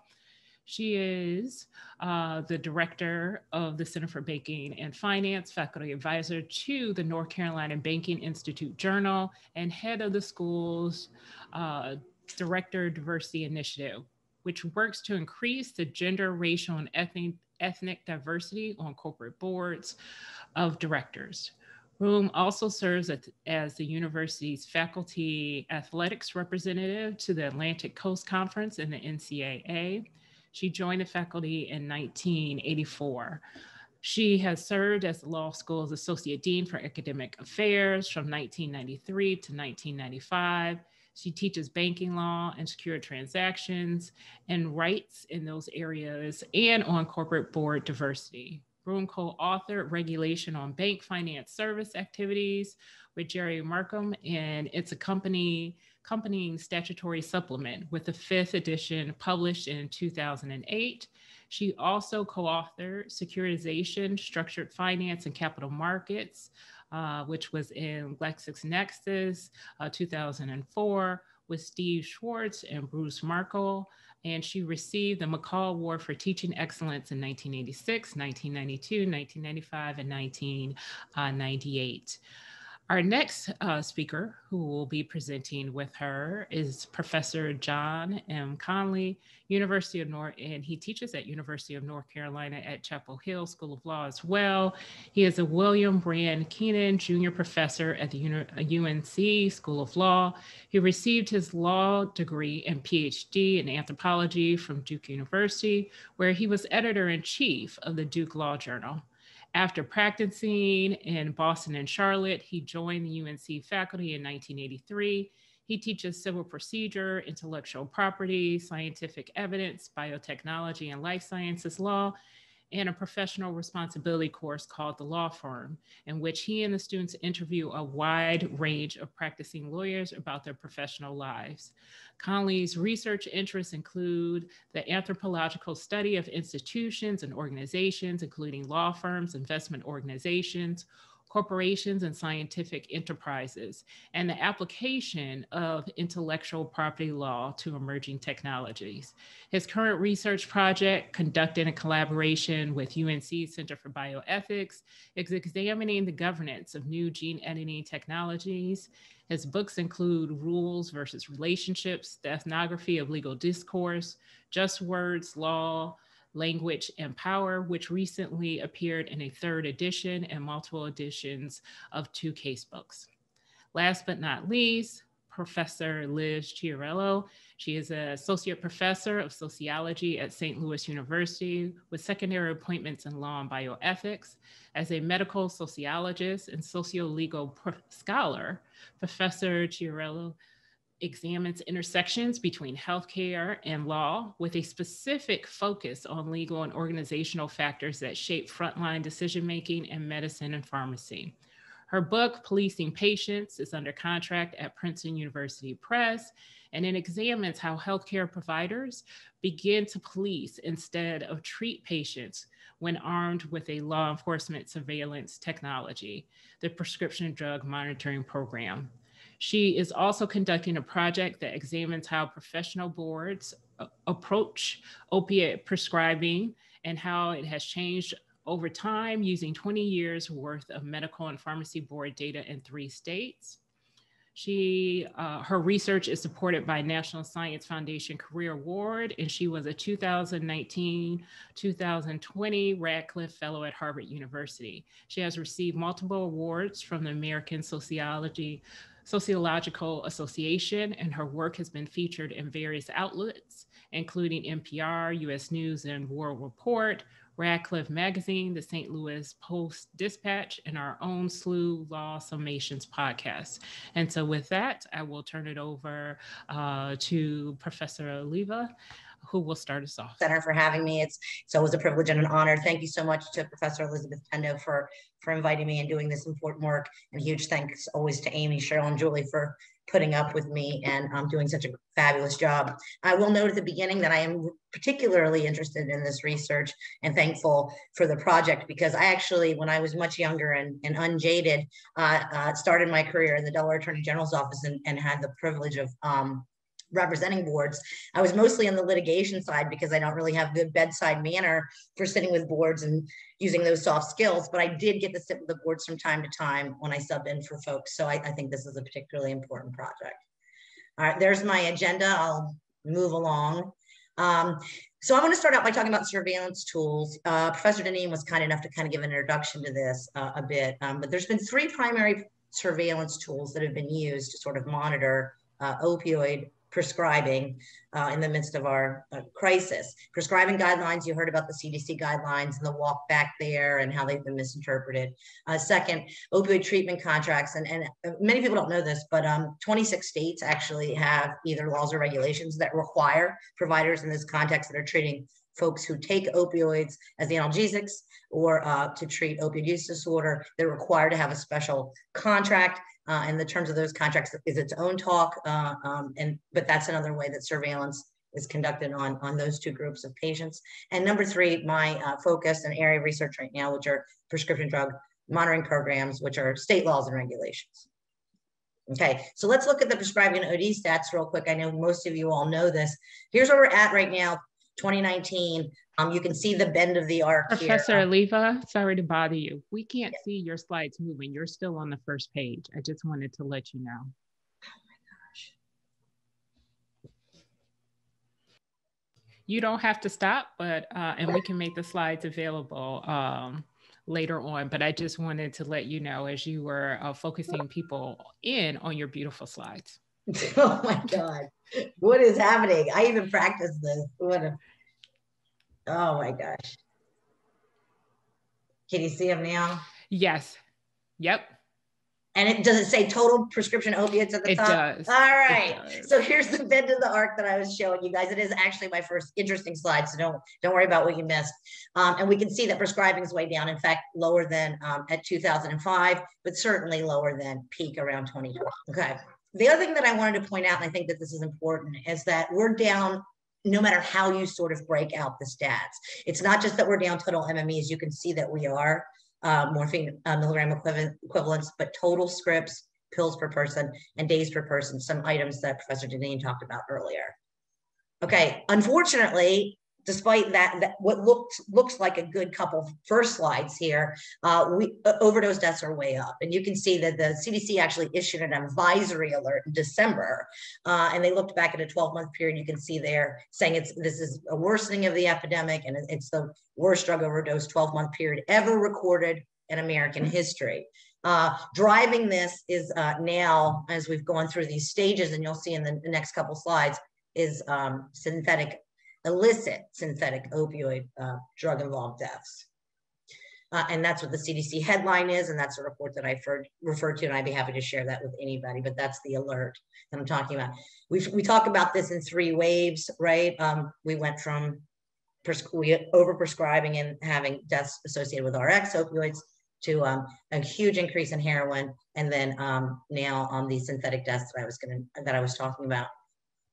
She is uh, the director of the Center for Banking and Finance, faculty advisor to the North Carolina Banking Institute Journal, and head of the school's uh, Director Diversity Initiative, which works to increase the gender, racial, and ethnic, ethnic diversity on corporate boards of directors. Broome also serves as the university's faculty athletics representative to the Atlantic Coast Conference and the NCAA. She joined the faculty in 1984. She has served as the law school's associate dean for academic affairs from 1993 to 1995 she teaches banking law and secure transactions and rights in those areas and on corporate board diversity. Broome co-authored Regulation on Bank Finance Service Activities with Jerry Markham, and it's a company accompanying statutory supplement with the fifth edition published in 2008. She also co-authored Securitization, Structured Finance, and Capital Markets, uh, which was in LexisNexis uh, 2004 with Steve Schwarcz and Bruce Markell. And she received the McCall Award for Teaching Excellence in 1986, 1992, 1995, and 1998. Our next uh, speaker who will be presenting with her is Professor John M. Conley, University of North, and he teaches at University of North Carolina at Chapel Hill School of Law as well. He is a William Brand Kenan Junior Professor at the UNC School of Law. He received his law degree and PhD in anthropology from Duke University, where he was editor in chief of the Duke Law Journal. After practicing in Boston and Charlotte, he joined the UNC faculty in 1983. He teaches civil procedure, intellectual property, scientific evidence, biotechnology, and life sciences law, and a professional responsibility course called The Law Firm, in which he and the students interview a wide range of practicing lawyers about their professional lives. Conley's research interests include the anthropological study of institutions and organizations, including law firms, investment organizations, corporations and scientific enterprises, and the application of intellectual property law to emerging technologies. His current research project, conducted in collaboration with UNC Center for Bioethics, is examining the governance of new gene editing technologies. His books include Rules versus Relationships, The Ethnography of Legal Discourse, Just Words, Law, Language and Power, which recently appeared in a third edition and multiple editions of two casebooks. Last but not least, Professor Liz Chiarello. She is an associate professor of sociology at St. Louis University with secondary appointments in law and bioethics. As a medical sociologist and socio-legal scholar, Professor Chiarello examines intersections between healthcare and law with a specific focus on legal and organizational factors that shape frontline decision making in medicine and pharmacy. Her book, Policing Patients, is under contract at Princeton University Press, and it examines how healthcare providers begin to police instead of treat patients when armed with a law enforcement surveillance technology, the Prescription Drug Monitoring Program. She is also conducting a project that examines how professional boards uh, approach opiate prescribing and how it has changed over time using 20 years worth of medical and pharmacy board data in three states. She, uh, her research is supported by National Science Foundation Career Award, and she was a 2019-2020 Radcliffe Fellow at Harvard University. She has received multiple awards from the American Sociology Sociological Association, and her work has been featured in various outlets, including NPR, US News and World Report, Radcliffe Magazine, the St. Louis Post Dispatch, and our own SLU Law Summations podcast. And so, with that, I will turn it over uh, to Professor Oliva who will start us off? Center for having me. It's it's always a privilege and an honor. Thank you so much to Professor Elizabeth Pendo for for inviting me and doing this important work. And huge thanks always to Amy, Cheryl, and Julie for putting up with me and um, doing such a fabulous job. I will note at the beginning that I am particularly interested in this research and thankful for the project because I actually, when I was much younger and, and unjaded, uh, uh, started my career in the Delaware Attorney General's office and, and had the privilege of um, representing boards. I was mostly on the litigation side because I don't really have good bedside manner for sitting with boards and using those soft skills, but I did get to sit with the boards from time to time when I sub in for folks. So I, I think this is a particularly important project. All right, there's my agenda. I'll move along. Um, so I want to start out by talking about surveillance tools. Uh, Professor Dineen was kind enough to kind of give an introduction to this uh, a bit, um, but there's been three primary surveillance tools that have been used to sort of monitor uh, opioid prescribing uh, in the midst of our uh, crisis. Prescribing guidelines, you heard about the CDC guidelines and the walk back there and how they've been misinterpreted. Uh, second, opioid treatment contracts. And, and uh, many people don't know this, but um, 26 states actually have either laws or regulations that require providers in this context that are treating folks who take opioids as analgesics or uh, to treat opioid use disorder, they're required to have a special contract uh, and the terms of those contracts is its own talk. Uh, um, and but that's another way that surveillance is conducted on on those two groups of patients. And number three, my uh, focus and area of research right now, which are prescription drug monitoring programs, which are state laws and regulations. Okay, so let's look at the prescribing OD stats real quick. I know most of you all know this. Here's where we're at right now, 2019. Um, you can see the bend of the arc Professor here. Oliva, sorry to bother you. We can't yeah. see your slides moving. You're still on the first page. I just wanted to let you know. Oh my gosh. You don't have to stop, but uh, and we can make the slides available um, later on. But I just wanted to let you know as you were uh, focusing people in on your beautiful slides. oh my God. What is happening? I even practiced this. What a Oh my gosh. Can you see them now? Yes. Yep. And it does it say total prescription opiates at the top? it top? Does. All right. Does. So here's the bend of the arc that I was showing you guys. It is actually my first interesting slide, so don't don't worry about what you missed. Um, and we can see that prescribing is way down. In fact, lower than um, at 2005, but certainly lower than peak around 2012. Okay. The other thing that I wanted to point out, and I think that this is important, is that we're down no matter how you sort of break out the stats. It's not just that we're down total MMEs, you can see that we are uh, morphine uh, milligram equivalent, equivalents, but total scripts, pills per person, and days per person, some items that Professor Dineen talked about earlier. Okay, unfortunately, despite that, that what looks looks like a good couple first slides here, uh, we uh, overdose deaths are way up, and you can see that the CDC actually issued an advisory alert in December, uh, and they looked back at a 12 month period. You can see there saying it's this is a worsening of the epidemic, and it's the worst drug overdose 12 month period ever recorded in American history. Uh, driving this is uh, now, as we've gone through these stages, and you'll see in the, the next couple slides, is um, synthetic illicit synthetic opioid uh, drug involved deaths. Uh, and that's what the CDC headline is, and that's a report that I referred, referred to, and I'd be happy to share that with anybody, but that's the alert that I'm talking about. we we talk about this in three waves, right? Um, we went from we overprescribing and having deaths associated with RX opioids to um, a huge increase in heroin, and then um, now on um, these synthetic deaths that I was going to that I was talking about.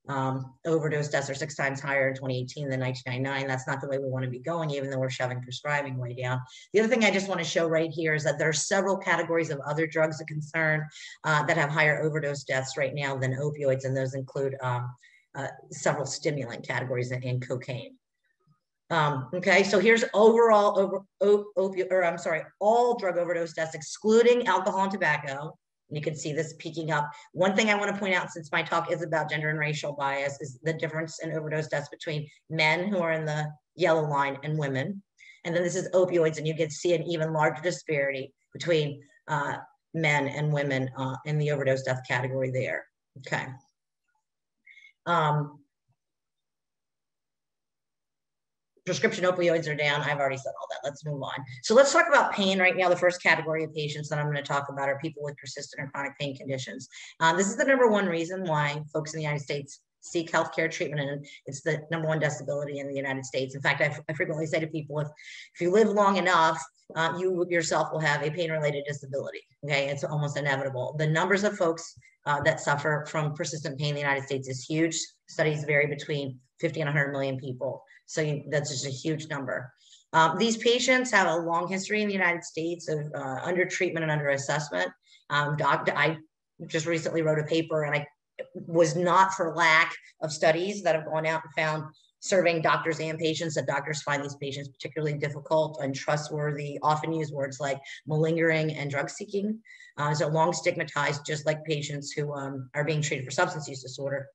Um, overdose deaths are six times higher in 2018 than 1999. That's not the way we want to be going, even though we're shoving prescribing way down. The other thing I just want to show right here is that there are several categories of other drugs of concern uh, that have higher overdose deaths right now than opioids, and those include um, uh, several stimulant categories in, cocaine. Um, okay, so here's overall over, opioid, or I'm sorry, all drug overdose deaths, excluding alcohol and tobacco, you can see this peaking up. One thing I want to point out, since my talk is about gender and racial bias, is the difference in overdose deaths between men who are in the yellow line and women. And then this is opioids, and you can see an even larger disparity between uh, men and women uh, in the overdose death category there. Okay. Um, prescription opioids are down. I've already said all that. Let's move on. So let's talk about pain right now. The first category of patients that I'm going to talk about are people with persistent or chronic pain conditions. Um, this is the number one reason why folks in the United States seek healthcare treatment, and it's the number one disability in the United States. In fact, I, I frequently say to people, if, if you live long enough, uh, you yourself will have a pain-related disability. Okay, it's almost inevitable. The numbers of folks uh, that suffer from persistent pain in the United States is huge. Studies vary between 50 and 100 million people. So you, that's just a huge number. Um, these patients have a long history in the United States of uh, under treatment and under assessment. Um, doc, I just recently wrote a paper and I was not for lack of studies that have gone out and found surveying doctors and patients that doctors find these patients particularly difficult, untrustworthy, often use words like malingering and drug seeking. Uh, so long stigmatized, just like patients who um, are being treated for substance use disorder.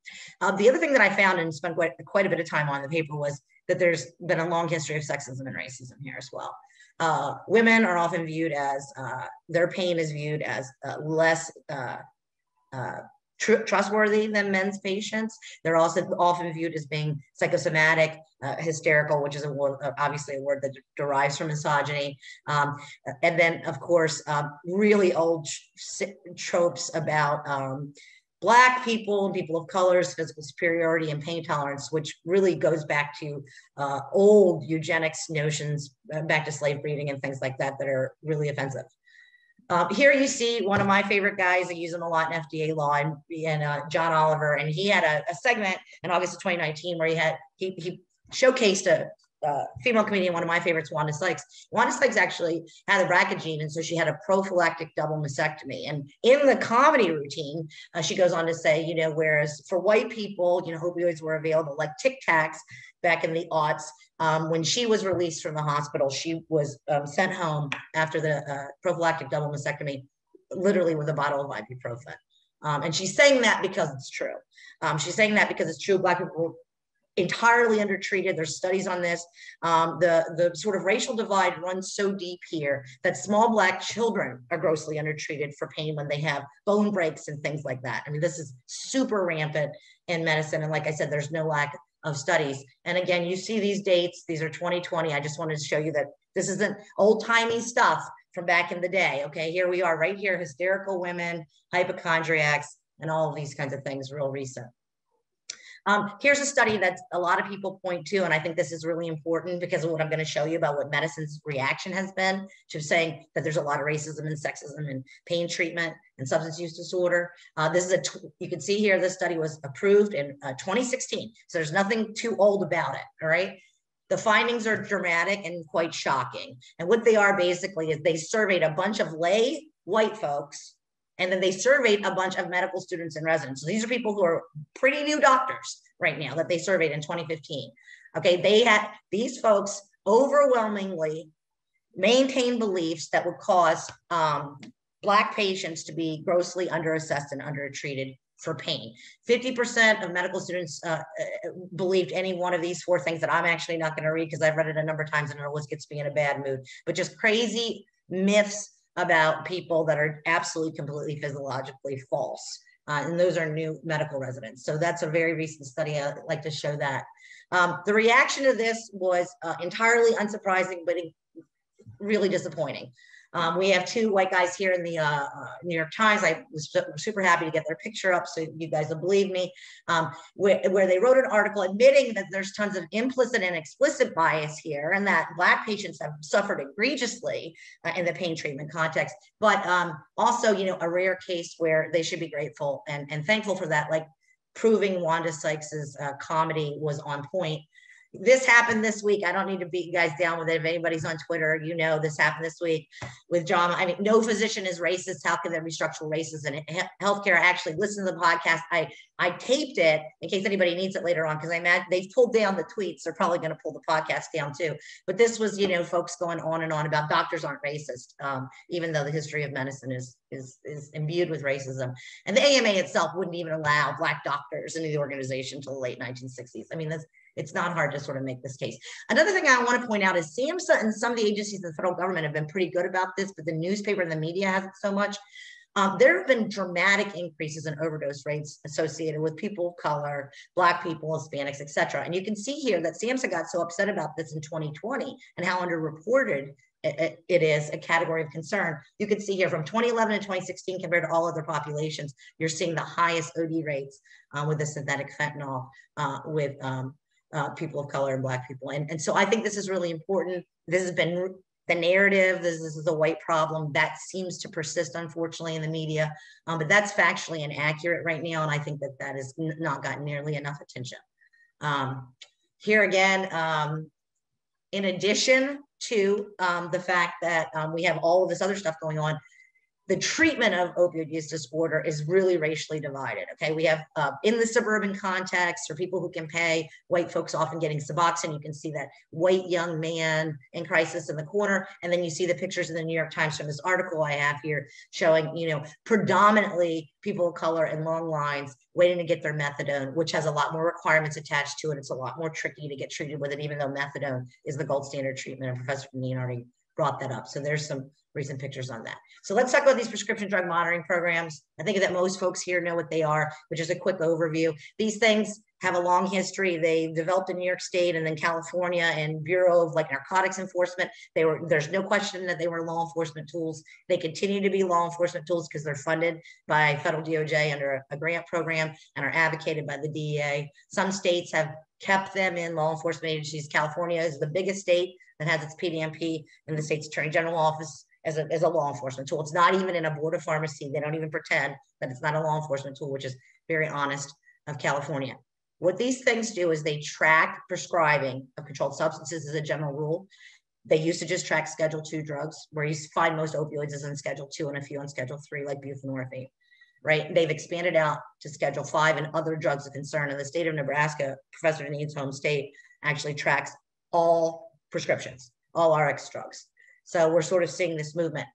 Uh, the other thing that I found and spent quite, quite a bit of time on the paper was that there's been a long history of sexism and racism here as well. Uh, women are often viewed as, uh, their pain is viewed as uh, less uh, uh, tr- trustworthy than men's patients. They're also often viewed as being psychosomatic, uh, hysterical, which is a word, obviously a word that derives from misogyny. Um, and then, of course, um, really old tropes about um, Black people and people of colors, physical superiority and pain tolerance, which really goes back to uh, old eugenics notions, uh, back to slave breeding and things like that, that are really offensive. Uh, here you see one of my favorite guys. I use him a lot in FDA law, and, and uh, John Oliver, and he had a, a, segment in August of 2019 where he had he, he showcased a, uh, female comedian, one of my favorites, Wanda Sykes. Wanda Sykes actually had a BRCA gene, and so she had a prophylactic double mastectomy. And in the comedy routine, uh, she goes on to say, you know, whereas for white people, you know, opioids were available like Tic Tacs back in the aughts. Um, when she was released from the hospital, she was um, sent home after the uh, prophylactic double mastectomy, literally with a bottle of ibuprofen. Um, and she's saying that because it's true. Um, she's saying that because it's true. Black people entirely undertreated. There's studies on this. Um, the, the sort of racial divide runs so deep here that small Black children are grossly undertreated for pain when they have bone breaks and things like that. I mean, this is super rampant in medicine. And like I said, there's no lack of studies. And again, you see these dates, these are 2020. I just wanted to show you that this isn't old timey stuff from back in the day. Okay, here we are right here, hysterical women, hypochondriacs, and all of these kinds of things real recent. Um, here's a study that a lot of people point to, and I think this is really important because of what I'm going to show you about what medicine's reaction has been to saying that there's a lot of racism and sexism and pain treatment and substance use disorder. Uh, this is a, you can see here, this study was approved in uh, 2016. So there's nothing too old about it, all right? The findings are dramatic and quite shocking. And what they are basically is they surveyed a bunch of lay white folks and then they surveyed a bunch of medical students and residents. So these are people who are pretty new doctors right now that they surveyed in 2015. Okay, they had these folks overwhelmingly maintain beliefs that would cause um, Black patients to be grossly underassessed and undertreated for pain. 50% of medical students uh, uh, believed any one of these four things that I'm actually not going to read because I've read it a number of times and it always gets me in a bad mood, but just crazy myths about people that are absolutely completely physiologically false. Uh, and those are new medical residents. So that's a very recent study. I'd like to show that. Um, the reaction to this was uh, entirely unsurprising, but really disappointing. Um, we have two white guys here in the uh, uh, New York Times. I was super happy to get their picture up so you guys will believe me, um, where, where they wrote an article admitting that there's tons of implicit and explicit bias here and that Black patients have suffered egregiously uh, in the pain treatment context, but um, also, you know, a rare case where they should be grateful and, and thankful for that, like proving Wanda Sykes's uh, comedy was on point this happened this week. I don't need to beat you guys down with it. If anybody's on Twitter, you know this happened this week with JAMA. I mean, no physician is racist. How can there be structural racism in healthcare? I actually listened to the podcast. I I taped it in case anybody needs it later on because I imagine they've pulled down the tweets. They're probably going to pull the podcast down too. But this was, you know, folks going on and on about doctors aren't racist, um, even though the history of medicine is is is imbued with racism. And the AMA itself wouldn't even allow black doctors into the organization until the late 1960s. I mean, that's it's not hard to sort of make this case. Another thing I want to point out is SAMHSA and some of the agencies in the federal government have been pretty good about this, but the newspaper and the media hasn't so much. Um, there have been dramatic increases in overdose rates associated with people of color, Black people, Hispanics, et cetera. And you can see here that SAMHSA got so upset about this in 2020 and how underreported it, it is a category of concern. You can see here from 2011 to 2016 compared to all other populations, you're seeing the highest OD rates uh, with the synthetic fentanyl uh, with um, uh, people of color and Black people. And, and so I think this is really important. This has been the narrative, this, this is a white problem, that seems to persist, unfortunately, in the media. Um, but that's factually inaccurate right now. And I think that that has not gotten nearly enough attention. Um, here again, um, in addition to um, the fact that um, we have all of this other stuff going on, the treatment of opioid use disorder is really racially divided. Okay, we have uh, in the suburban context for people who can pay, white folks often getting Suboxone. You can see that white young man in crisis in the corner, and then you see the pictures in the New York Times from this article I have here showing, you know, predominantly people of color in long lines waiting to get their methadone, which has a lot more requirements attached to it. It's a lot more tricky to get treated with it, even though methadone is the gold standard treatment. And Professor Dineen already brought that up. So there's some recent pictures on that. So let's talk about these prescription drug monitoring programs. I think that most folks here know what they are, but just a quick overview. These things have a long history. They developed in New York State and then California and Bureau of like narcotics enforcement. They were there's no question that they were law enforcement tools. They continue to be law enforcement tools because they're funded by federal DOJ under a, a grant program and are advocated by the DEA. Some states have kept them in law enforcement agencies. California is the biggest state that has its PDMP in the state's attorney general office as a, as a law enforcement tool. It's not even in a board of pharmacy. They don't even pretend that it's not a law enforcement tool, which is very honest of California. What these things do is they track prescribing of controlled substances as a general rule. They used to just track Schedule Two drugs, where you find most opioids is in Schedule Two and a few in Schedule Three, like buprenorphine. Right? They've expanded out to Schedule Five and other drugs of concern. In the state of Nebraska, Professor Dineen's home state actually tracks all prescriptions, all RX drugs. So we're sort of seeing this movement.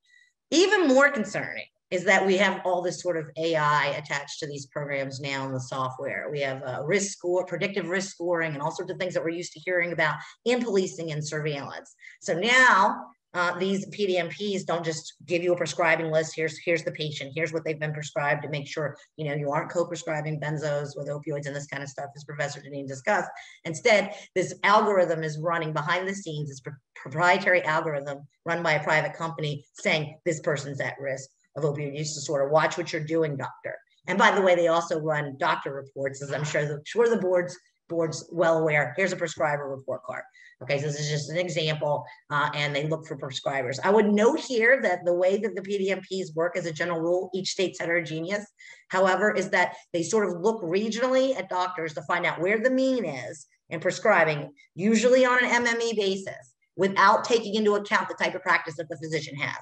Even more concerning is that we have all this sort of AI attached to these programs now in the software. We have uh, risk score, predictive risk scoring, and all sorts of things that we're used to hearing about in policing and surveillance. So now uh, these PDMPs don't just give you a prescribing list. Here's here's the patient. Here's what they've been prescribed to make sure you know you aren't co-prescribing benzos with opioids and this kind of stuff, as Professor Dineen discussed. Instead, this algorithm is running behind the scenes. It's proprietary algorithm run by a private company saying this person's at risk of opioid use disorder. Watch what you're doing, doctor. And by the way, they also run doctor reports, as I'm sure the sure the boards boards well aware. Here's a prescriber report card. Okay, so this is just an example, uh, and they look for prescribers. I would note here that the way that the PDMPs work as a general rule, each state's heterogeneous. However, is that they sort of look regionally at doctors to find out where the mean is in prescribing, usually on an MME basis without taking into account the type of practice that the physician has.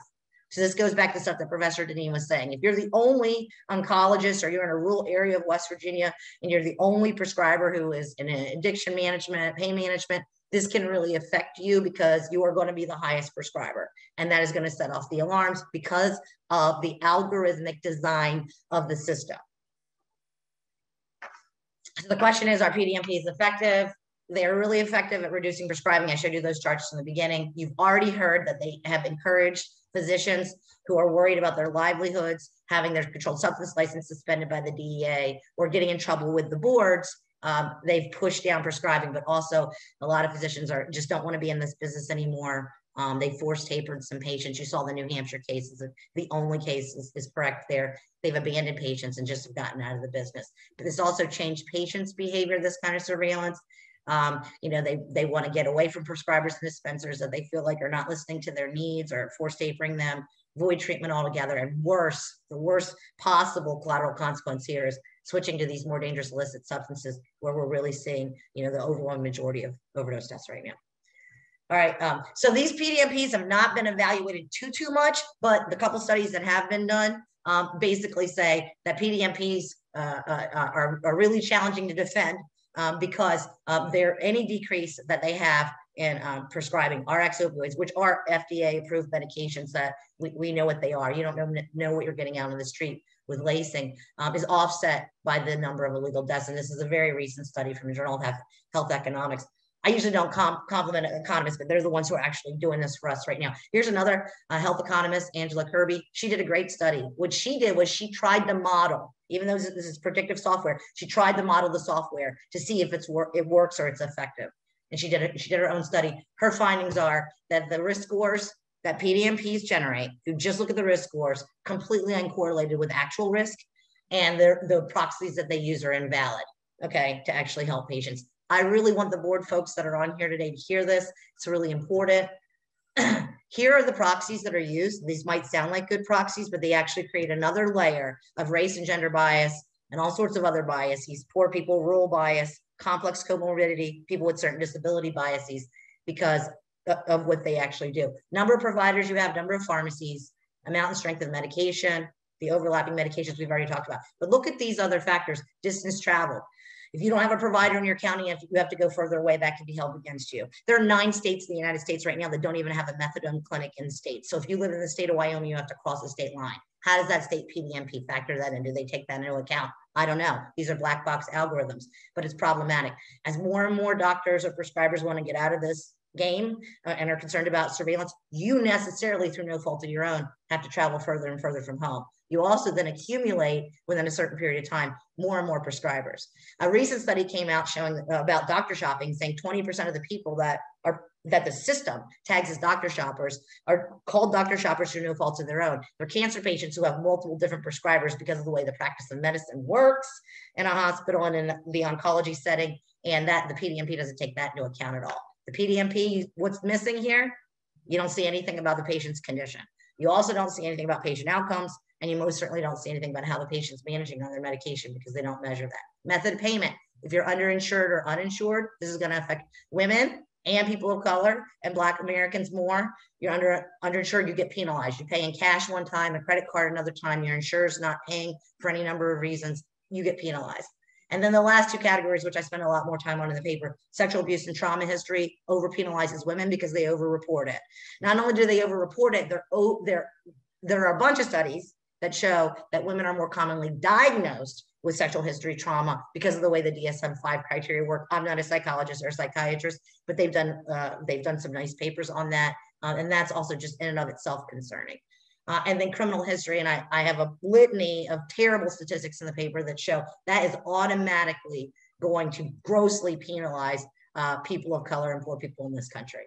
So this goes back to stuff that Professor Dineen was saying. If you're the only oncologist or you're in a rural area of West Virginia and you're the only prescriber who is in addiction management, pain management, this can really affect you because you are going to be the highest prescriber. And that is going to set off the alarms because of the algorithmic design of the system. So the question is, are PDMPs effective? They're really effective at reducing prescribing. I showed you those charts in the beginning. You've already heard that they have encouraged physicians who are worried about their livelihoods, having their controlled substance license suspended by the DEA, or getting in trouble with the boards. Um, they've pushed down prescribing, but also a lot of physicians are just don't want to be in this business anymore. Um, they forced tapered some patients. You saw the New Hampshire cases. The only case is, is correct there. They've abandoned patients and just have gotten out of the business. But this also changed patients' behavior, this kind of surveillance. Um, you know, they, they want to get away from prescribers and dispensers that they feel like are not listening to their needs or force tapering them, void treatment altogether. And worse, the worst possible collateral consequence here is switching to these more dangerous illicit substances where we're really seeing, you know, the overwhelming majority of overdose deaths right now. All right, um, so these PDMPs have not been evaluated too, too much, but the couple studies that have been done um, basically say that PDMPs uh, uh, are, are really challenging to defend um, because um, there any decrease that they have in um, prescribing RX opioids, which are FDA approved medications that we, we know what they are. You don't know, know what you're getting out on the street with lacing um, is offset by the number of illegal deaths. And this is a very recent study from the Journal of Health, Health Economics. I usually don't com compliment economists, but they're the ones who are actually doing this for us right now. Here's another uh, health economist, Angela Kilby. She did a great study. What she did was she tried to model, even though this is predictive software, she tried to model the software to see if it's wor it works or it's effective. And she did it. She did her own study. Her findings are that the risk scores that PDMPs generate, who just look at the risk scores, completely uncorrelated with actual risk, and the proxies that they use are invalid, okay, to actually help patients. I really want the board folks that are on here today to hear this. It's really important. here are the proxies that are used. These might sound like good proxies, but they actually create another layer of race and gender bias and all sorts of other biases, poor people, rural bias, complex comorbidity, people with certain disability biases because of what they actually do. Number of providers you have, number of pharmacies, amount and strength of medication, the overlapping medications we've already talked about. But look at these other factors, distance traveled. If you don't have a provider in your county, you have to go further away, that can be held against you. There are nine states in the United States right now that don't even have a methadone clinic in the state. So if you live in the state of Wyoming, you have to cross the state line. How does that state PDMP factor that in? Do they take that into account? I don't know. These are black box algorithms, but it's problematic. As more and more doctors or prescribers want to get out of this game uh, and are concerned about surveillance, you necessarily, through no fault of your own, have to travel further and further from home. You also then accumulate within a certain period of time more and more prescribers. A recent study came out showing uh, about doctor shopping, saying 20% of the people that are that the system tags as doctor shoppers are called doctor shoppers through no fault of their own. They're cancer patients who have multiple different prescribers because of the way the practice of medicine works in a hospital and in the oncology setting, and that the PDMP doesn't take that into account at all. The PDMP, what's missing here? You don't see anything about the patient's condition. You also don't see anything about patient outcomes, and you most certainly don't see anything about how the patient's managing on their medication because they don't measure that. Method of payment. If you're underinsured or uninsured, this is going to affect women and people of color and Black Americans more. You're under underinsured, you get penalized. You pay in cash one time, a credit card another time. Your insurer's not paying for any number of reasons. You get penalized. And then the last two categories, which I spend a lot more time on in the paper, sexual abuse and trauma history over penalizes women because they over-report it. Not only do they over-report it, they're, oh, they're, there are a bunch of studies that show that women are more commonly diagnosed with sexual history trauma because of the way the DSM-5 criteria work. I'm not a psychologist or a psychiatrist, but they've done uh, they've done some nice papers on that, uh, and that's also just in and of itself concerning uh, and then criminal history. And I, I have a litany of terrible statistics in the paper that show that is automatically going to grossly penalize uh, people of color and poor people in this country.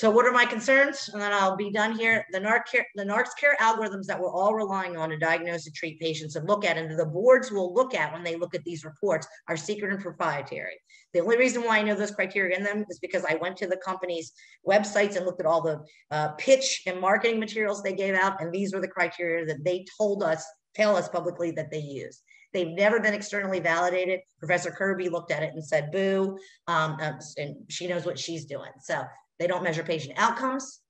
So what are my concerns? And then I'll be done here. The NarxCare, the NarxCare algorithms that we're all relying on to diagnose and treat patients and look at, and the boards will look at when they look at these reports are secret and proprietary. The only reason why I know those criteria in them is because I went to the company's websites and looked at all the uh, pitch and marketing materials they gave out, and these were the criteria that they told us, tell us publicly that they use. They've never been externally validated. Professor Kilby looked at it and said, boo, um, uh, and she knows what she's doing. So they don't measure patient outcomes.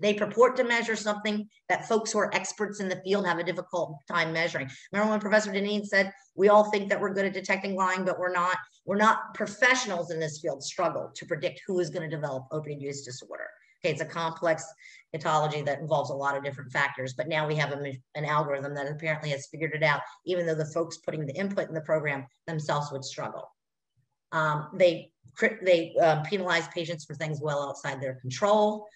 They purport to measure something that folks who are experts in the field have a difficult time measuring. Remember when Professor Dineen said, we all think that we're good at detecting lying, but we're not. We're not professionals in this field struggle to predict who is going to develop opioid use disorder. Okay, it's a complex etiology that involves a lot of different factors, but now we have a, an algorithm that apparently has figured it out, even though the folks putting the input in the program themselves would struggle. Um, they they uh, penalize patients for things well outside their control.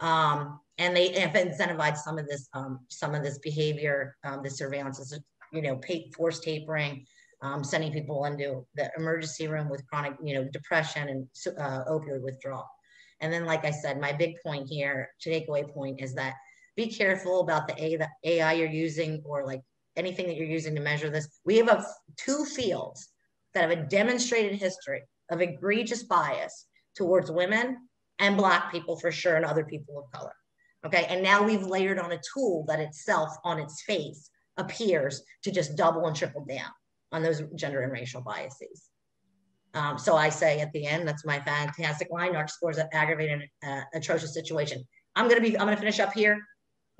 Um, and they have incentivized some of this um, some of this behavior, um, the surveillance is, you know, pay, forced tapering, um, sending people into the emergency room with chronic, you know, depression and uh, opioid withdrawal. And then, like I said, my big point here, takeaway point is that be careful about the, a, the AI you're using or like anything that you're using to measure this. We have a, two fields that have a demonstrated history of egregious bias towards women and Black people for sure, and other people of color. Okay. And now we've layered on a tool that itself on its face appears to just double and triple down on those gender and racial biases. Um, so I say at the end, that's my fantastic line, Narx Scores that aggravated uh, atrocious situation. I'm to be, I'm to finish up here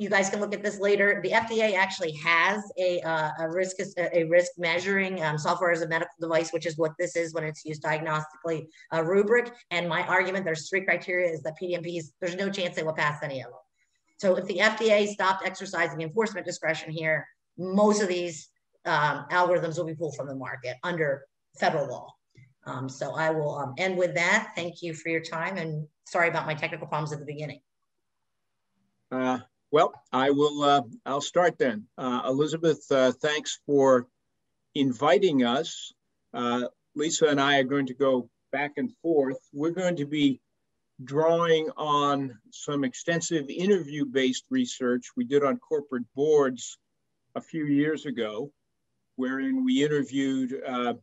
you guys can look at this later. The FDA actually has a, uh, a risk a risk measuring um, software as a medical device, which is what this is when it's used diagnostically uh, rubric. And my argument, there's three criteria, is that PDMPs, there's no chance they will pass any of them. So if the FDA stopped exercising enforcement discretion here, most of these um, algorithms will be pulled from the market under federal law. Um, so I will um, end with that. Thank you for your time and sorry about my technical problems at the beginning. Uh, well, I will. Uh, I'll start then. Uh, Elizabeth, uh, thanks for inviting us. Uh, Lisa and I are going to go back and forth. We're going to be drawing on some extensive interview-based research we did on corporate boards a few years ago, wherein we interviewed uh,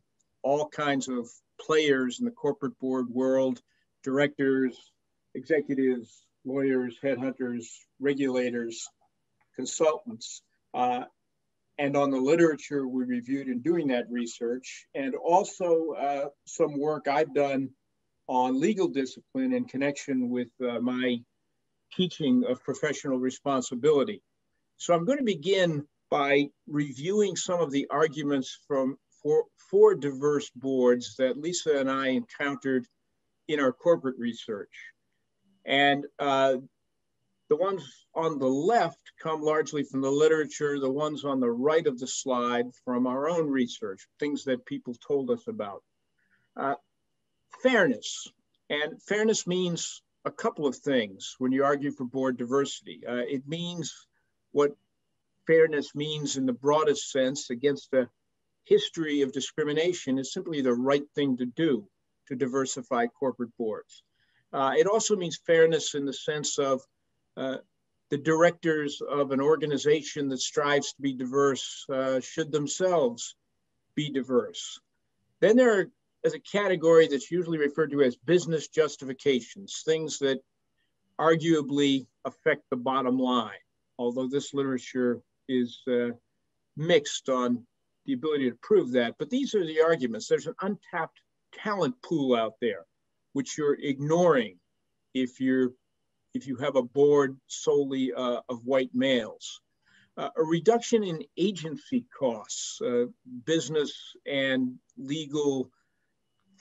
all kinds of players in the corporate board world, directors, executives, lawyers, headhunters, regulators, consultants, uh, and on the literature we reviewed in doing that research, and also uh, some work I've done on legal discipline in connection with uh, my teaching of professional responsibility. So I'm going to begin by reviewing some of the arguments from four, four diverse boards that Lisa and I encountered in our corporate research. And uh, the ones on the left come largely from the literature, the ones on the right of the slide from our own research, things that people told us about. Uh, fairness, and fairness means a couple of things when you argue for board diversity. Uh, it means what fairness means in the broadest sense against a history of discrimination is simply the right thing to do to diversify corporate boards. Uh, it also means fairness in the sense of uh, the directors of an organization that strives to be diverse uh, should themselves be diverse. Then there are, a category that's usually referred to as business justifications, things that arguably affect the bottom line, although this literature is uh, mixed on the ability to prove that. But these are the arguments. There's an untapped talent pool out there, which you're ignoring if you're if you have a board solely uh, of white males. Uh, a reduction in agency costs, uh, business and legal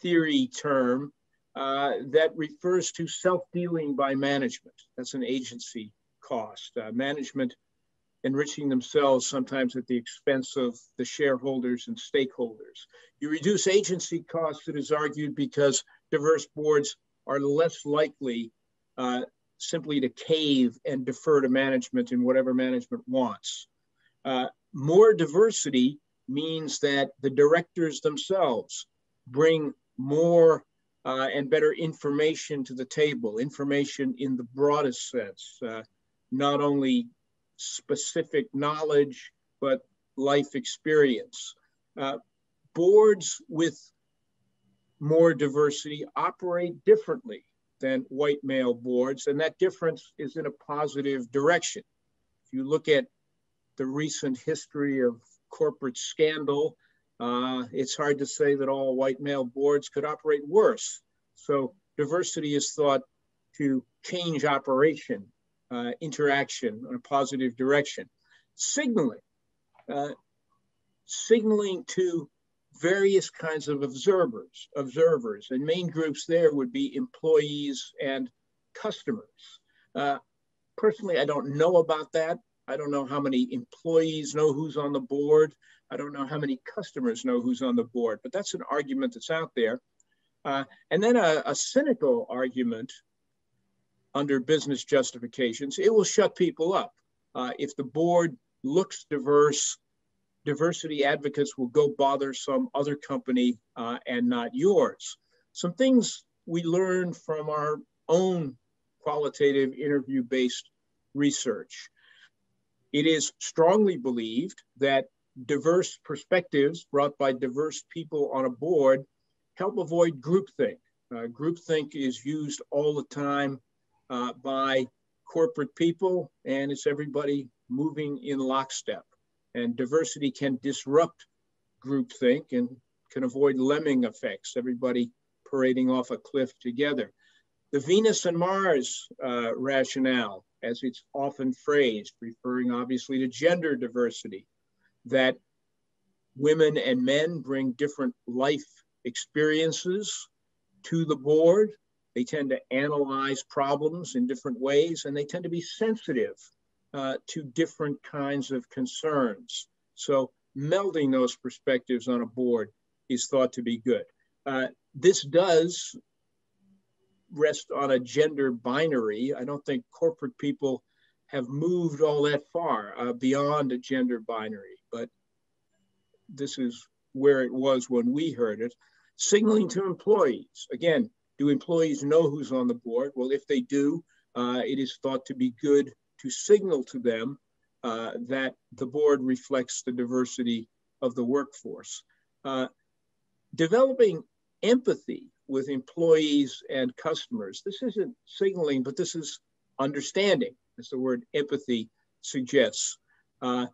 theory term uh, that refers to self-dealing by management. That's an agency cost. Uh, management enriching themselves sometimes at the expense of the shareholders and stakeholders. You reduce agency costs, it is argued, because diverse boards are less likely uh, simply to cave and defer to management in whatever management wants. Uh, more diversity means that the directors themselves bring more uh, and better information to the table, information in the broadest sense, uh, not only specific knowledge, but life experience. Uh, boards with more diversity operate differently than white male boards, and that difference is in a positive direction. If you look at the recent history of corporate scandal, uh, it's hard to say that all white male boards could operate worse. So diversity is thought to change operation, uh, interaction in a positive direction. Signaling, uh, signaling to various kinds of observers, observers, and main groups there would be employees and customers. Uh, personally, I don't know about that. I don't know how many employees know who's on the board. I don't know how many customers know who's on the board, but that's an argument that's out there. Uh, and then a, a cynical argument under business justifications, it will shut people up. Uh, if the board looks diverse, diversity advocates will go bother some other company uh, and not yours. Some things we learned from our own qualitative interview based research. It is strongly believed that diverse perspectives brought by diverse people on a board help avoid groupthink. Uh, groupthink is used all the time uh, by corporate people, and it's everybody moving in lockstep. And diversity can disrupt groupthink and can avoid lemming effects, everybody parading off a cliff together. The Venus and Mars uh, rationale, as it's often phrased, referring obviously to gender diversity, that women and men bring different life experiences to the board. They tend to analyze problems in different ways, and they tend to be sensitive uh, to different kinds of concerns. So melding those perspectives on a board is thought to be good. Uh, this does rest on a gender binary. I don't think corporate people have moved all that far uh, beyond a gender binary, but this is where it was when we heard it. Signaling to employees, again, Do employees know who's on the board? Well, if they do, uh, it is thought to be good to signal to them uh, that the board reflects the diversity of the workforce. Uh, developing empathy with employees and customers. This isn't signaling, but this is understanding, as the word empathy suggests. Uh,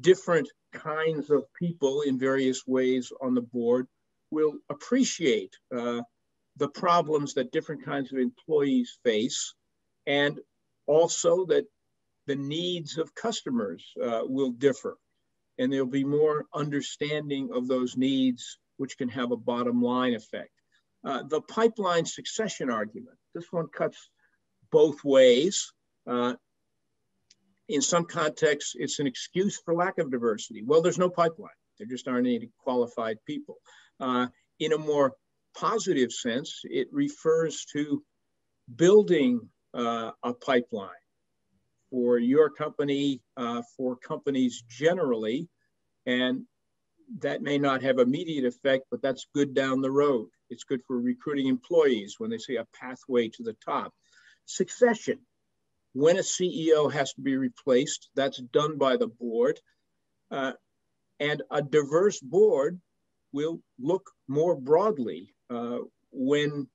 different kinds of people in various ways on the board will appreciate uh, the problems that different kinds of employees face and also that the needs of customers uh, will differ and there'll be more understanding of those needs which can have a bottom line effect. Uh, the pipeline succession argument, this one cuts both ways. Uh, in some contexts, it's an excuse for lack of diversity. Well, there's no pipeline. There just aren't any qualified people. Uh, in a more positive sense, it refers to building uh, a pipeline for your company, uh, for companies generally, and that may not have immediate effect, but that's good down the road. It's good for recruiting employees when they see a pathway to the top. Succession, when a CEO has to be replaced, that's done by the board. Uh, and a diverse board will look more broadly when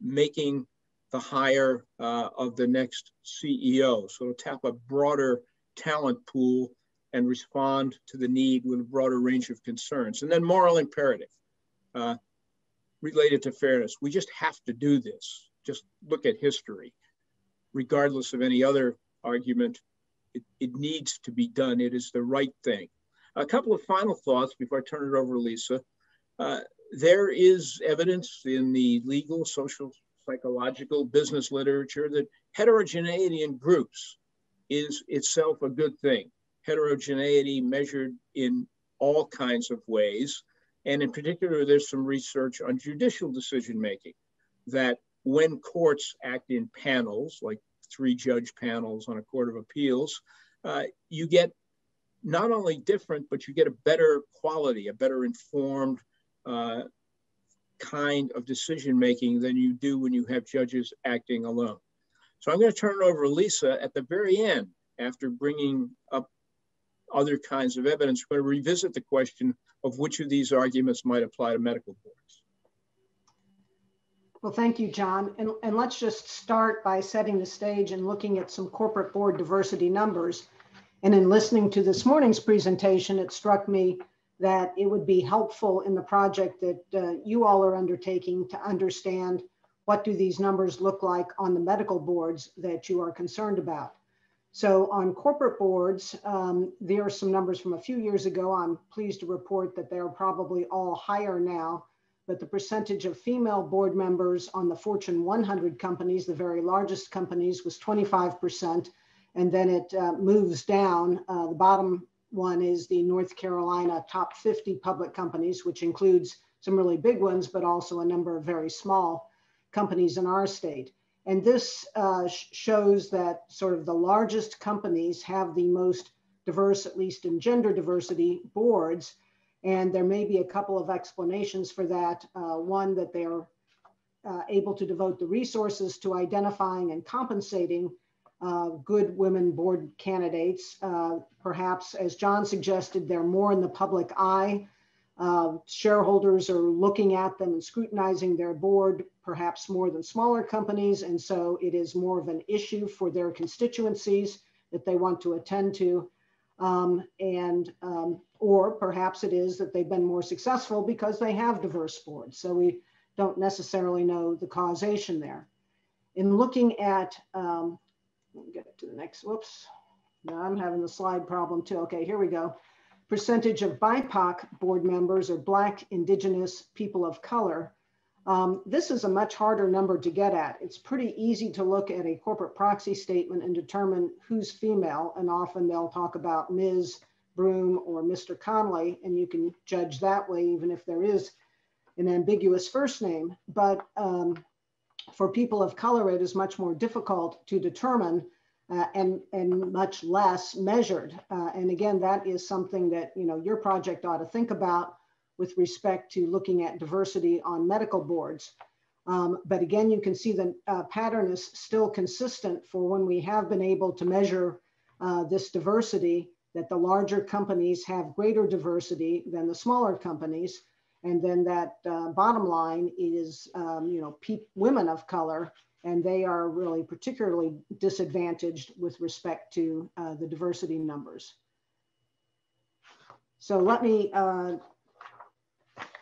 making the hire uh, of the next CEO. So tap a broader talent pool and respond to the need with a broader range of concerns. And then moral imperative uh, related to fairness. We just have to do this. Just look at history regardless of any other argument, it, it needs to be done. It is the right thing. A couple of final thoughts before I turn it over to Lisa. Uh, there is evidence in the legal, social, psychological, business literature that heterogeneity in groups is itself a good thing. Heterogeneity measured in all kinds of ways. And in particular, there's some research on judicial decision making that when courts act in panels, like three judge panels on a court of appeals, uh, you get not only different, but you get a better quality, a better informed uh, kind of decision making than you do when you have judges acting alone. So I'm going to turn it over to Lisa at the very end after bringing up other kinds of evidence. We're going to revisit the question of which of these arguments might apply to medical boards. Well, thank you, John. And, and let's just start by setting the stage and looking at some corporate board diversity numbers. And in listening to this morning's presentation, it struck me that it would be helpful in the project that uh, you all are undertaking to understand what do these numbers look like on the medical boards that you are concerned about. So on corporate boards, um, there are some numbers from a few years ago. I'm pleased to report that they're probably all higher now but the percentage of female board members on the Fortune 100 companies, the very largest companies, was 25%. And then it uh, moves down. Uh, the bottom one is the North Carolina top 50 public companies, which includes some really big ones, but also a number of very small companies in our state. And this uh, shows that sort of the largest companies have the most diverse, at least in gender diversity, boards. And there may be a couple of explanations for that. Uh, one, that they're uh, able to devote the resources to identifying and compensating uh, good women board candidates. Uh, perhaps, as John suggested, they're more in the public eye. Uh, shareholders are looking at them and scrutinizing their board, perhaps more than smaller companies. And so it is more of an issue for their constituencies that they want to attend to. Um, and um, or perhaps it is that they've been more successful because they have diverse boards. So we don't necessarily know the causation there. In looking at, um, get to the next, whoops, now I'm having the slide problem too. Okay, here we go. Percentage of BIPOC board members or Black, Indigenous, people of color um, this is a much harder number to get at. It's pretty easy to look at a corporate proxy statement and determine who's female, and often they'll talk about Ms. Broome or Mr. Conley, and you can judge that way, even if there is an ambiguous first name. But um, for people of color, it is much more difficult to determine uh, and, and much less measured. Uh, and again, that is something that you know your project ought to think about with respect to looking at diversity on medical boards. Um, but again, you can see the uh, pattern is still consistent for when we have been able to measure uh, this diversity, that the larger companies have greater diversity than the smaller companies. And then that uh, bottom line is, um, you know, women of color, and they are really particularly disadvantaged with respect to uh, the diversity numbers. So let me uh,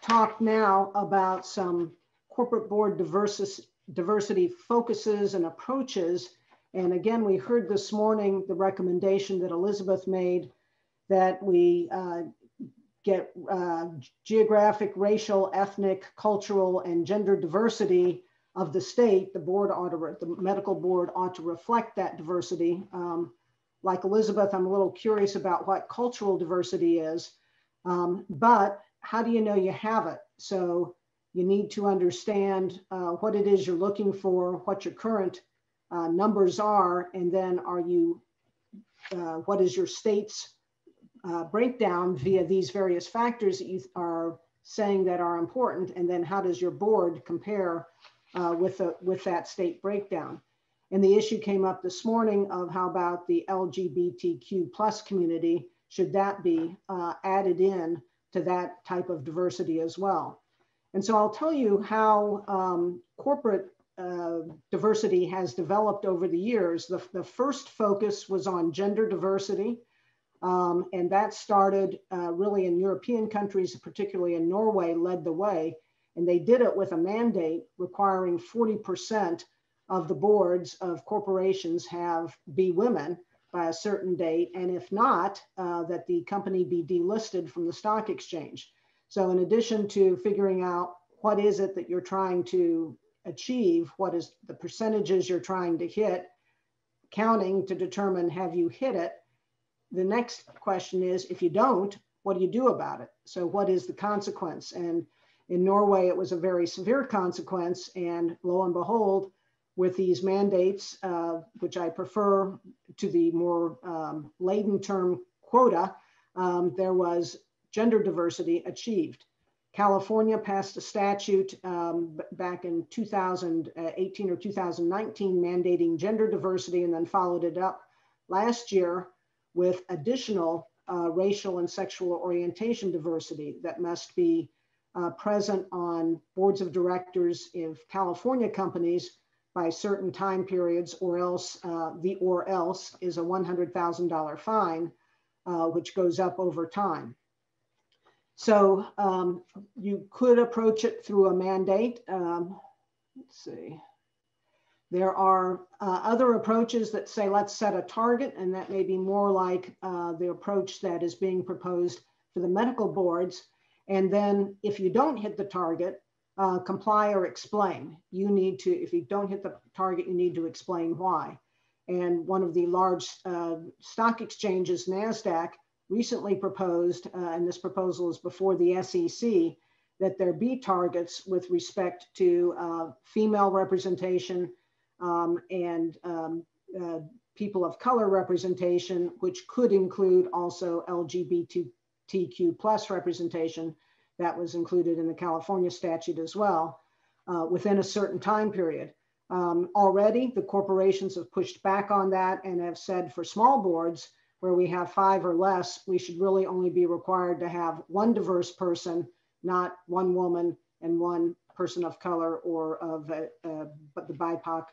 talk now about some corporate board diversity, diversity focuses and approaches. And again, we heard this morning the recommendation that Elizabeth made that we uh, get uh, geographic, racial, ethnic, cultural, and gender diversity of the state, the board ought to, the medical board ought to reflect that diversity. Um, like Elizabeth, I'm a little curious about what cultural diversity is, um, but how do you know you have it? So you need to understand uh, what it is you're looking for, what your current uh, numbers are, and then are you, uh, what is your state's uh, breakdown via these various factors that you are saying that are important, and then how does your board compare uh, with, with that state breakdown? And the issue came up this morning of how about the LGBTQ plus community, should that be uh, added in to that type of diversity as well? And so I'll tell you how um, corporate uh, diversity has developed over the years. The, the first focus was on gender diversity. Um, and that started uh, really in European countries, particularly in Norway, led the way. And they did it with a mandate requiring 40% of the boards of corporations have be women by a certain date. And if not, uh, that the company be delisted from the stock exchange. So in addition to figuring out what is it that you're trying to achieve, what is the percentages you're trying to hit, counting to determine have you hit it, the next question is if you don't, what do you do about it? So, what is the consequence? And in Norway, it was a very severe consequence. And lo and behold, with these mandates, uh, which I prefer to the more um, laden term quota, um, there was gender diversity achieved. California passed a statute um, back in 2018 or 2019 mandating gender diversity and then followed it up last year with additional uh, racial and sexual orientation diversity that must be uh, present on boards of directors of California companies by certain time periods, or else uh, the or else is a $100,000 fine, uh, which goes up over time. So um, you could approach it through a mandate. Um, let's see. There are uh, other approaches that say, let's set a target, and that may be more like uh, the approach that is being proposed for the medical boards. And then if you don't hit the target, uh, comply or explain. You need to, if you don't hit the target, you need to explain why. And one of the large uh, stock exchanges, NASDAQ, recently proposed, uh, and this proposal is before the SEC, that there be targets with respect to uh, female representation, um, and um, uh, people of color representation, which could include also LGBTQ plus representation that was included in the California statute as well uh, within a certain time period. Um, already, the corporations have pushed back on that and have said for small boards where we have five or less, we should really only be required to have one diverse person, not one woman and one person of color or of uh, the BIPOC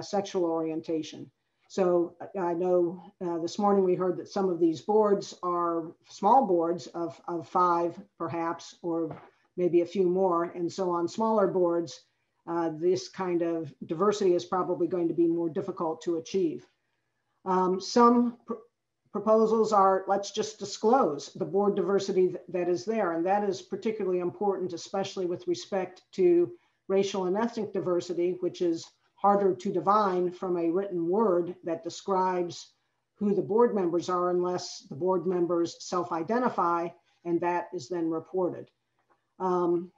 sexual orientation. So I know uh, this morning we heard that some of these boards are small boards of, of five, perhaps, or maybe a few more. And so on smaller boards, uh, this kind of diversity is probably going to be more difficult to achieve. Um, some pr proposals are let's just disclose the board diversity th that is there. And that is particularly important, especially with respect to racial and ethnic diversity, which is harder to divine from a written word that describes who the board members are unless the board members self-identify and that is then reported. Um,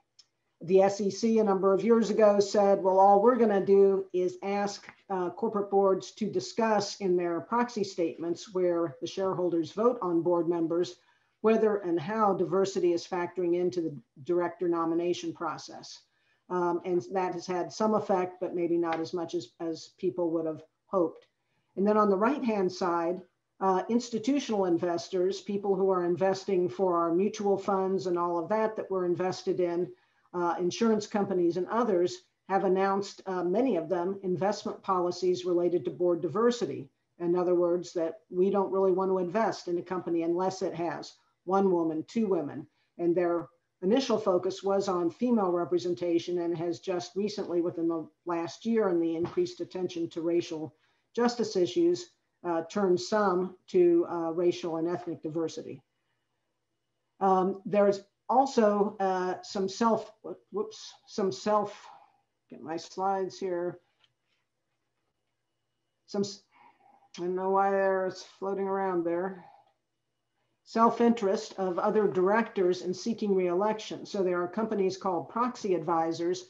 the SEC a number of years ago said, well, all we're going to do is ask uh, corporate boards to discuss in their proxy statements where the shareholders vote on board members whether and how diversity is factoring into the director nomination process. Um, and that has had some effect, but maybe not as much as, as people would have hoped. And then on the right-hand side, uh, institutional investors, people who are investing for our mutual funds and all of that that we're invested in, uh, insurance companies and others have announced, uh, many of them, investment policies related to board diversity. In other words, that we don't really want to invest in a company unless it has one woman, two women. And their initial focus was on female representation and has just recently, within the last year, and the increased attention to racial justice issues, uh, turned some to uh, racial and ethnic diversity. Um, there's also uh, some self, whoops, some self, get my slides here. Some, I don't know why there's floating around there. Self-interest of other directors in seeking reelection. So there are companies called proxy advisors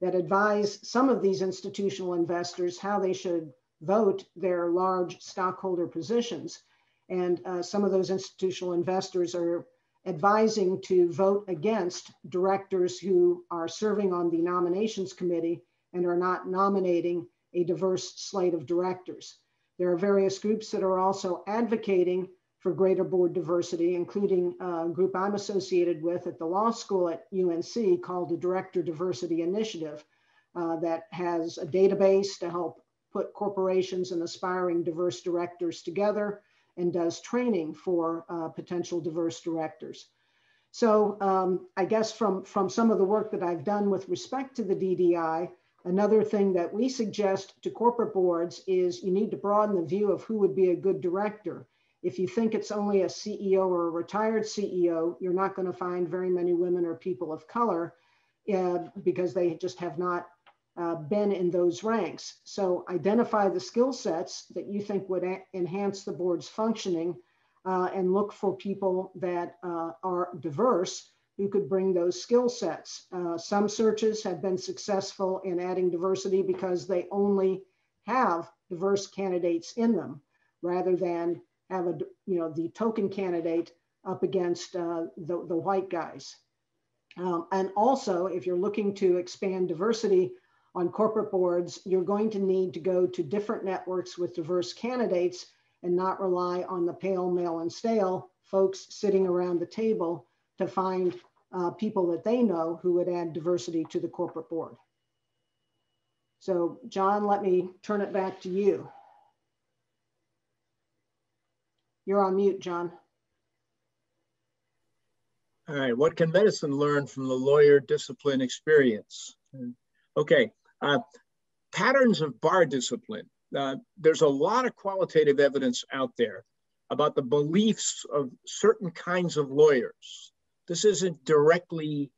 that advise some of these institutional investors how they should vote their large stockholder positions. And uh, some of those institutional investors are advising to vote against directors who are serving on the nominations committee and are not nominating a diverse slate of directors. There are various groups that are also advocating for greater board diversity, including a group I'm associated with at the law school at UNC called the Director Diversity Initiative uh, that has a database to help put corporations and aspiring diverse directors together and does training for uh, potential diverse directors. So um, I guess from, from some of the work that I've done with respect to the DDI, another thing that we suggest to corporate boards is you need to broaden the view of who would be a good director. If you think it's only a CEO or a retired CEO, you're not going to find very many women or people of color uh, because they just have not uh, been in those ranks. So identify the skill sets that you think would enhance the board's functioning uh, and look for people that uh, are diverse who could bring those skill sets. Uh, some searches have been successful in adding diversity because they only have diverse candidates in them rather than have a, you know, the token candidate up against uh, the, the white guys. Um, and also, if you're looking to expand diversity on corporate boards, you're going to need to go to different networks with diverse candidates and not rely on the pale, male, and stale folks sitting around the table to find uh, people that they know who would add diversity to the corporate board. So John, let me turn it back to you. You're on mute, John. All right, what can medicine learn from the lawyer discipline experience? Okay, uh, patterns of bar discipline. Uh, there's a lot of qualitative evidence out there about the beliefs of certain kinds of lawyers. This isn't directly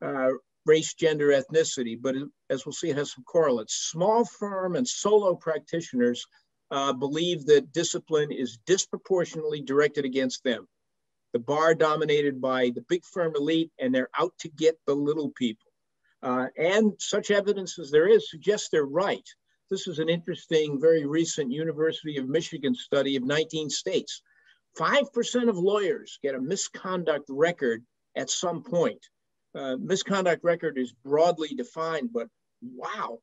uh, race, gender, ethnicity, but it, as we'll see, it has some correlates. Small firm and solo practitioners uh, believe that discipline is disproportionately directed against them. The bar dominated by the big firm elite, and they're out to get the little people. Uh, and such evidence as there is suggests they're right. This is an interesting, very recent University of Michigan study of 19 states. 5% of lawyers get a misconduct record at some point. Uh, misconduct record is broadly defined, but wow,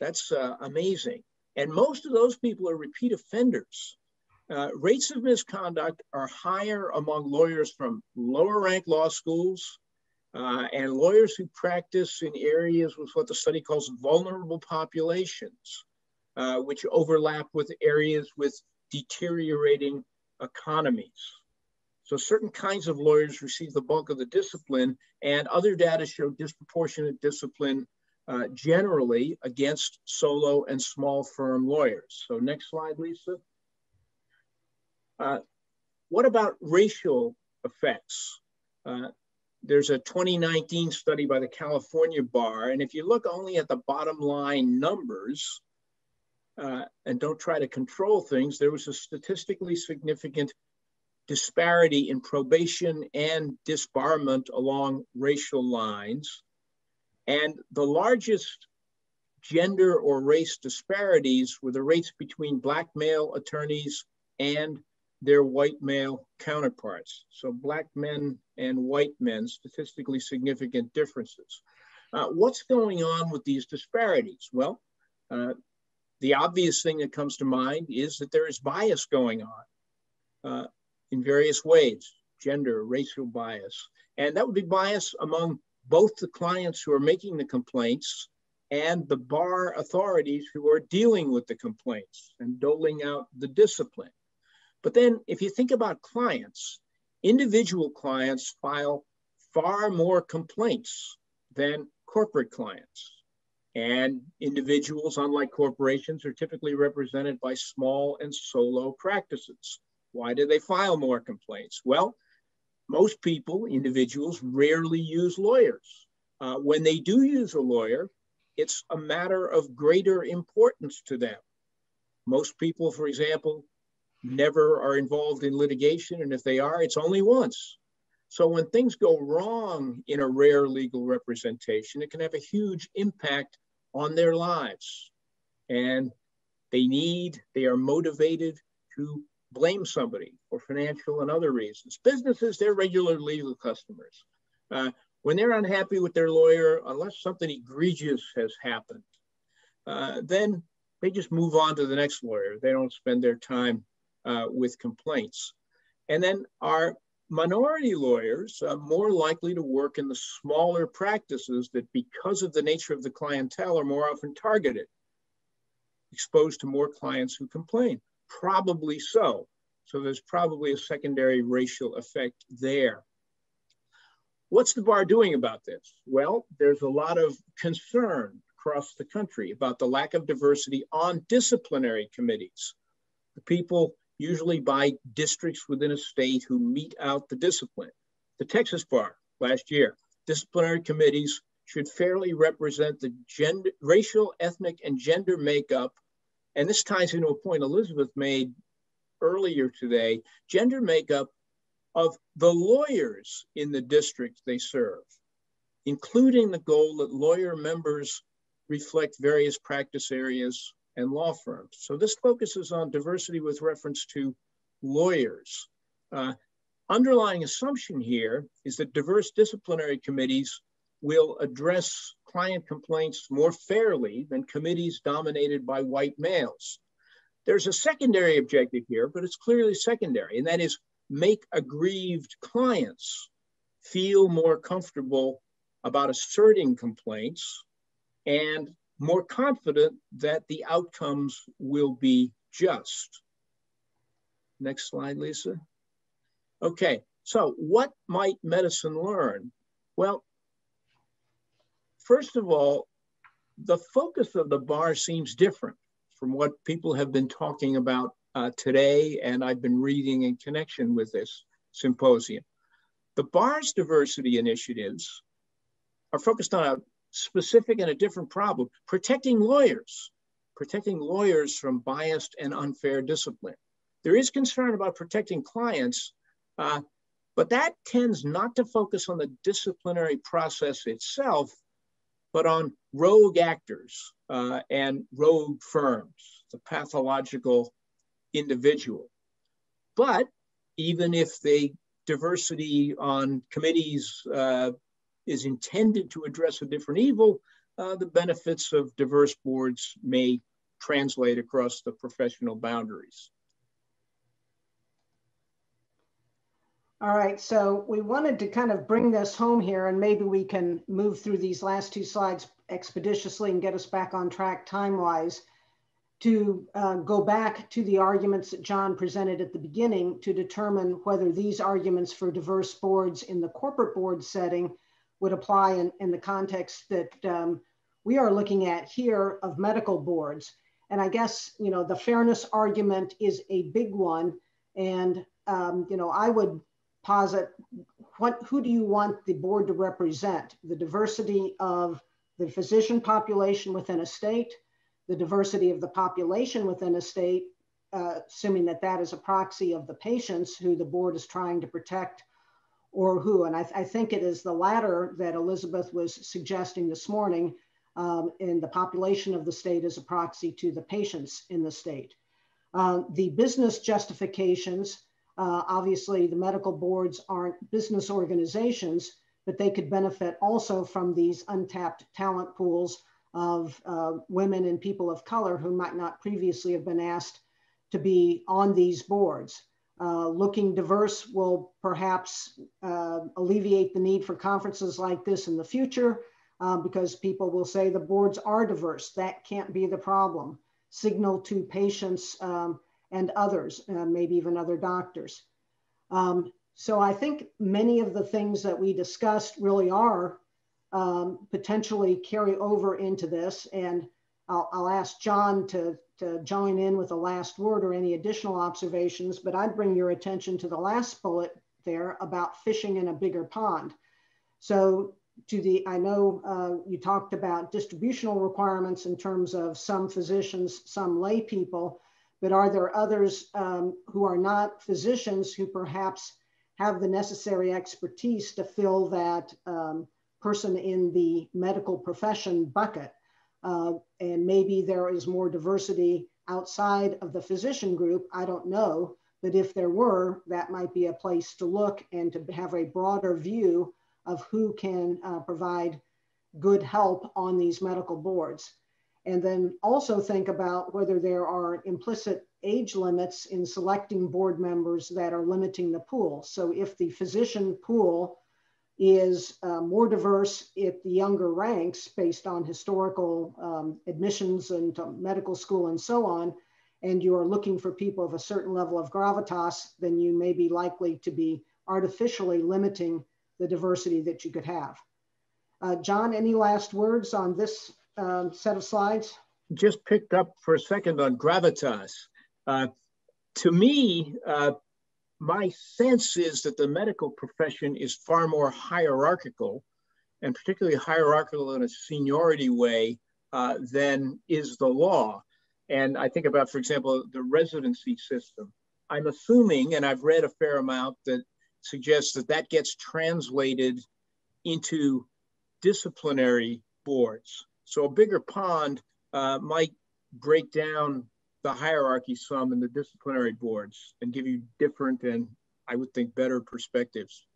that's uh, amazing. And most of those people are repeat offenders. Uh, rates of misconduct are higher among lawyers from lower ranked law schools, uh, and lawyers who practice in areas with what the study calls vulnerable populations, uh, which overlap with areas with deteriorating economies. So certain kinds of lawyers receive the bulk of the discipline and other data show disproportionate discipline uh, generally against solo and small firm lawyers. So next slide, Lisa. Uh, what about racial effects? Uh, there's a 2019 study by the California Bar, and if you look only at the bottom line numbers uh, and don't try to control things, there was a statistically significant disparity in probation and disbarment along racial lines. And the largest gender or race disparities were the rates between Black male attorneys and their white male counterparts. So black men and white men, statistically significant differences. Uh, what's going on with these disparities? Well, uh, the obvious thing that comes to mind is that there is bias going on uh, in various ways, gender, racial bias. And that would be bias among both the clients who are making the complaints and the bar authorities who are dealing with the complaints and doling out the discipline. But then if you think about clients, individual clients file far more complaints than corporate clients. And individuals, unlike corporations, are typically represented by small and solo practices. Why do they file more complaints? Well, most people, individuals, rarely use lawyers. Uh, when they do use a lawyer, it's a matter of greater importance to them. Most people, for example, never are involved in litigation, and if they are, it's only once. So when things go wrong in a rare legal representation, it can have a huge impact on their lives. And they need, they are motivated to blame somebody for financial and other reasons. Businesses, they're regular legal customers. Uh, when they're unhappy with their lawyer, unless something egregious has happened, uh, then they just move on to the next lawyer. They don't spend their time uh, with complaints. And then our minority lawyers are more likely to work in the smaller practices that because of the nature of the clientele are more often targeted, exposed to more clients who complain. Probably so. So there's probably a secondary racial effect there. What's the bar doing about this? Well, there's a lot of concern across the country about the lack of diversity on disciplinary committees. The people usually by districts within a state who mete out the discipline. The Texas bar last year, disciplinary committees should fairly represent the gender, racial, ethnic, and gender makeup. And this ties into a point Elizabeth made earlier today, gender makeup of the lawyers in the district they serve, including the goal that lawyer members reflect various practice areas and law firms. So this focuses on diversity with reference to lawyers. Uh, underlying assumption here is that diverse disciplinary committees will address client complaints more fairly than committees dominated by white males. There's a secondary objective here, but it's clearly secondary, and that is make aggrieved clients feel more comfortable about asserting complaints and more confident that the outcomes will be just. Next slide, Lisa. Okay, so what might medicine learn? Well, first of all, the focus of the bar seems different from what people have been talking about uh, today, and I've been reading in connection with this symposium. The bar's diversity initiatives are focused on a specific and a different problem, protecting lawyers, protecting lawyers from biased and unfair discipline. There is concern about protecting clients, uh, but that tends not to focus on the disciplinary process itself, but on rogue actors uh, and rogue firms, the pathological individual. But even if the diversity on committees uh, is intended to address a different evil, uh, the benefits of diverse boards may translate across the professional boundaries. All right, so we wanted to kind of bring this home here and maybe we can move through these last two slides expeditiously and get us back on track time-wise to uh, go back to the arguments that John presented at the beginning to determine whether these arguments for diverse boards in the corporate board setting would apply in, in the context that um, we are looking at here of medical boards. And I guess, you know, the fairness argument is a big one. And, um, you know, I would posit what, who do you want the board to represent? The diversity of the physician population within a state, the diversity of the population within a state, uh, assuming that that is a proxy of the patients who the board is trying to protect or who. And I, th I, think it is the latter that Elizabeth was suggesting this morning um, in the population of the state as a proxy to the patients in the state. Uh, the business justifications, uh, obviously the medical boards aren't business organizations, but they could benefit also from these untapped talent pools of uh, women and people of color who might not previously have been asked to be on these boards. Uh, looking diverse will perhaps uh, alleviate the need for conferences like this in the future uh, because people will say the boards are diverse. That can't be the problem. Signal to patients um, and others, uh, maybe even other doctors. Um, so I think many of the things that we discussed really are um, potentially carry over into this. And I'll, I'll ask John to, to join in with the last word or any additional observations, but I'd bring your attention to the last bullet there about fishing in a bigger pond. So to the, I know uh, you talked about distributional requirements in terms of some physicians, some lay people, but are there others um, who are not physicians who perhaps have the necessary expertise to fill that um, person in the medical profession bucket? Uh, and maybe there is more diversity outside of the physician group. I don't know. But if there were, that might be a place to look and to have a broader view of who can uh, provide good help on these medical boards. And then also think about whether there are implicit age limits in selecting board members that are limiting the pool. So if the physician pool is uh, more diverse at the younger ranks based on historical um, admissions and medical school and so on, and you are looking for people of a certain level of gravitas, then you may be likely to be artificially limiting the diversity that you could have. Uh, John, any last words on this um, set of slides? Just picked up for a second on gravitas. Uh, to me, uh, my sense is that the medical profession is far more hierarchical, and particularly hierarchical in a seniority way uh, than is the law. And I think about, for example, the residency system. I'm assuming, and I've read a fair amount that suggests that that gets translated into disciplinary boards. So a bigger pond uh, might break down the hierarchy some in the disciplinary boards and give you different and I would think better perspectives.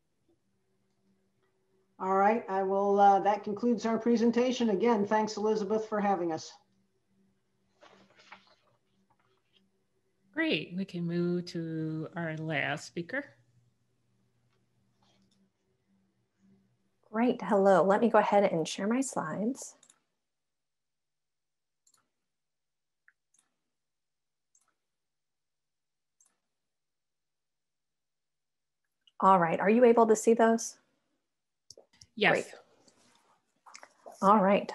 All right, I will, uh, that concludes our presentation. Again, thanks Elizabeth for having us. Great, we can move to our last speaker. Great, hello. Let me go ahead and share my slides. All right, are you able to see those? Yes. Great. All right.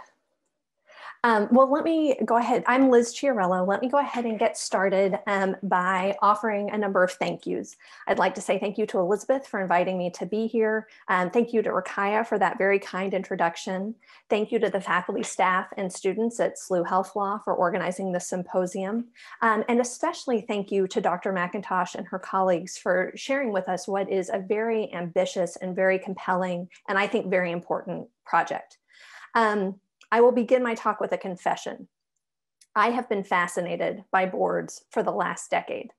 Um, well, let me go ahead. I'm Liz Chiarello. Let me go ahead and get started um, by offering a number of thank yous. I'd like to say thank you to Elizabeth for inviting me to be here. Um, thank you to Ruqaiijah for that very kind introduction. Thank you to the faculty, staff, and students at SLU Health Law for organizing this symposium. Um, and especially thank you to Dr. McIntosh and her colleagues for sharing with us what is a very ambitious and very compelling, and I think very important project. Um, I will begin my talk with a confession. I have been fascinated by boards for the last decade,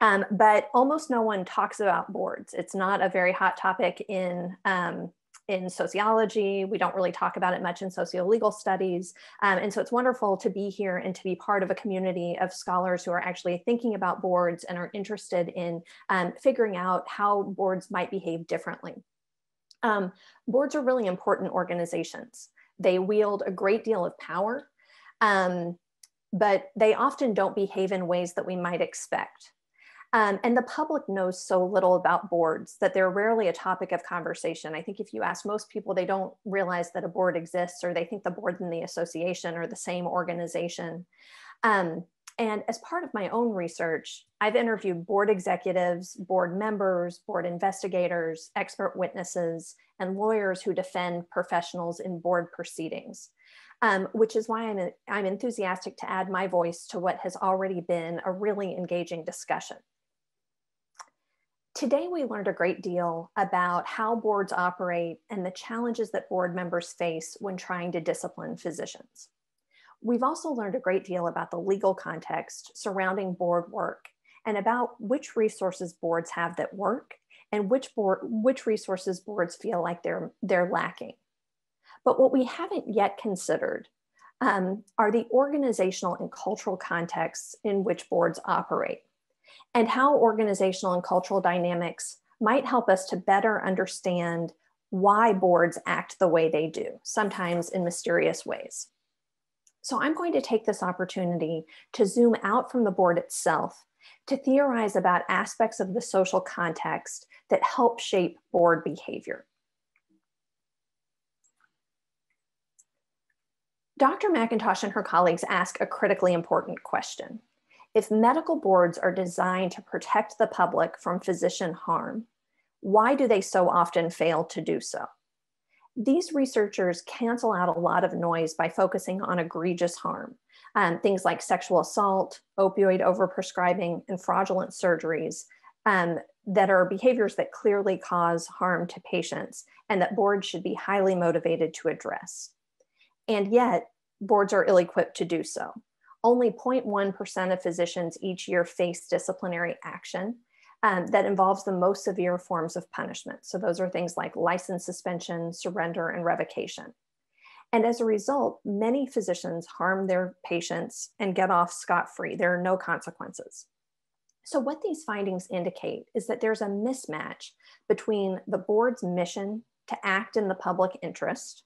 um, but almost no one talks about boards. It's not a very hot topic in um, in sociology. We don't really talk about it much in socio-legal studies. Um, and so it's wonderful to be here and to be part of a community of scholars who are actually thinking about boards and are interested in um, figuring out how boards might behave differently. Um, boards are really important organizations. They wield a great deal of power, um, but they often don't behave in ways that we might expect. Um, and the public knows so little about boards that they're rarely a topic of conversation. I think if you ask most people, they don't realize that a board exists or they think the board and the association are the same organization. Um, and as part of my own research, I've interviewed board executives, board members, board investigators, expert witnesses, and lawyers who defend professionals in board proceedings, um, which is why I'm, I'm enthusiastic to add my voice to what has already been a really engaging discussion. Today, we learned a great deal about how boards operate and the challenges that board members face when trying to discipline physicians. We've also learned a great deal about the legal context surrounding board work and about which resources boards have that work and which, board, which resources boards feel like they're, they're lacking. But what we haven't yet considered um, are the organizational and cultural contexts in which boards operate and how organizational and cultural dynamics might help us to better understand why boards act the way they do, sometimes in mysterious ways. So I'm going to take this opportunity to zoom out from the board itself to theorize about aspects of the social context that help shape board behavior. Dr. McIntosh and her colleagues ask a critically important question. If medical boards are designed to protect the public from physician harm, why do they so often fail to do so? These researchers cancel out a lot of noise by focusing on egregious harm, um, things like sexual assault, opioid overprescribing, and fraudulent surgeries um, that are behaviors that clearly cause harm to patients and that boards should be highly motivated to address. And yet, boards are ill equipped to do so. Only 0.1% of physicians each year face disciplinary action, um, that involves the most severe forms of punishment. So those are things like license suspension, surrender, and revocation. And as a result, many physicians harm their patients and get off scot free. There are no consequences. So, what these findings indicate is that there's a mismatch between the board's mission to act in the public interest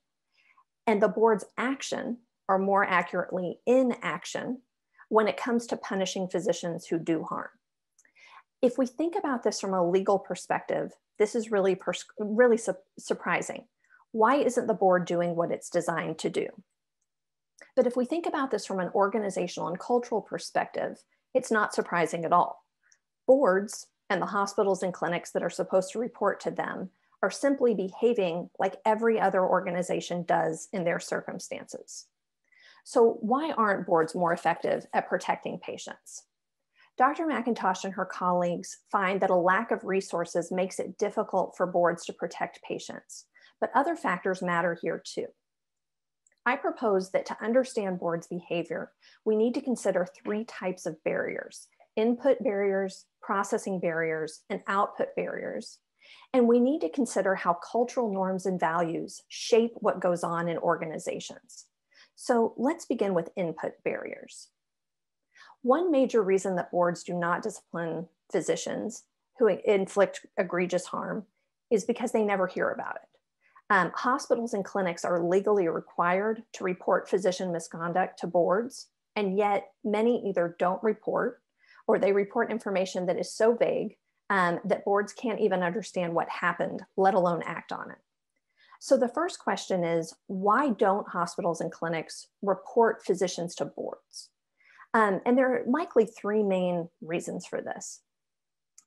and the board's action, or more accurately, inaction, when it comes to punishing physicians who do harm if we think about this from a legal perspective, this is really, really su surprising. Why isn't the board doing what it's designed to do? But if we think about this from an organizational and cultural perspective, it's not surprising at all. Boards and the hospitals and clinics that are supposed to report to them are simply behaving like every other organization does in their circumstances. So why aren't boards more effective at protecting patients? Dr. McIntosh and her colleagues find that a lack of resources makes it difficult for boards to protect patients, but other factors matter here too. I propose that to understand boards' behavior, we need to consider three types of barriers, input barriers, processing barriers, and output barriers. And we need to consider how cultural norms and values shape what goes on in organizations. So let's begin with input barriers. One major reason that boards do not discipline physicians who inflict egregious harm is because they never hear about it. Um, hospitals and clinics are legally required to report physician misconduct to boards, and yet many either don't report or they report information that is so vague um, that boards can't even understand what happened, let alone act on it. So the first question is why don't hospitals and clinics report physicians to boards? Um, and there are likely three main reasons for this.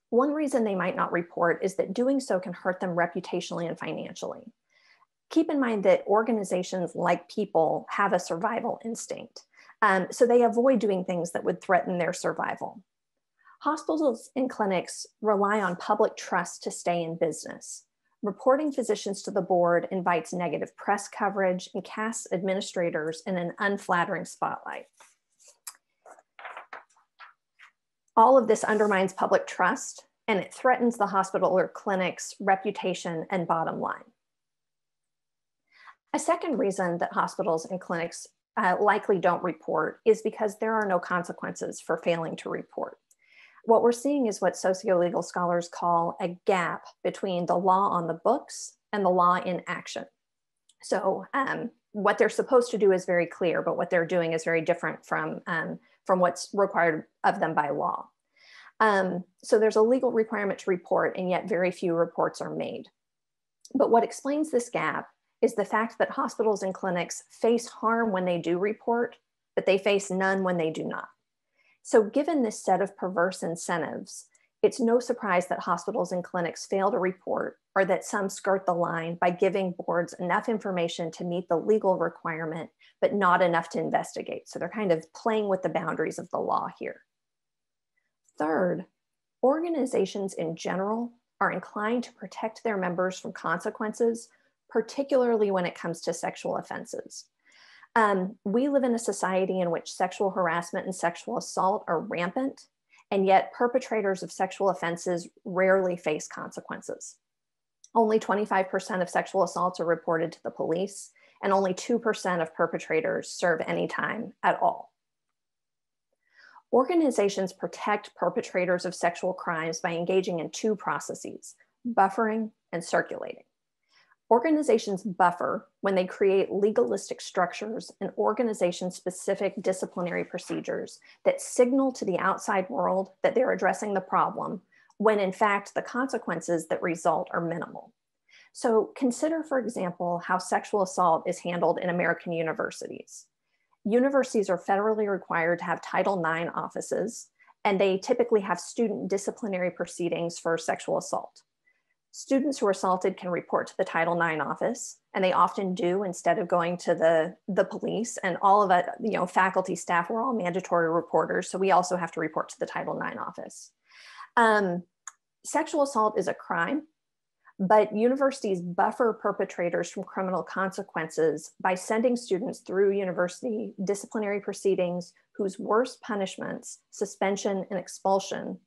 One reason they might not report is that doing so can hurt them reputationally and financially. Keep in mind that organizations like people have a survival instinct, um, so they avoid doing things that would threaten their survival. Hospitals and clinics rely on public trust to stay in business. Reporting physicians to the board invites negative press coverage and casts administrators in an unflattering spotlight. All of this undermines public trust and it threatens the hospital or clinic's reputation and bottom line. A second reason that hospitals and clinics uh, likely don't report is because there are no consequences for failing to report. What we're seeing is what socio-legal scholars call a gap between the law on the books and the law in action. So um, what they're supposed to do is very clear, but what they're doing is very different from um, from what's required of them by law. Um, so there's a legal requirement to report, and yet very few reports are made. But what explains this gap is the fact that hospitals and clinics face harm when they do report, but they face none when they do not. So, given this set of perverse incentives, it's no surprise that hospitals and clinics fail to report or that some skirt the line by giving boards enough information to meet the legal requirement, but not enough to investigate. So they're kind of playing with the boundaries of the law here. Third, organizations in general are inclined to protect their members from consequences, particularly when it comes to sexual offenses. Um, we live in a society in which sexual harassment and sexual assault are rampant, And yet perpetrators of sexual offenses rarely face consequences. Only 25% of sexual assaults are reported to the police, and only 2% of perpetrators serve any time at all. Organizations protect perpetrators of sexual crimes by engaging in two processes, buffering and circulating. Organizations buffer when they create legalistic structures and organization specific disciplinary procedures that signal to the outside world that they're addressing the problem when in fact the consequences that result are minimal. So consider, for example, how sexual assault is handled in American universities. Universities are federally required to have Title IX offices, and they typically have student disciplinary proceedings for sexual assault. Students who are assaulted can report to the Title IX office, and they often do instead of going to the, the police. And all of it, you know, faculty, staff, we're all mandatory reporters, so we also have to report to the Title IX office. Um, sexual assault is a crime, but universities buffer perpetrators from criminal consequences by sending students through university disciplinary proceedings whose worst punishments, suspension and expulsion,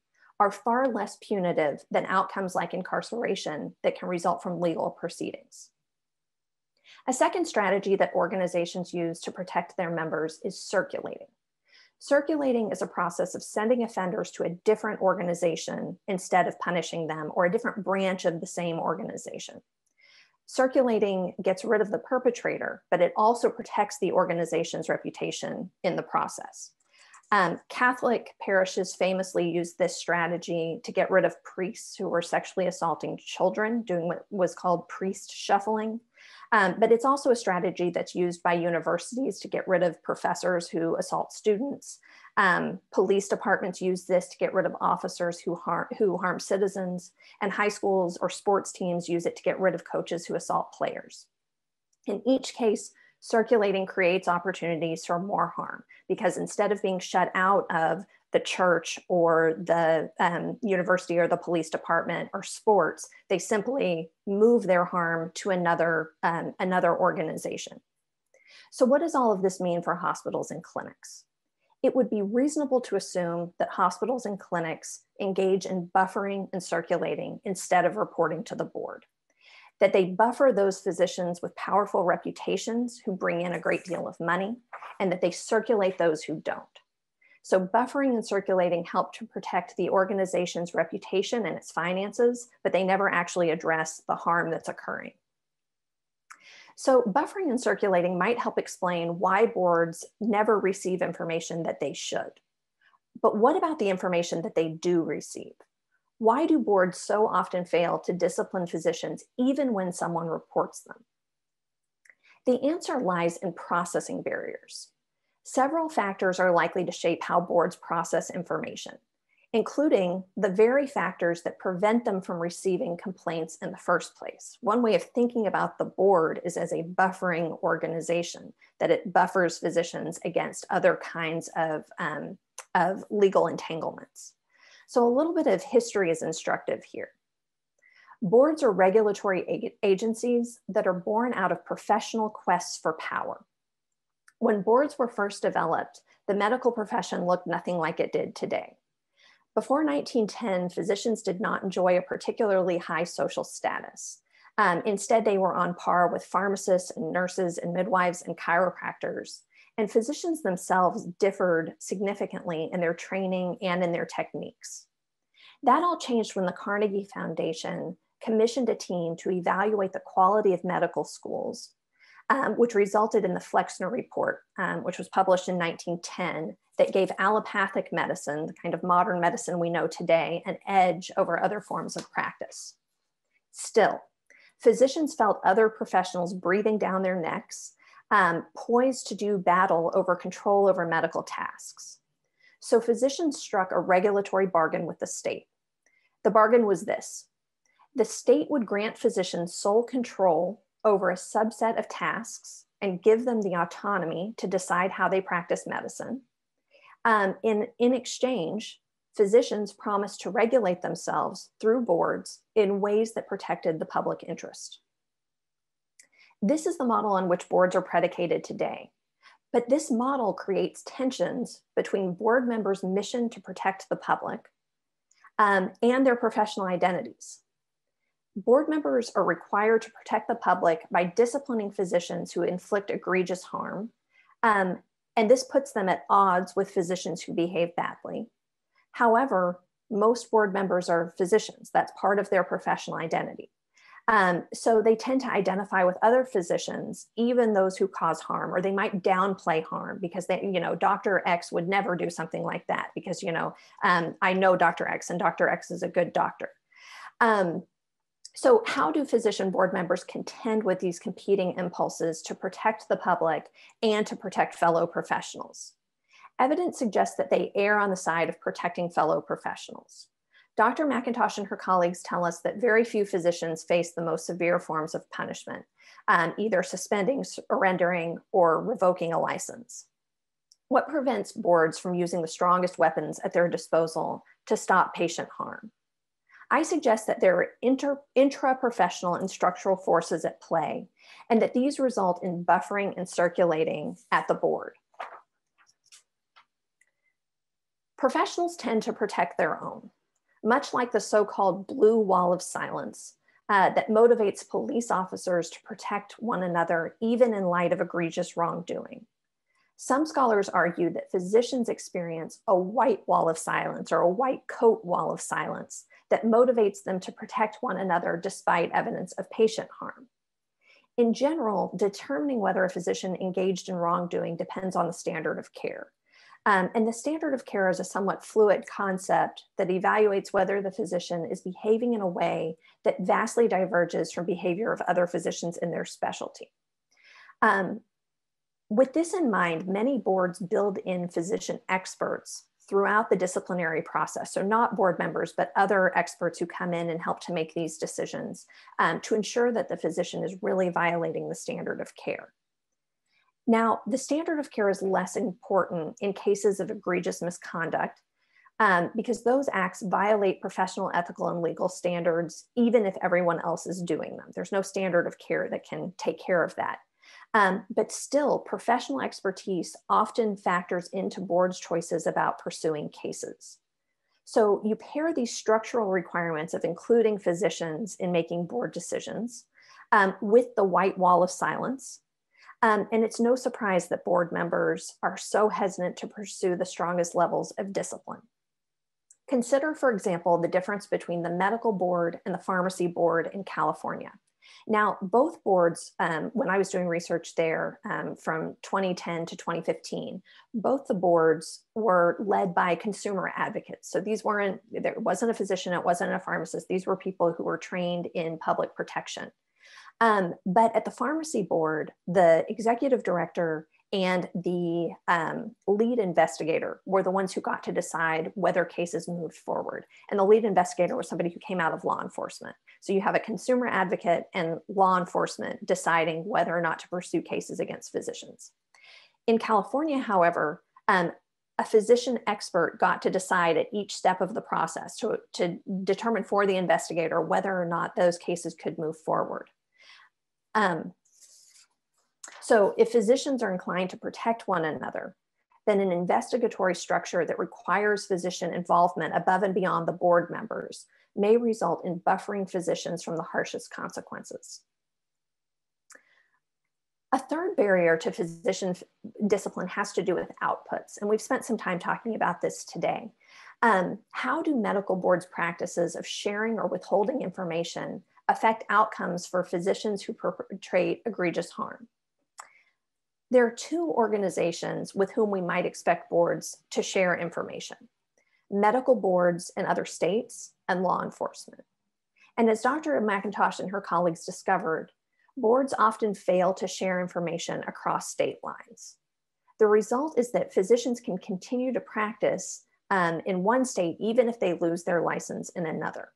are far less punitive than outcomes like incarceration that can result from legal proceedings. A second strategy that organizations use to protect their members is circulating. Circulating is a process of sending offenders to a different organization instead of punishing them or a different branch of the same organization. Circulating gets rid of the perpetrator, but it also protects the organization's reputation in the process. Um, Catholic parishes famously used this strategy to get rid of priests who were sexually assaulting children, doing what was called priest shuffling. Um, but it's also a strategy that's used by universities to get rid of professors who assault students. Um, police departments use this to get rid of officers who harm, who harm citizens, and high schools or sports teams use it to get rid of coaches who assault players. In each case, circulating creates opportunities for more harm because instead of being shut out of the church or the um, university or the police department or sports. They simply move their harm to another, um, another organization. So what does all of this mean for hospitals and clinics? It would be reasonable to assume that hospitals and clinics engage in buffering and circulating instead of reporting to the board. That they buffer those physicians with powerful reputations who bring in a great deal of money, and that they circulate those who don't. So buffering and circulating help to protect the organization's reputation and its finances, but they never actually address the harm that's occurring. So buffering and circulating might help explain why boards never receive information that they should. But what about the information that they do receive? Why do boards so often fail to discipline physicians even when someone reports them? The answer lies in processing barriers. Several factors are likely to shape how boards process information, including the very factors that prevent them from receiving complaints in the first place. One way of thinking about the board is as a buffering organization, that it buffers physicians against other kinds of, um, of legal entanglements. So a little bit of history is instructive here. Boards are regulatory agencies that are born out of professional quests for power. When boards were first developed, the medical profession looked nothing like it did today. Before 1910, physicians did not enjoy a particularly high social status. Um, instead, they were on par with pharmacists and nurses and midwives and chiropractors. And physicians themselves differed significantly in their training and in their techniques. That all changed when the Carnegie Foundation commissioned a team to evaluate the quality of medical schools um, which resulted in the Flexner Report, um, which was published in 1910, that gave allopathic medicine, the kind of modern medicine we know today, an edge over other forms of practice. Still, physicians felt other professionals breathing down their necks, um, poised to do battle over control over medical tasks. So physicians struck a regulatory bargain with the state. The bargain was this the state would grant physicians sole control over a subset of tasks and give them the autonomy to decide how they practice medicine. Um, in, in exchange, physicians promised to regulate themselves through boards in ways that protected the public interest. This is the model on which boards are predicated today. But this model creates tensions between board members' mission to protect the public um, and their professional identities. Board members are required to protect the public by disciplining physicians who inflict egregious harm. Um, and this puts them at odds with physicians who behave badly. However, most board members are physicians. That's part of their professional identity. Um, so they tend to identify with other physicians, even those who cause harm, or they might downplay harm because they, you know, Dr. X would never do something like that because, you know, um, I know Dr. X and Dr. X is a good doctor. Um, so how do physician board members contend with these competing impulses to protect the public and to protect fellow professionals? Evidence suggests that they err on the side of protecting fellow professionals. Dr. McIntosh and her colleagues tell us that very few physicians face the most severe forms of punishment, um, either suspending, surrendering, or revoking a license. What prevents boards from using the strongest weapons at their disposal to stop patient harm? I suggest that there are inter, intra-professional and structural forces at play, and that these result in buffering and circulating at the board. Professionals tend to protect their own much like the so-called blue wall of silence uh, that motivates police officers to protect one another, even in light of egregious wrongdoing. Some scholars argue that physicians experience a white wall of silence or a white coat wall of silence that motivates them to protect one another despite evidence of patient harm. In general, determining whether a physician engaged in wrongdoing depends on the standard of care. Um, and the standard of care is a somewhat fluid concept that evaluates whether the physician is behaving in a way that vastly diverges from behavior of other physicians in their specialty. Um, with this in mind, many boards build in physician experts throughout the disciplinary process. So not board members, but other experts who come in and help to make these decisions um, to ensure that the physician is really violating the standard of care. Now, the standard of care is less important in cases of egregious misconduct um, because those acts violate professional, ethical, and legal standards, even if everyone else is doing them. There's no standard of care that can take care of that. Um, but still, professional expertise often factors into boards' choices about pursuing cases. So you pair these structural requirements of including physicians in making board decisions um, with the white wall of silence, um, and it's no surprise that board members are so hesitant to pursue the strongest levels of discipline. Consider, for example, the difference between the medical board and the pharmacy board in California. Now, both boards, um, when I was doing research there um, from 2010 to 2015, both the boards were led by consumer advocates. So these weren't, there wasn't a physician, it wasn't a pharmacist. These were people who were trained in public protection. Um, but at the pharmacy board, the executive director and the um, lead investigator were the ones who got to decide whether cases moved forward. And the lead investigator was somebody who came out of law enforcement. So you have a consumer advocate and law enforcement deciding whether or not to pursue cases against physicians. In California, however, um, a physician expert got to decide at each step of the process to, to determine for the investigator whether or not those cases could move forward. Um, so if physicians are inclined to protect one another, then an investigatory structure that requires physician involvement above and beyond the board members may result in buffering physicians from the harshest consequences. A third barrier to physician discipline has to do with outputs, and we've spent some time talking about this today. Um, how do medical boards' practices of sharing or withholding information affect outcomes for physicians who perpetrate egregious harm. There are two organizations with whom we might expect boards to share information, medical boards in other states and law enforcement. And as Dr. McIntosh and her colleagues discovered, boards often fail to share information across state lines. The result is that physicians can continue to practice um, in one state even if they lose their license in another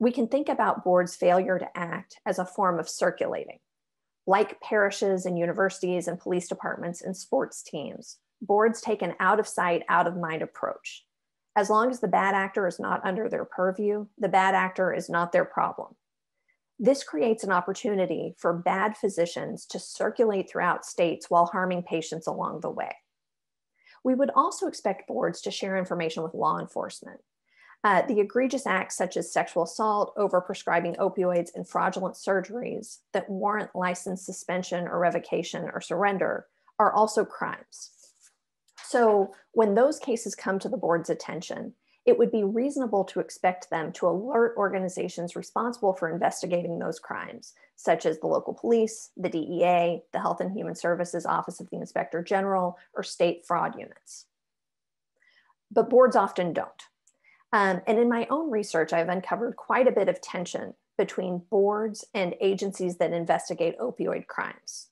we can think about boards' failure to act as a form of circulating. Like parishes and universities and police departments and sports teams, boards take an out of sight, out of mind approach. As long as the bad actor is not under their purview, the bad actor is not their problem. This creates an opportunity for bad physicians to circulate throughout states while harming patients along the way. We would also expect boards to share information with law enforcement. Uh, the egregious acts such as sexual assault, overprescribing opioids, and fraudulent surgeries that warrant license suspension or revocation or surrender are also crimes. So when those cases come to the board's attention, it would be reasonable to expect them to alert organizations responsible for investigating those crimes, such as the local police, the DEA, the Health and Human Services Office of the Inspector General, or state fraud units. But boards often don't. Um, and in my own research, I've uncovered quite a bit of tension between boards and agencies that investigate opioid crimes.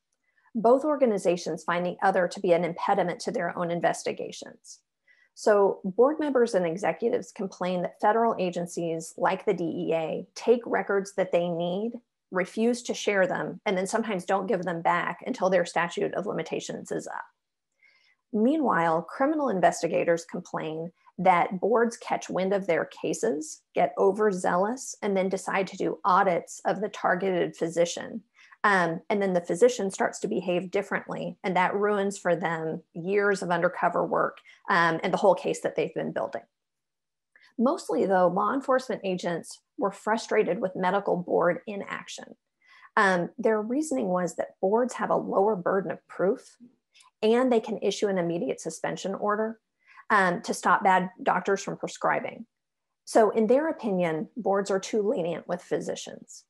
Both organizations find the other to be an impediment to their own investigations. So, board members and executives complain that federal agencies like the DEA take records that they need, refuse to share them, and then sometimes don't give them back until their statute of limitations is up. Meanwhile, criminal investigators complain that boards catch wind of their cases, get overzealous, and then decide to do audits of the targeted physician. Um, and then the physician starts to behave differently, and that ruins for them years of undercover work um, and the whole case that they've been building. Mostly, though, law enforcement agents were frustrated with medical board inaction. Um, their reasoning was that boards have a lower burden of proof and they can issue an immediate suspension order um, to stop bad doctors from prescribing. So, in their opinion, boards are too lenient with physicians.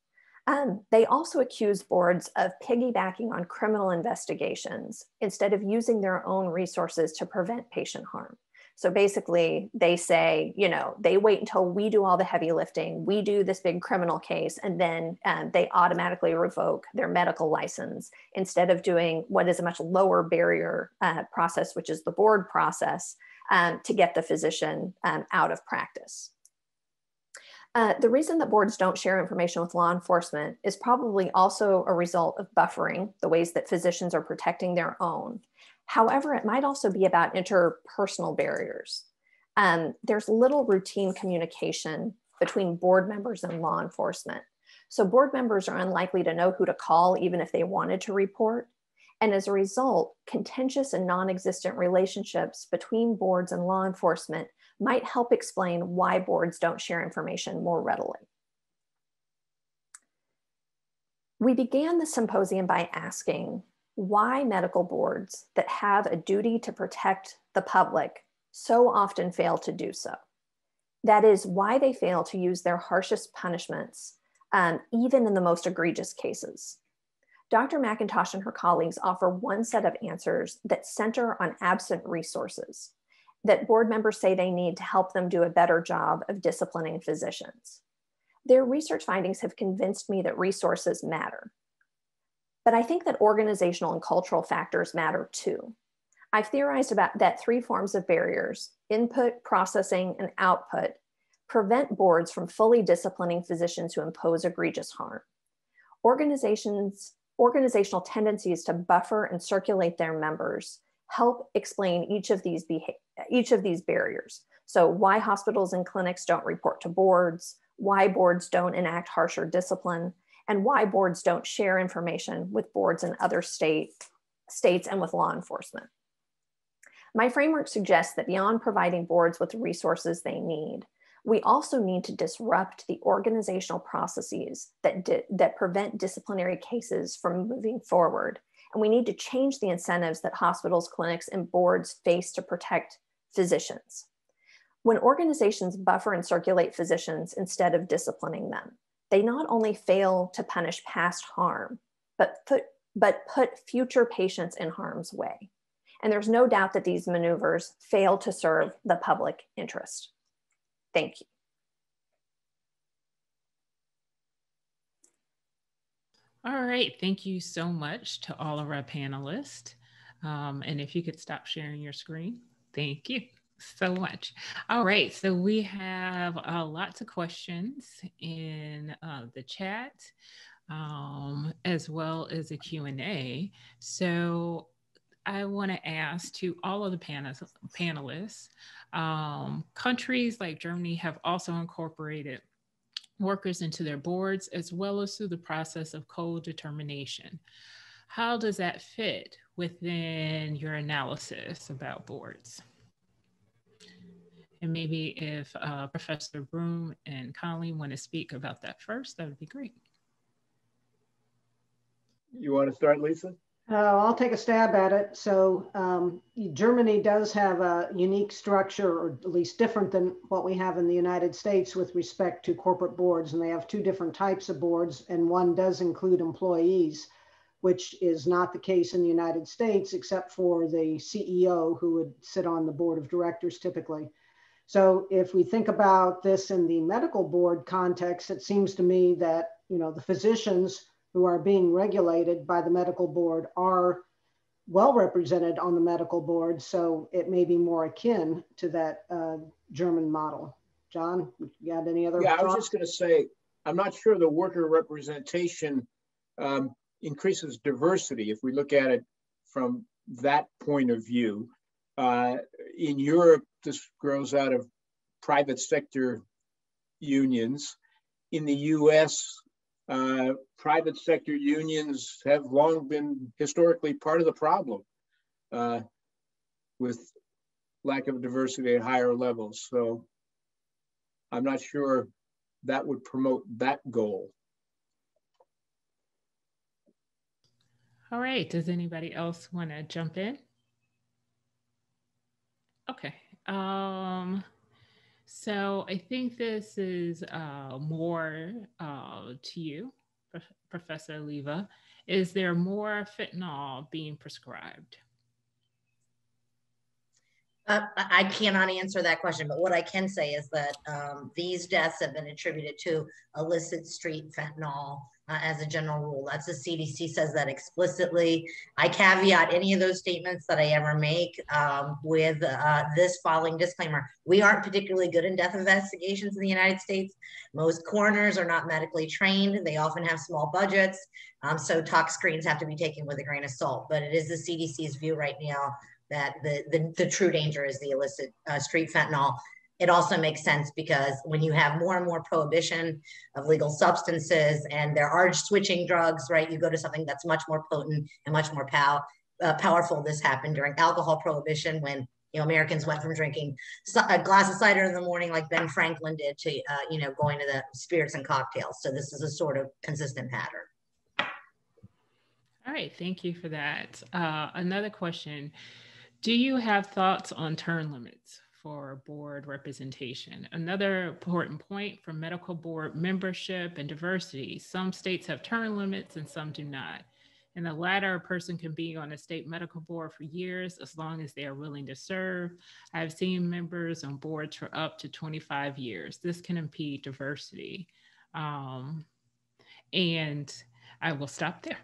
Um, they also accuse boards of piggybacking on criminal investigations instead of using their own resources to prevent patient harm. So basically, they say, you know, they wait until we do all the heavy lifting, we do this big criminal case, and then um, they automatically revoke their medical license instead of doing what is a much lower barrier uh, process, which is the board process, um, to get the physician um, out of practice. Uh, the reason that boards don't share information with law enforcement is probably also a result of buffering, the ways that physicians are protecting their own. However, it might also be about interpersonal barriers. Um, there's little routine communication between board members and law enforcement. So board members are unlikely to know who to call even if they wanted to report. And as a result, contentious and non-existent relationships between boards and law enforcement might help explain why boards don't share information more readily. We began the symposium by asking why medical boards that have a duty to protect the public so often fail to do so. That is why they fail to use their harshest punishments, um, even in the most egregious cases. Dr. McIntosh and her colleagues offer one set of answers that center on absent resources that board members say they need to help them do a better job of disciplining physicians. Their research findings have convinced me that resources matter. But I think that organizational and cultural factors matter too. I've theorized about that three forms of barriers, input, processing, and output, prevent boards from fully disciplining physicians who impose egregious harm. Organizations organizational tendencies to buffer and circulate their members help explain each of these each of these barriers. So why hospitals and clinics don't report to boards, why boards don't enact harsher discipline, and why boards don't share information with boards in other state, states and with law enforcement. My framework suggests that beyond providing boards with the resources they need, we also need to disrupt the organizational processes that, that prevent disciplinary cases from moving forward. And we need to change the incentives that hospitals, clinics, and boards face to protect physicians. When organizations buffer and circulate physicians instead of disciplining them, they not only fail to punish past harm, but put, but put future patients in harm's way. And there's no doubt that these maneuvers fail to serve the public interest. Thank you. All right, thank you so much to all of our panelists. Um, and if you could stop sharing your screen, thank you so much. All right, so we have uh, lots of questions in uh, the chat um, as well as a Q&A. So I want to ask to all of the panelists, um, countries like Germany have also incorporated workers into their boards, as well as through the process of co-determination. How does that fit within your analysis about boards? And maybe if uh, Professor Broome and Colleen want to speak about that first, that would be great. You want to start, Lissa? Uh, I'll take a stab at it. So um, Germany does have a unique structure, or at least different than what we have in the United States with respect to corporate boards. And they have two different types of boards, and one does include employees, which is not the case in the United States, except for the CEO who would sit on the board of directors typically. So if we think about this in the medical board context, it seems to me that you know the physicians who are being regulated by the medical board are well represented on the medical board. So it may be more akin to that uh, German model. John, you got any other? Yeah, thoughts? I was just going to say, I'm not sure the worker representation um, increases diversity if we look at it from that point of view. Uh, in Europe, this grows out of private sector unions. In the US, uh, private sector unions have long been historically part of the problem uh, with lack of diversity at higher levels. So I'm not sure that would promote that goal. All right, does anybody else want to jump in? Okay. Um, so I think this is uh, more uh, to you, Professor Oliva. Is there more fentanyl being prescribed? Uh, I cannot answer that question, but what I can say is that um, these deaths have been attributed to illicit street fentanyl uh, as a general rule. That's the CDC says that explicitly. I caveat any of those statements that I ever make um, with uh, this following disclaimer. We aren't particularly good in death investigations in the United States. Most coroners are not medically trained. They often have small budgets. Um, so tox screens have to be taken with a grain of salt. But it is the CDC's view right now that the, the, the true danger is the illicit uh, street fentanyl. It also makes sense because when you have more and more prohibition of legal substances and there are switching drugs, right? You go to something that's much more potent and much more pow- uh, powerful. This happened during alcohol prohibition when you know Americans went from drinking a glass of cider in the morning like Ben Franklin did to uh, you know going to the spirits and cocktails. So this is a sort of consistent pattern. All right, thank you for that. Uh, another question do you have thoughts on term limits for board representation? Another important point for medical board membership and diversity. Some states have term limits and some do not. In the latter, a person can be on a state medical board for years as long as they are willing to serve. I've seen members on boards for up to 25 years. This can impede diversity. Um, and I will stop there.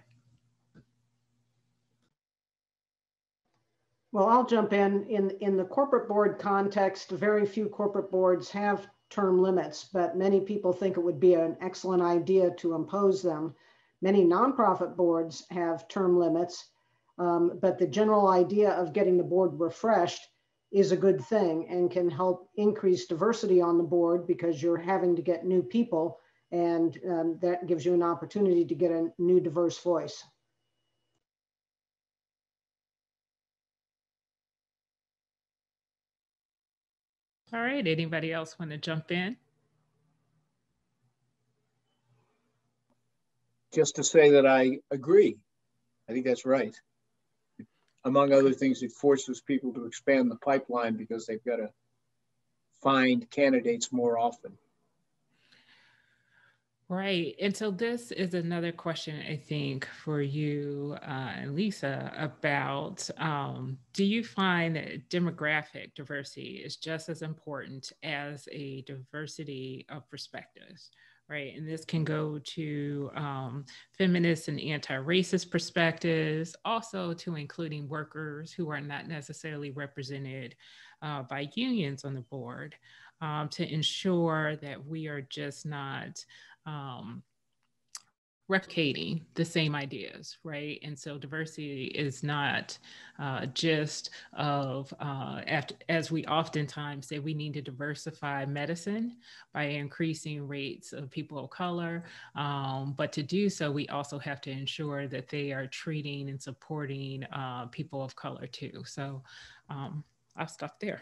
Well, I'll jump in. In, in the corporate board context, very few corporate boards have term limits, but many people think it would be an excellent idea to impose them. Many nonprofit boards have term limits, um, but the general idea of getting the board refreshed is a good thing and can help increase diversity on the board because you're having to get new people and um, that gives you an opportunity to get a new diverse voice. All right, anybody else want to jump in? Just to say that I agree. I think that's right. Among other things, it forces people to expand the pipeline because they've got to find candidates more often. Right. And so this is another question, I think, for you uh, and Lissa about um, do you find that demographic diversity is just as important as a diversity of perspectives? Right. And this can go to um, feminist and anti racist perspectives, also to including workers who are not necessarily represented uh, by unions on the board um, to ensure that we are just not um, replicating the same ideas, right? And so diversity is not uh, just of, uh, after, as we oftentimes say, we need to diversify medicine by increasing rates of people of color. Um, but to do so, we also have to ensure that they are treating and supporting uh, people of color too. So um, I'll stop there.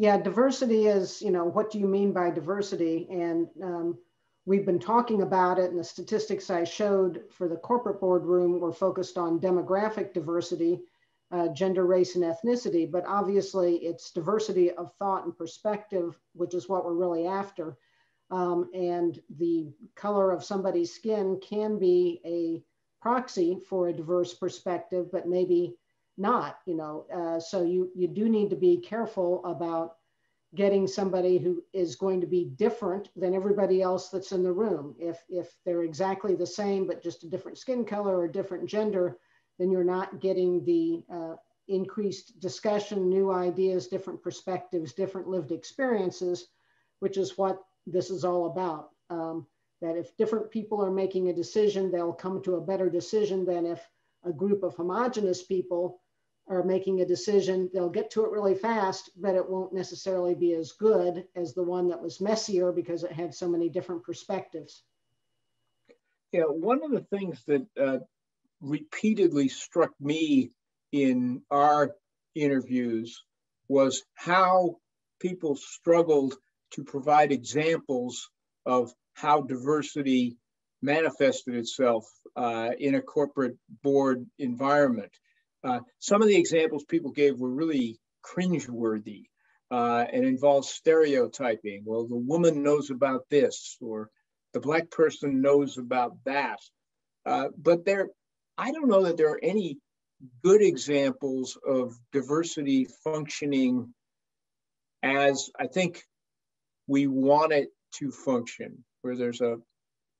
Yeah, diversity is, you know, what do you mean by diversity? And um, we've been talking about it and the statistics I showed for the corporate boardroom were focused on demographic diversity, uh, gender, race, and ethnicity, but obviously it's diversity of thought and perspective, which is what we're really after. Um, and the color of somebody's skin can be a proxy for a diverse perspective, but maybe not, you know. Uh, so you, you do need to be careful about getting somebody who is going to be different than everybody else that's in the room. If, if they're exactly the same, but just a different skin color or different gender, then you're not getting the uh, increased discussion, new ideas, different perspectives, different lived experiences, which is what this is all about. Um, that if different people are making a decision, they'll come to a better decision than if a group of homogenous people are making a decision, they'll get to it really fast, but it won't necessarily be as good as the one that was messier because it had so many different perspectives. Yeah, one of the things that uh, repeatedly struck me in our interviews was how people struggled to provide examples of how diversity manifested itself uh, in a corporate board environment. Uh, some of the examples people gave were really cringeworthy uh, and involved stereotyping. Well, the woman knows about this, or the black person knows about that. Uh, but there, I don't know that there are any good examples of diversity functioning as I think we want it to function, where there's a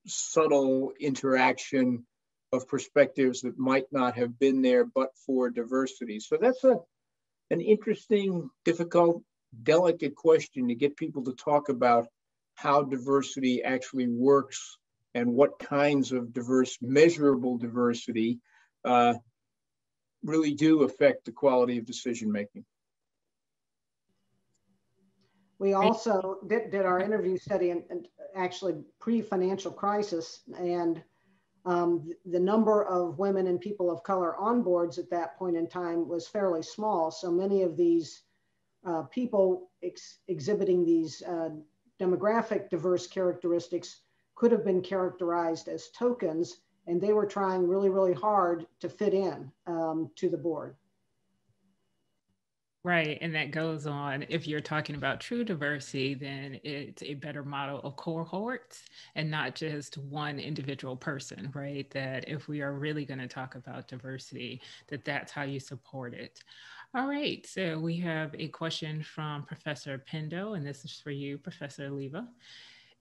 subtle interaction of perspectives that might not have been there but for diversity. So that's a, an interesting, difficult, delicate question to get people to talk about how diversity actually works and what kinds of diverse, measurable diversity uh, really do affect the quality of decision making. We also did, did our interview study and, and actually pre-financial crisis and um, the number of women and people of color on boards at that point in time was fairly small. So many of these uh, people ex exhibiting these uh, demographic diverse characteristics could have been characterized as tokens, and they were trying really, really hard to fit in um, to the board. Right. And that goes on. If you're talking about true diversity, then it's a better model of cohorts and not just one individual person, right? That if we are really going to talk about diversity, that that's how you support it. All right. So we have a question from Professor Pendo, and this is for you, Professor Oliva.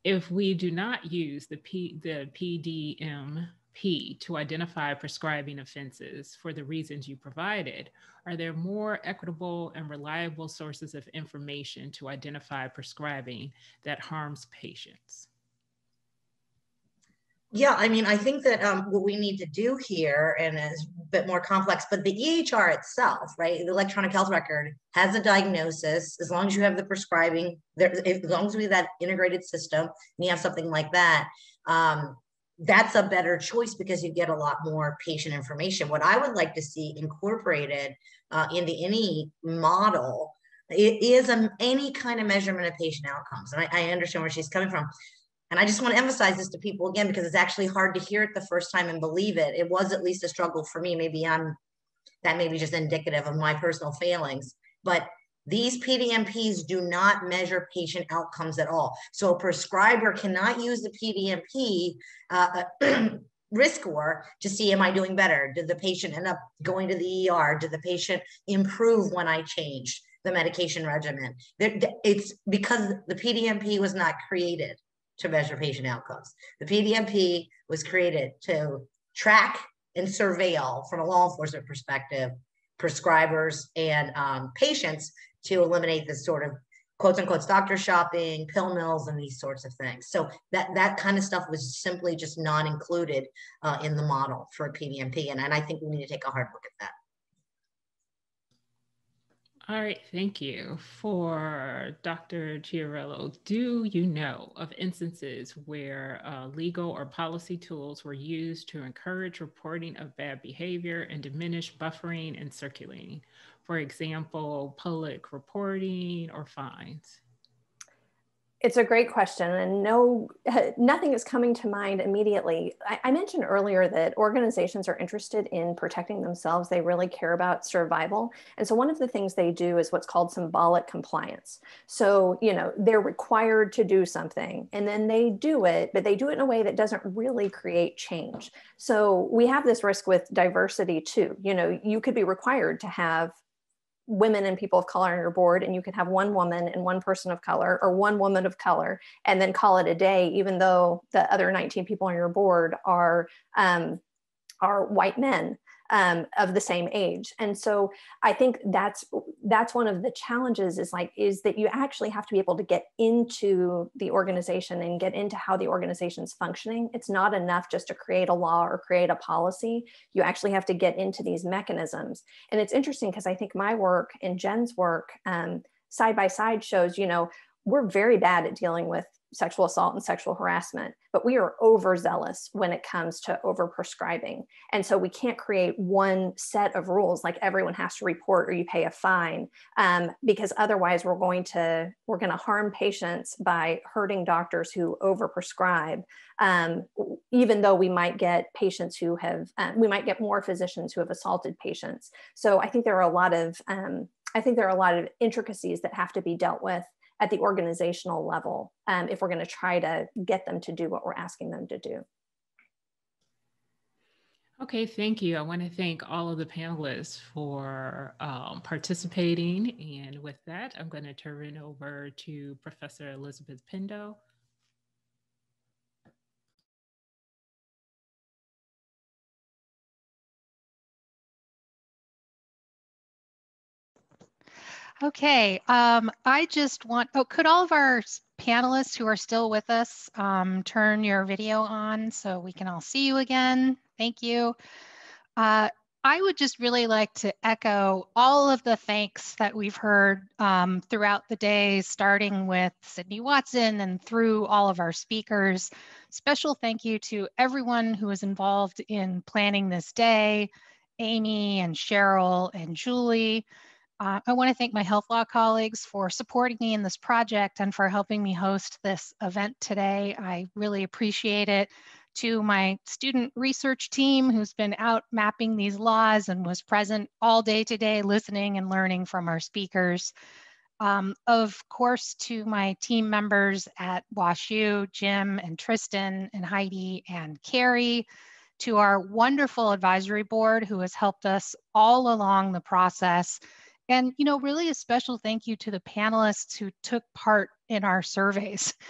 If we do not use the, P, the PDM P to identify prescribing offenses for the reasons you provided, are there more equitable and reliable sources of information to identify prescribing that harms patients? Yeah, I mean, I think that um, what we need to do here, and is a bit more complex, but the EHR itself, right, the electronic health record has a diagnosis. As long as you have the prescribing, there, as long as we have that integrated system, and you have something like that, um, that's a better choice because you get a lot more patient information. What I would like to see incorporated uh, into any model is a, any kind of measurement of patient outcomes. And I, I understand where she's coming from. And I just want to emphasize this to people again because it's actually hard to hear it the first time and believe it. It was at least a struggle for me. Maybe I'm that may be just indicative of my personal failings. But these PDMPs do not measure patient outcomes at all. So a prescriber cannot use the PDMP uh, risk score to see am I doing better? Did the patient end up going to the ER? Did the patient improve when I changed the medication regimen? It's because the PDMP was not created to measure patient outcomes. The PDMP was created to track and surveil from a law enforcement perspective prescribers and um, patients to eliminate this sort of quotes unquote doctor shopping, pill mills, and these sorts of things. So that that kind of stuff was simply just not included uh, in the model for PDMP, and, and I think we need to take a hard look at that. All right, thank you. For Dr. Chiarello, do you know of instances where uh, legal or policy tools were used to encourage reporting of bad behavior and diminish buffering and circulating? For example, public reporting or fines? It's a great question, and no, nothing is coming to mind immediately. I, I, mentioned earlier that organizations are interested in protecting themselves. They really care about survival, and so one of the things they do is what's called symbolic compliance. So you know they're required to do something, and then they do it, but they do it in a way that doesn't really create change. So we have this risk with diversity too. You know, you could be required to have women and people of color on your board and you can have one woman and one person of color or one woman of color and then call it a day even though the other 19 people on your board are um, are white men um, of the same age. And so i think that's that's one of the challenges is like is that you actually have to be able to get into the organization and get into how the organization's functioning. It's not enough just to create a law or create a policy. You actually have to get into these mechanisms. And it's interesting because i think my work and jen's work um, side by side shows you know we're very bad at dealing with sexual assault and sexual harassment, but we are overzealous when it comes to overprescribing. And so we can't create one set of rules like everyone has to report or you pay a fine, um, because otherwise we're going to we're going to harm patients by hurting doctors who overprescribe. Um, even though we might get patients who have, um, we might get more physicians who have assaulted patients. So I think there are a lot of um, I think there are a lot of intricacies that have to be dealt with at the organizational level um, if we're going to try to get them to do what we're asking them to do. Okay, thank you. I want to thank all of the panelists for um, participating. And with that, I'm going to turn it over to Professor Elizabeth Pendo. Okay, um, I just want, oh, could all of our panelists who are still with us um, turn your video on so we can all see you again? Thank you. Uh, I would just really like to echo all of the thanks that we've heard um, throughout the day, starting with Sidney Watson and through all of our speakers. Special thank you to everyone who was involved in planning this day, Amy and Cheryl and Julie, uh, I want to thank my health law colleagues for supporting me in this project and for helping me host this event today. I really appreciate it. To my student research team who's been out mapping these laws and was present all day today, listening and learning from our speakers. Um, of course, to my team members at WashU, Jim and Tristan and Heidi and Carrie, to our wonderful advisory board who has helped us all along the process and, you know, really a special thank you to the panelists who took part in our surveys.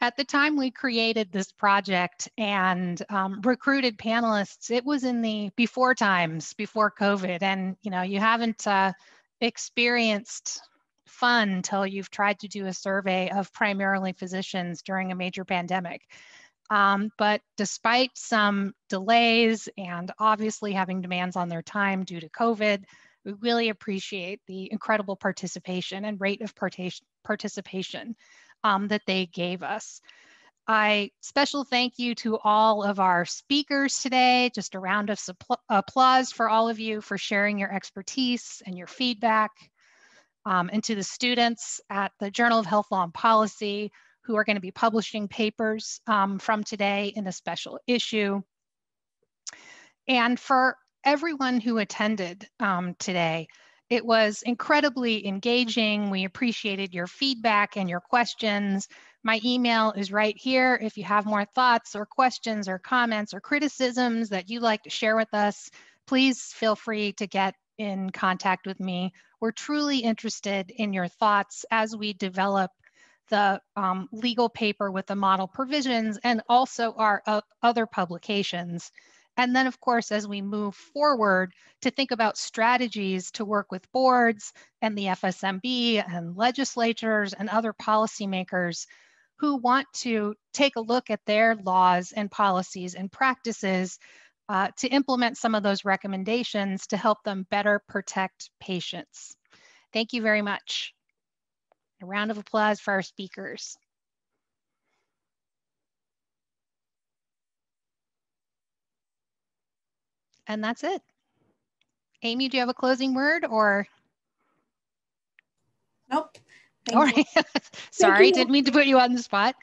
At the time we created this project and um, recruited panelists, it was in the before times, before COVID. And, you know, you haven't uh, experienced fun until you've tried to do a survey of primarily physicians during a major pandemic. Um, but despite some delays and obviously having demands on their time due to COVID, we really appreciate the incredible participation and rate of participation um, that they gave us. I special thank you to all of our speakers today. Just a round of applause for all of you for sharing your expertise and your feedback. Um, and to the students at the Journal of Health Law and Policy who are going to be publishing papers um, from today in a special issue. And for everyone who attended um, today. It was incredibly engaging. We appreciated your feedback and your questions. My email is right here. If you have more thoughts or questions or comments or criticisms that you'd like to share with us, please feel free to get in contact with me. We're truly interested in your thoughts as we develop the um, legal paper with the model provisions and also our uh, other publications And then, of course, as we move forward, to think about strategies to work with boards and the FSMB and legislatures and other policymakers who want to take a look at their laws and policies and practices uh, to implement some of those recommendations to help them better protect patients. Thank you very much. A round of applause for our speakers. And that's it. Amy, do you have a closing word or? Nope. All right. Sorry, didn't mean to put you on the spot.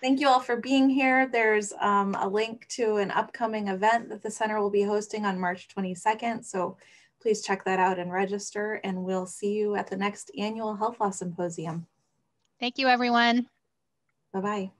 Thank you all for being here. There's um, a link to an upcoming event that the center will be hosting on March 22nd. So please check that out and register and we'll see you at the next annual Health Law Symposium. Thank you, everyone. Bye-bye.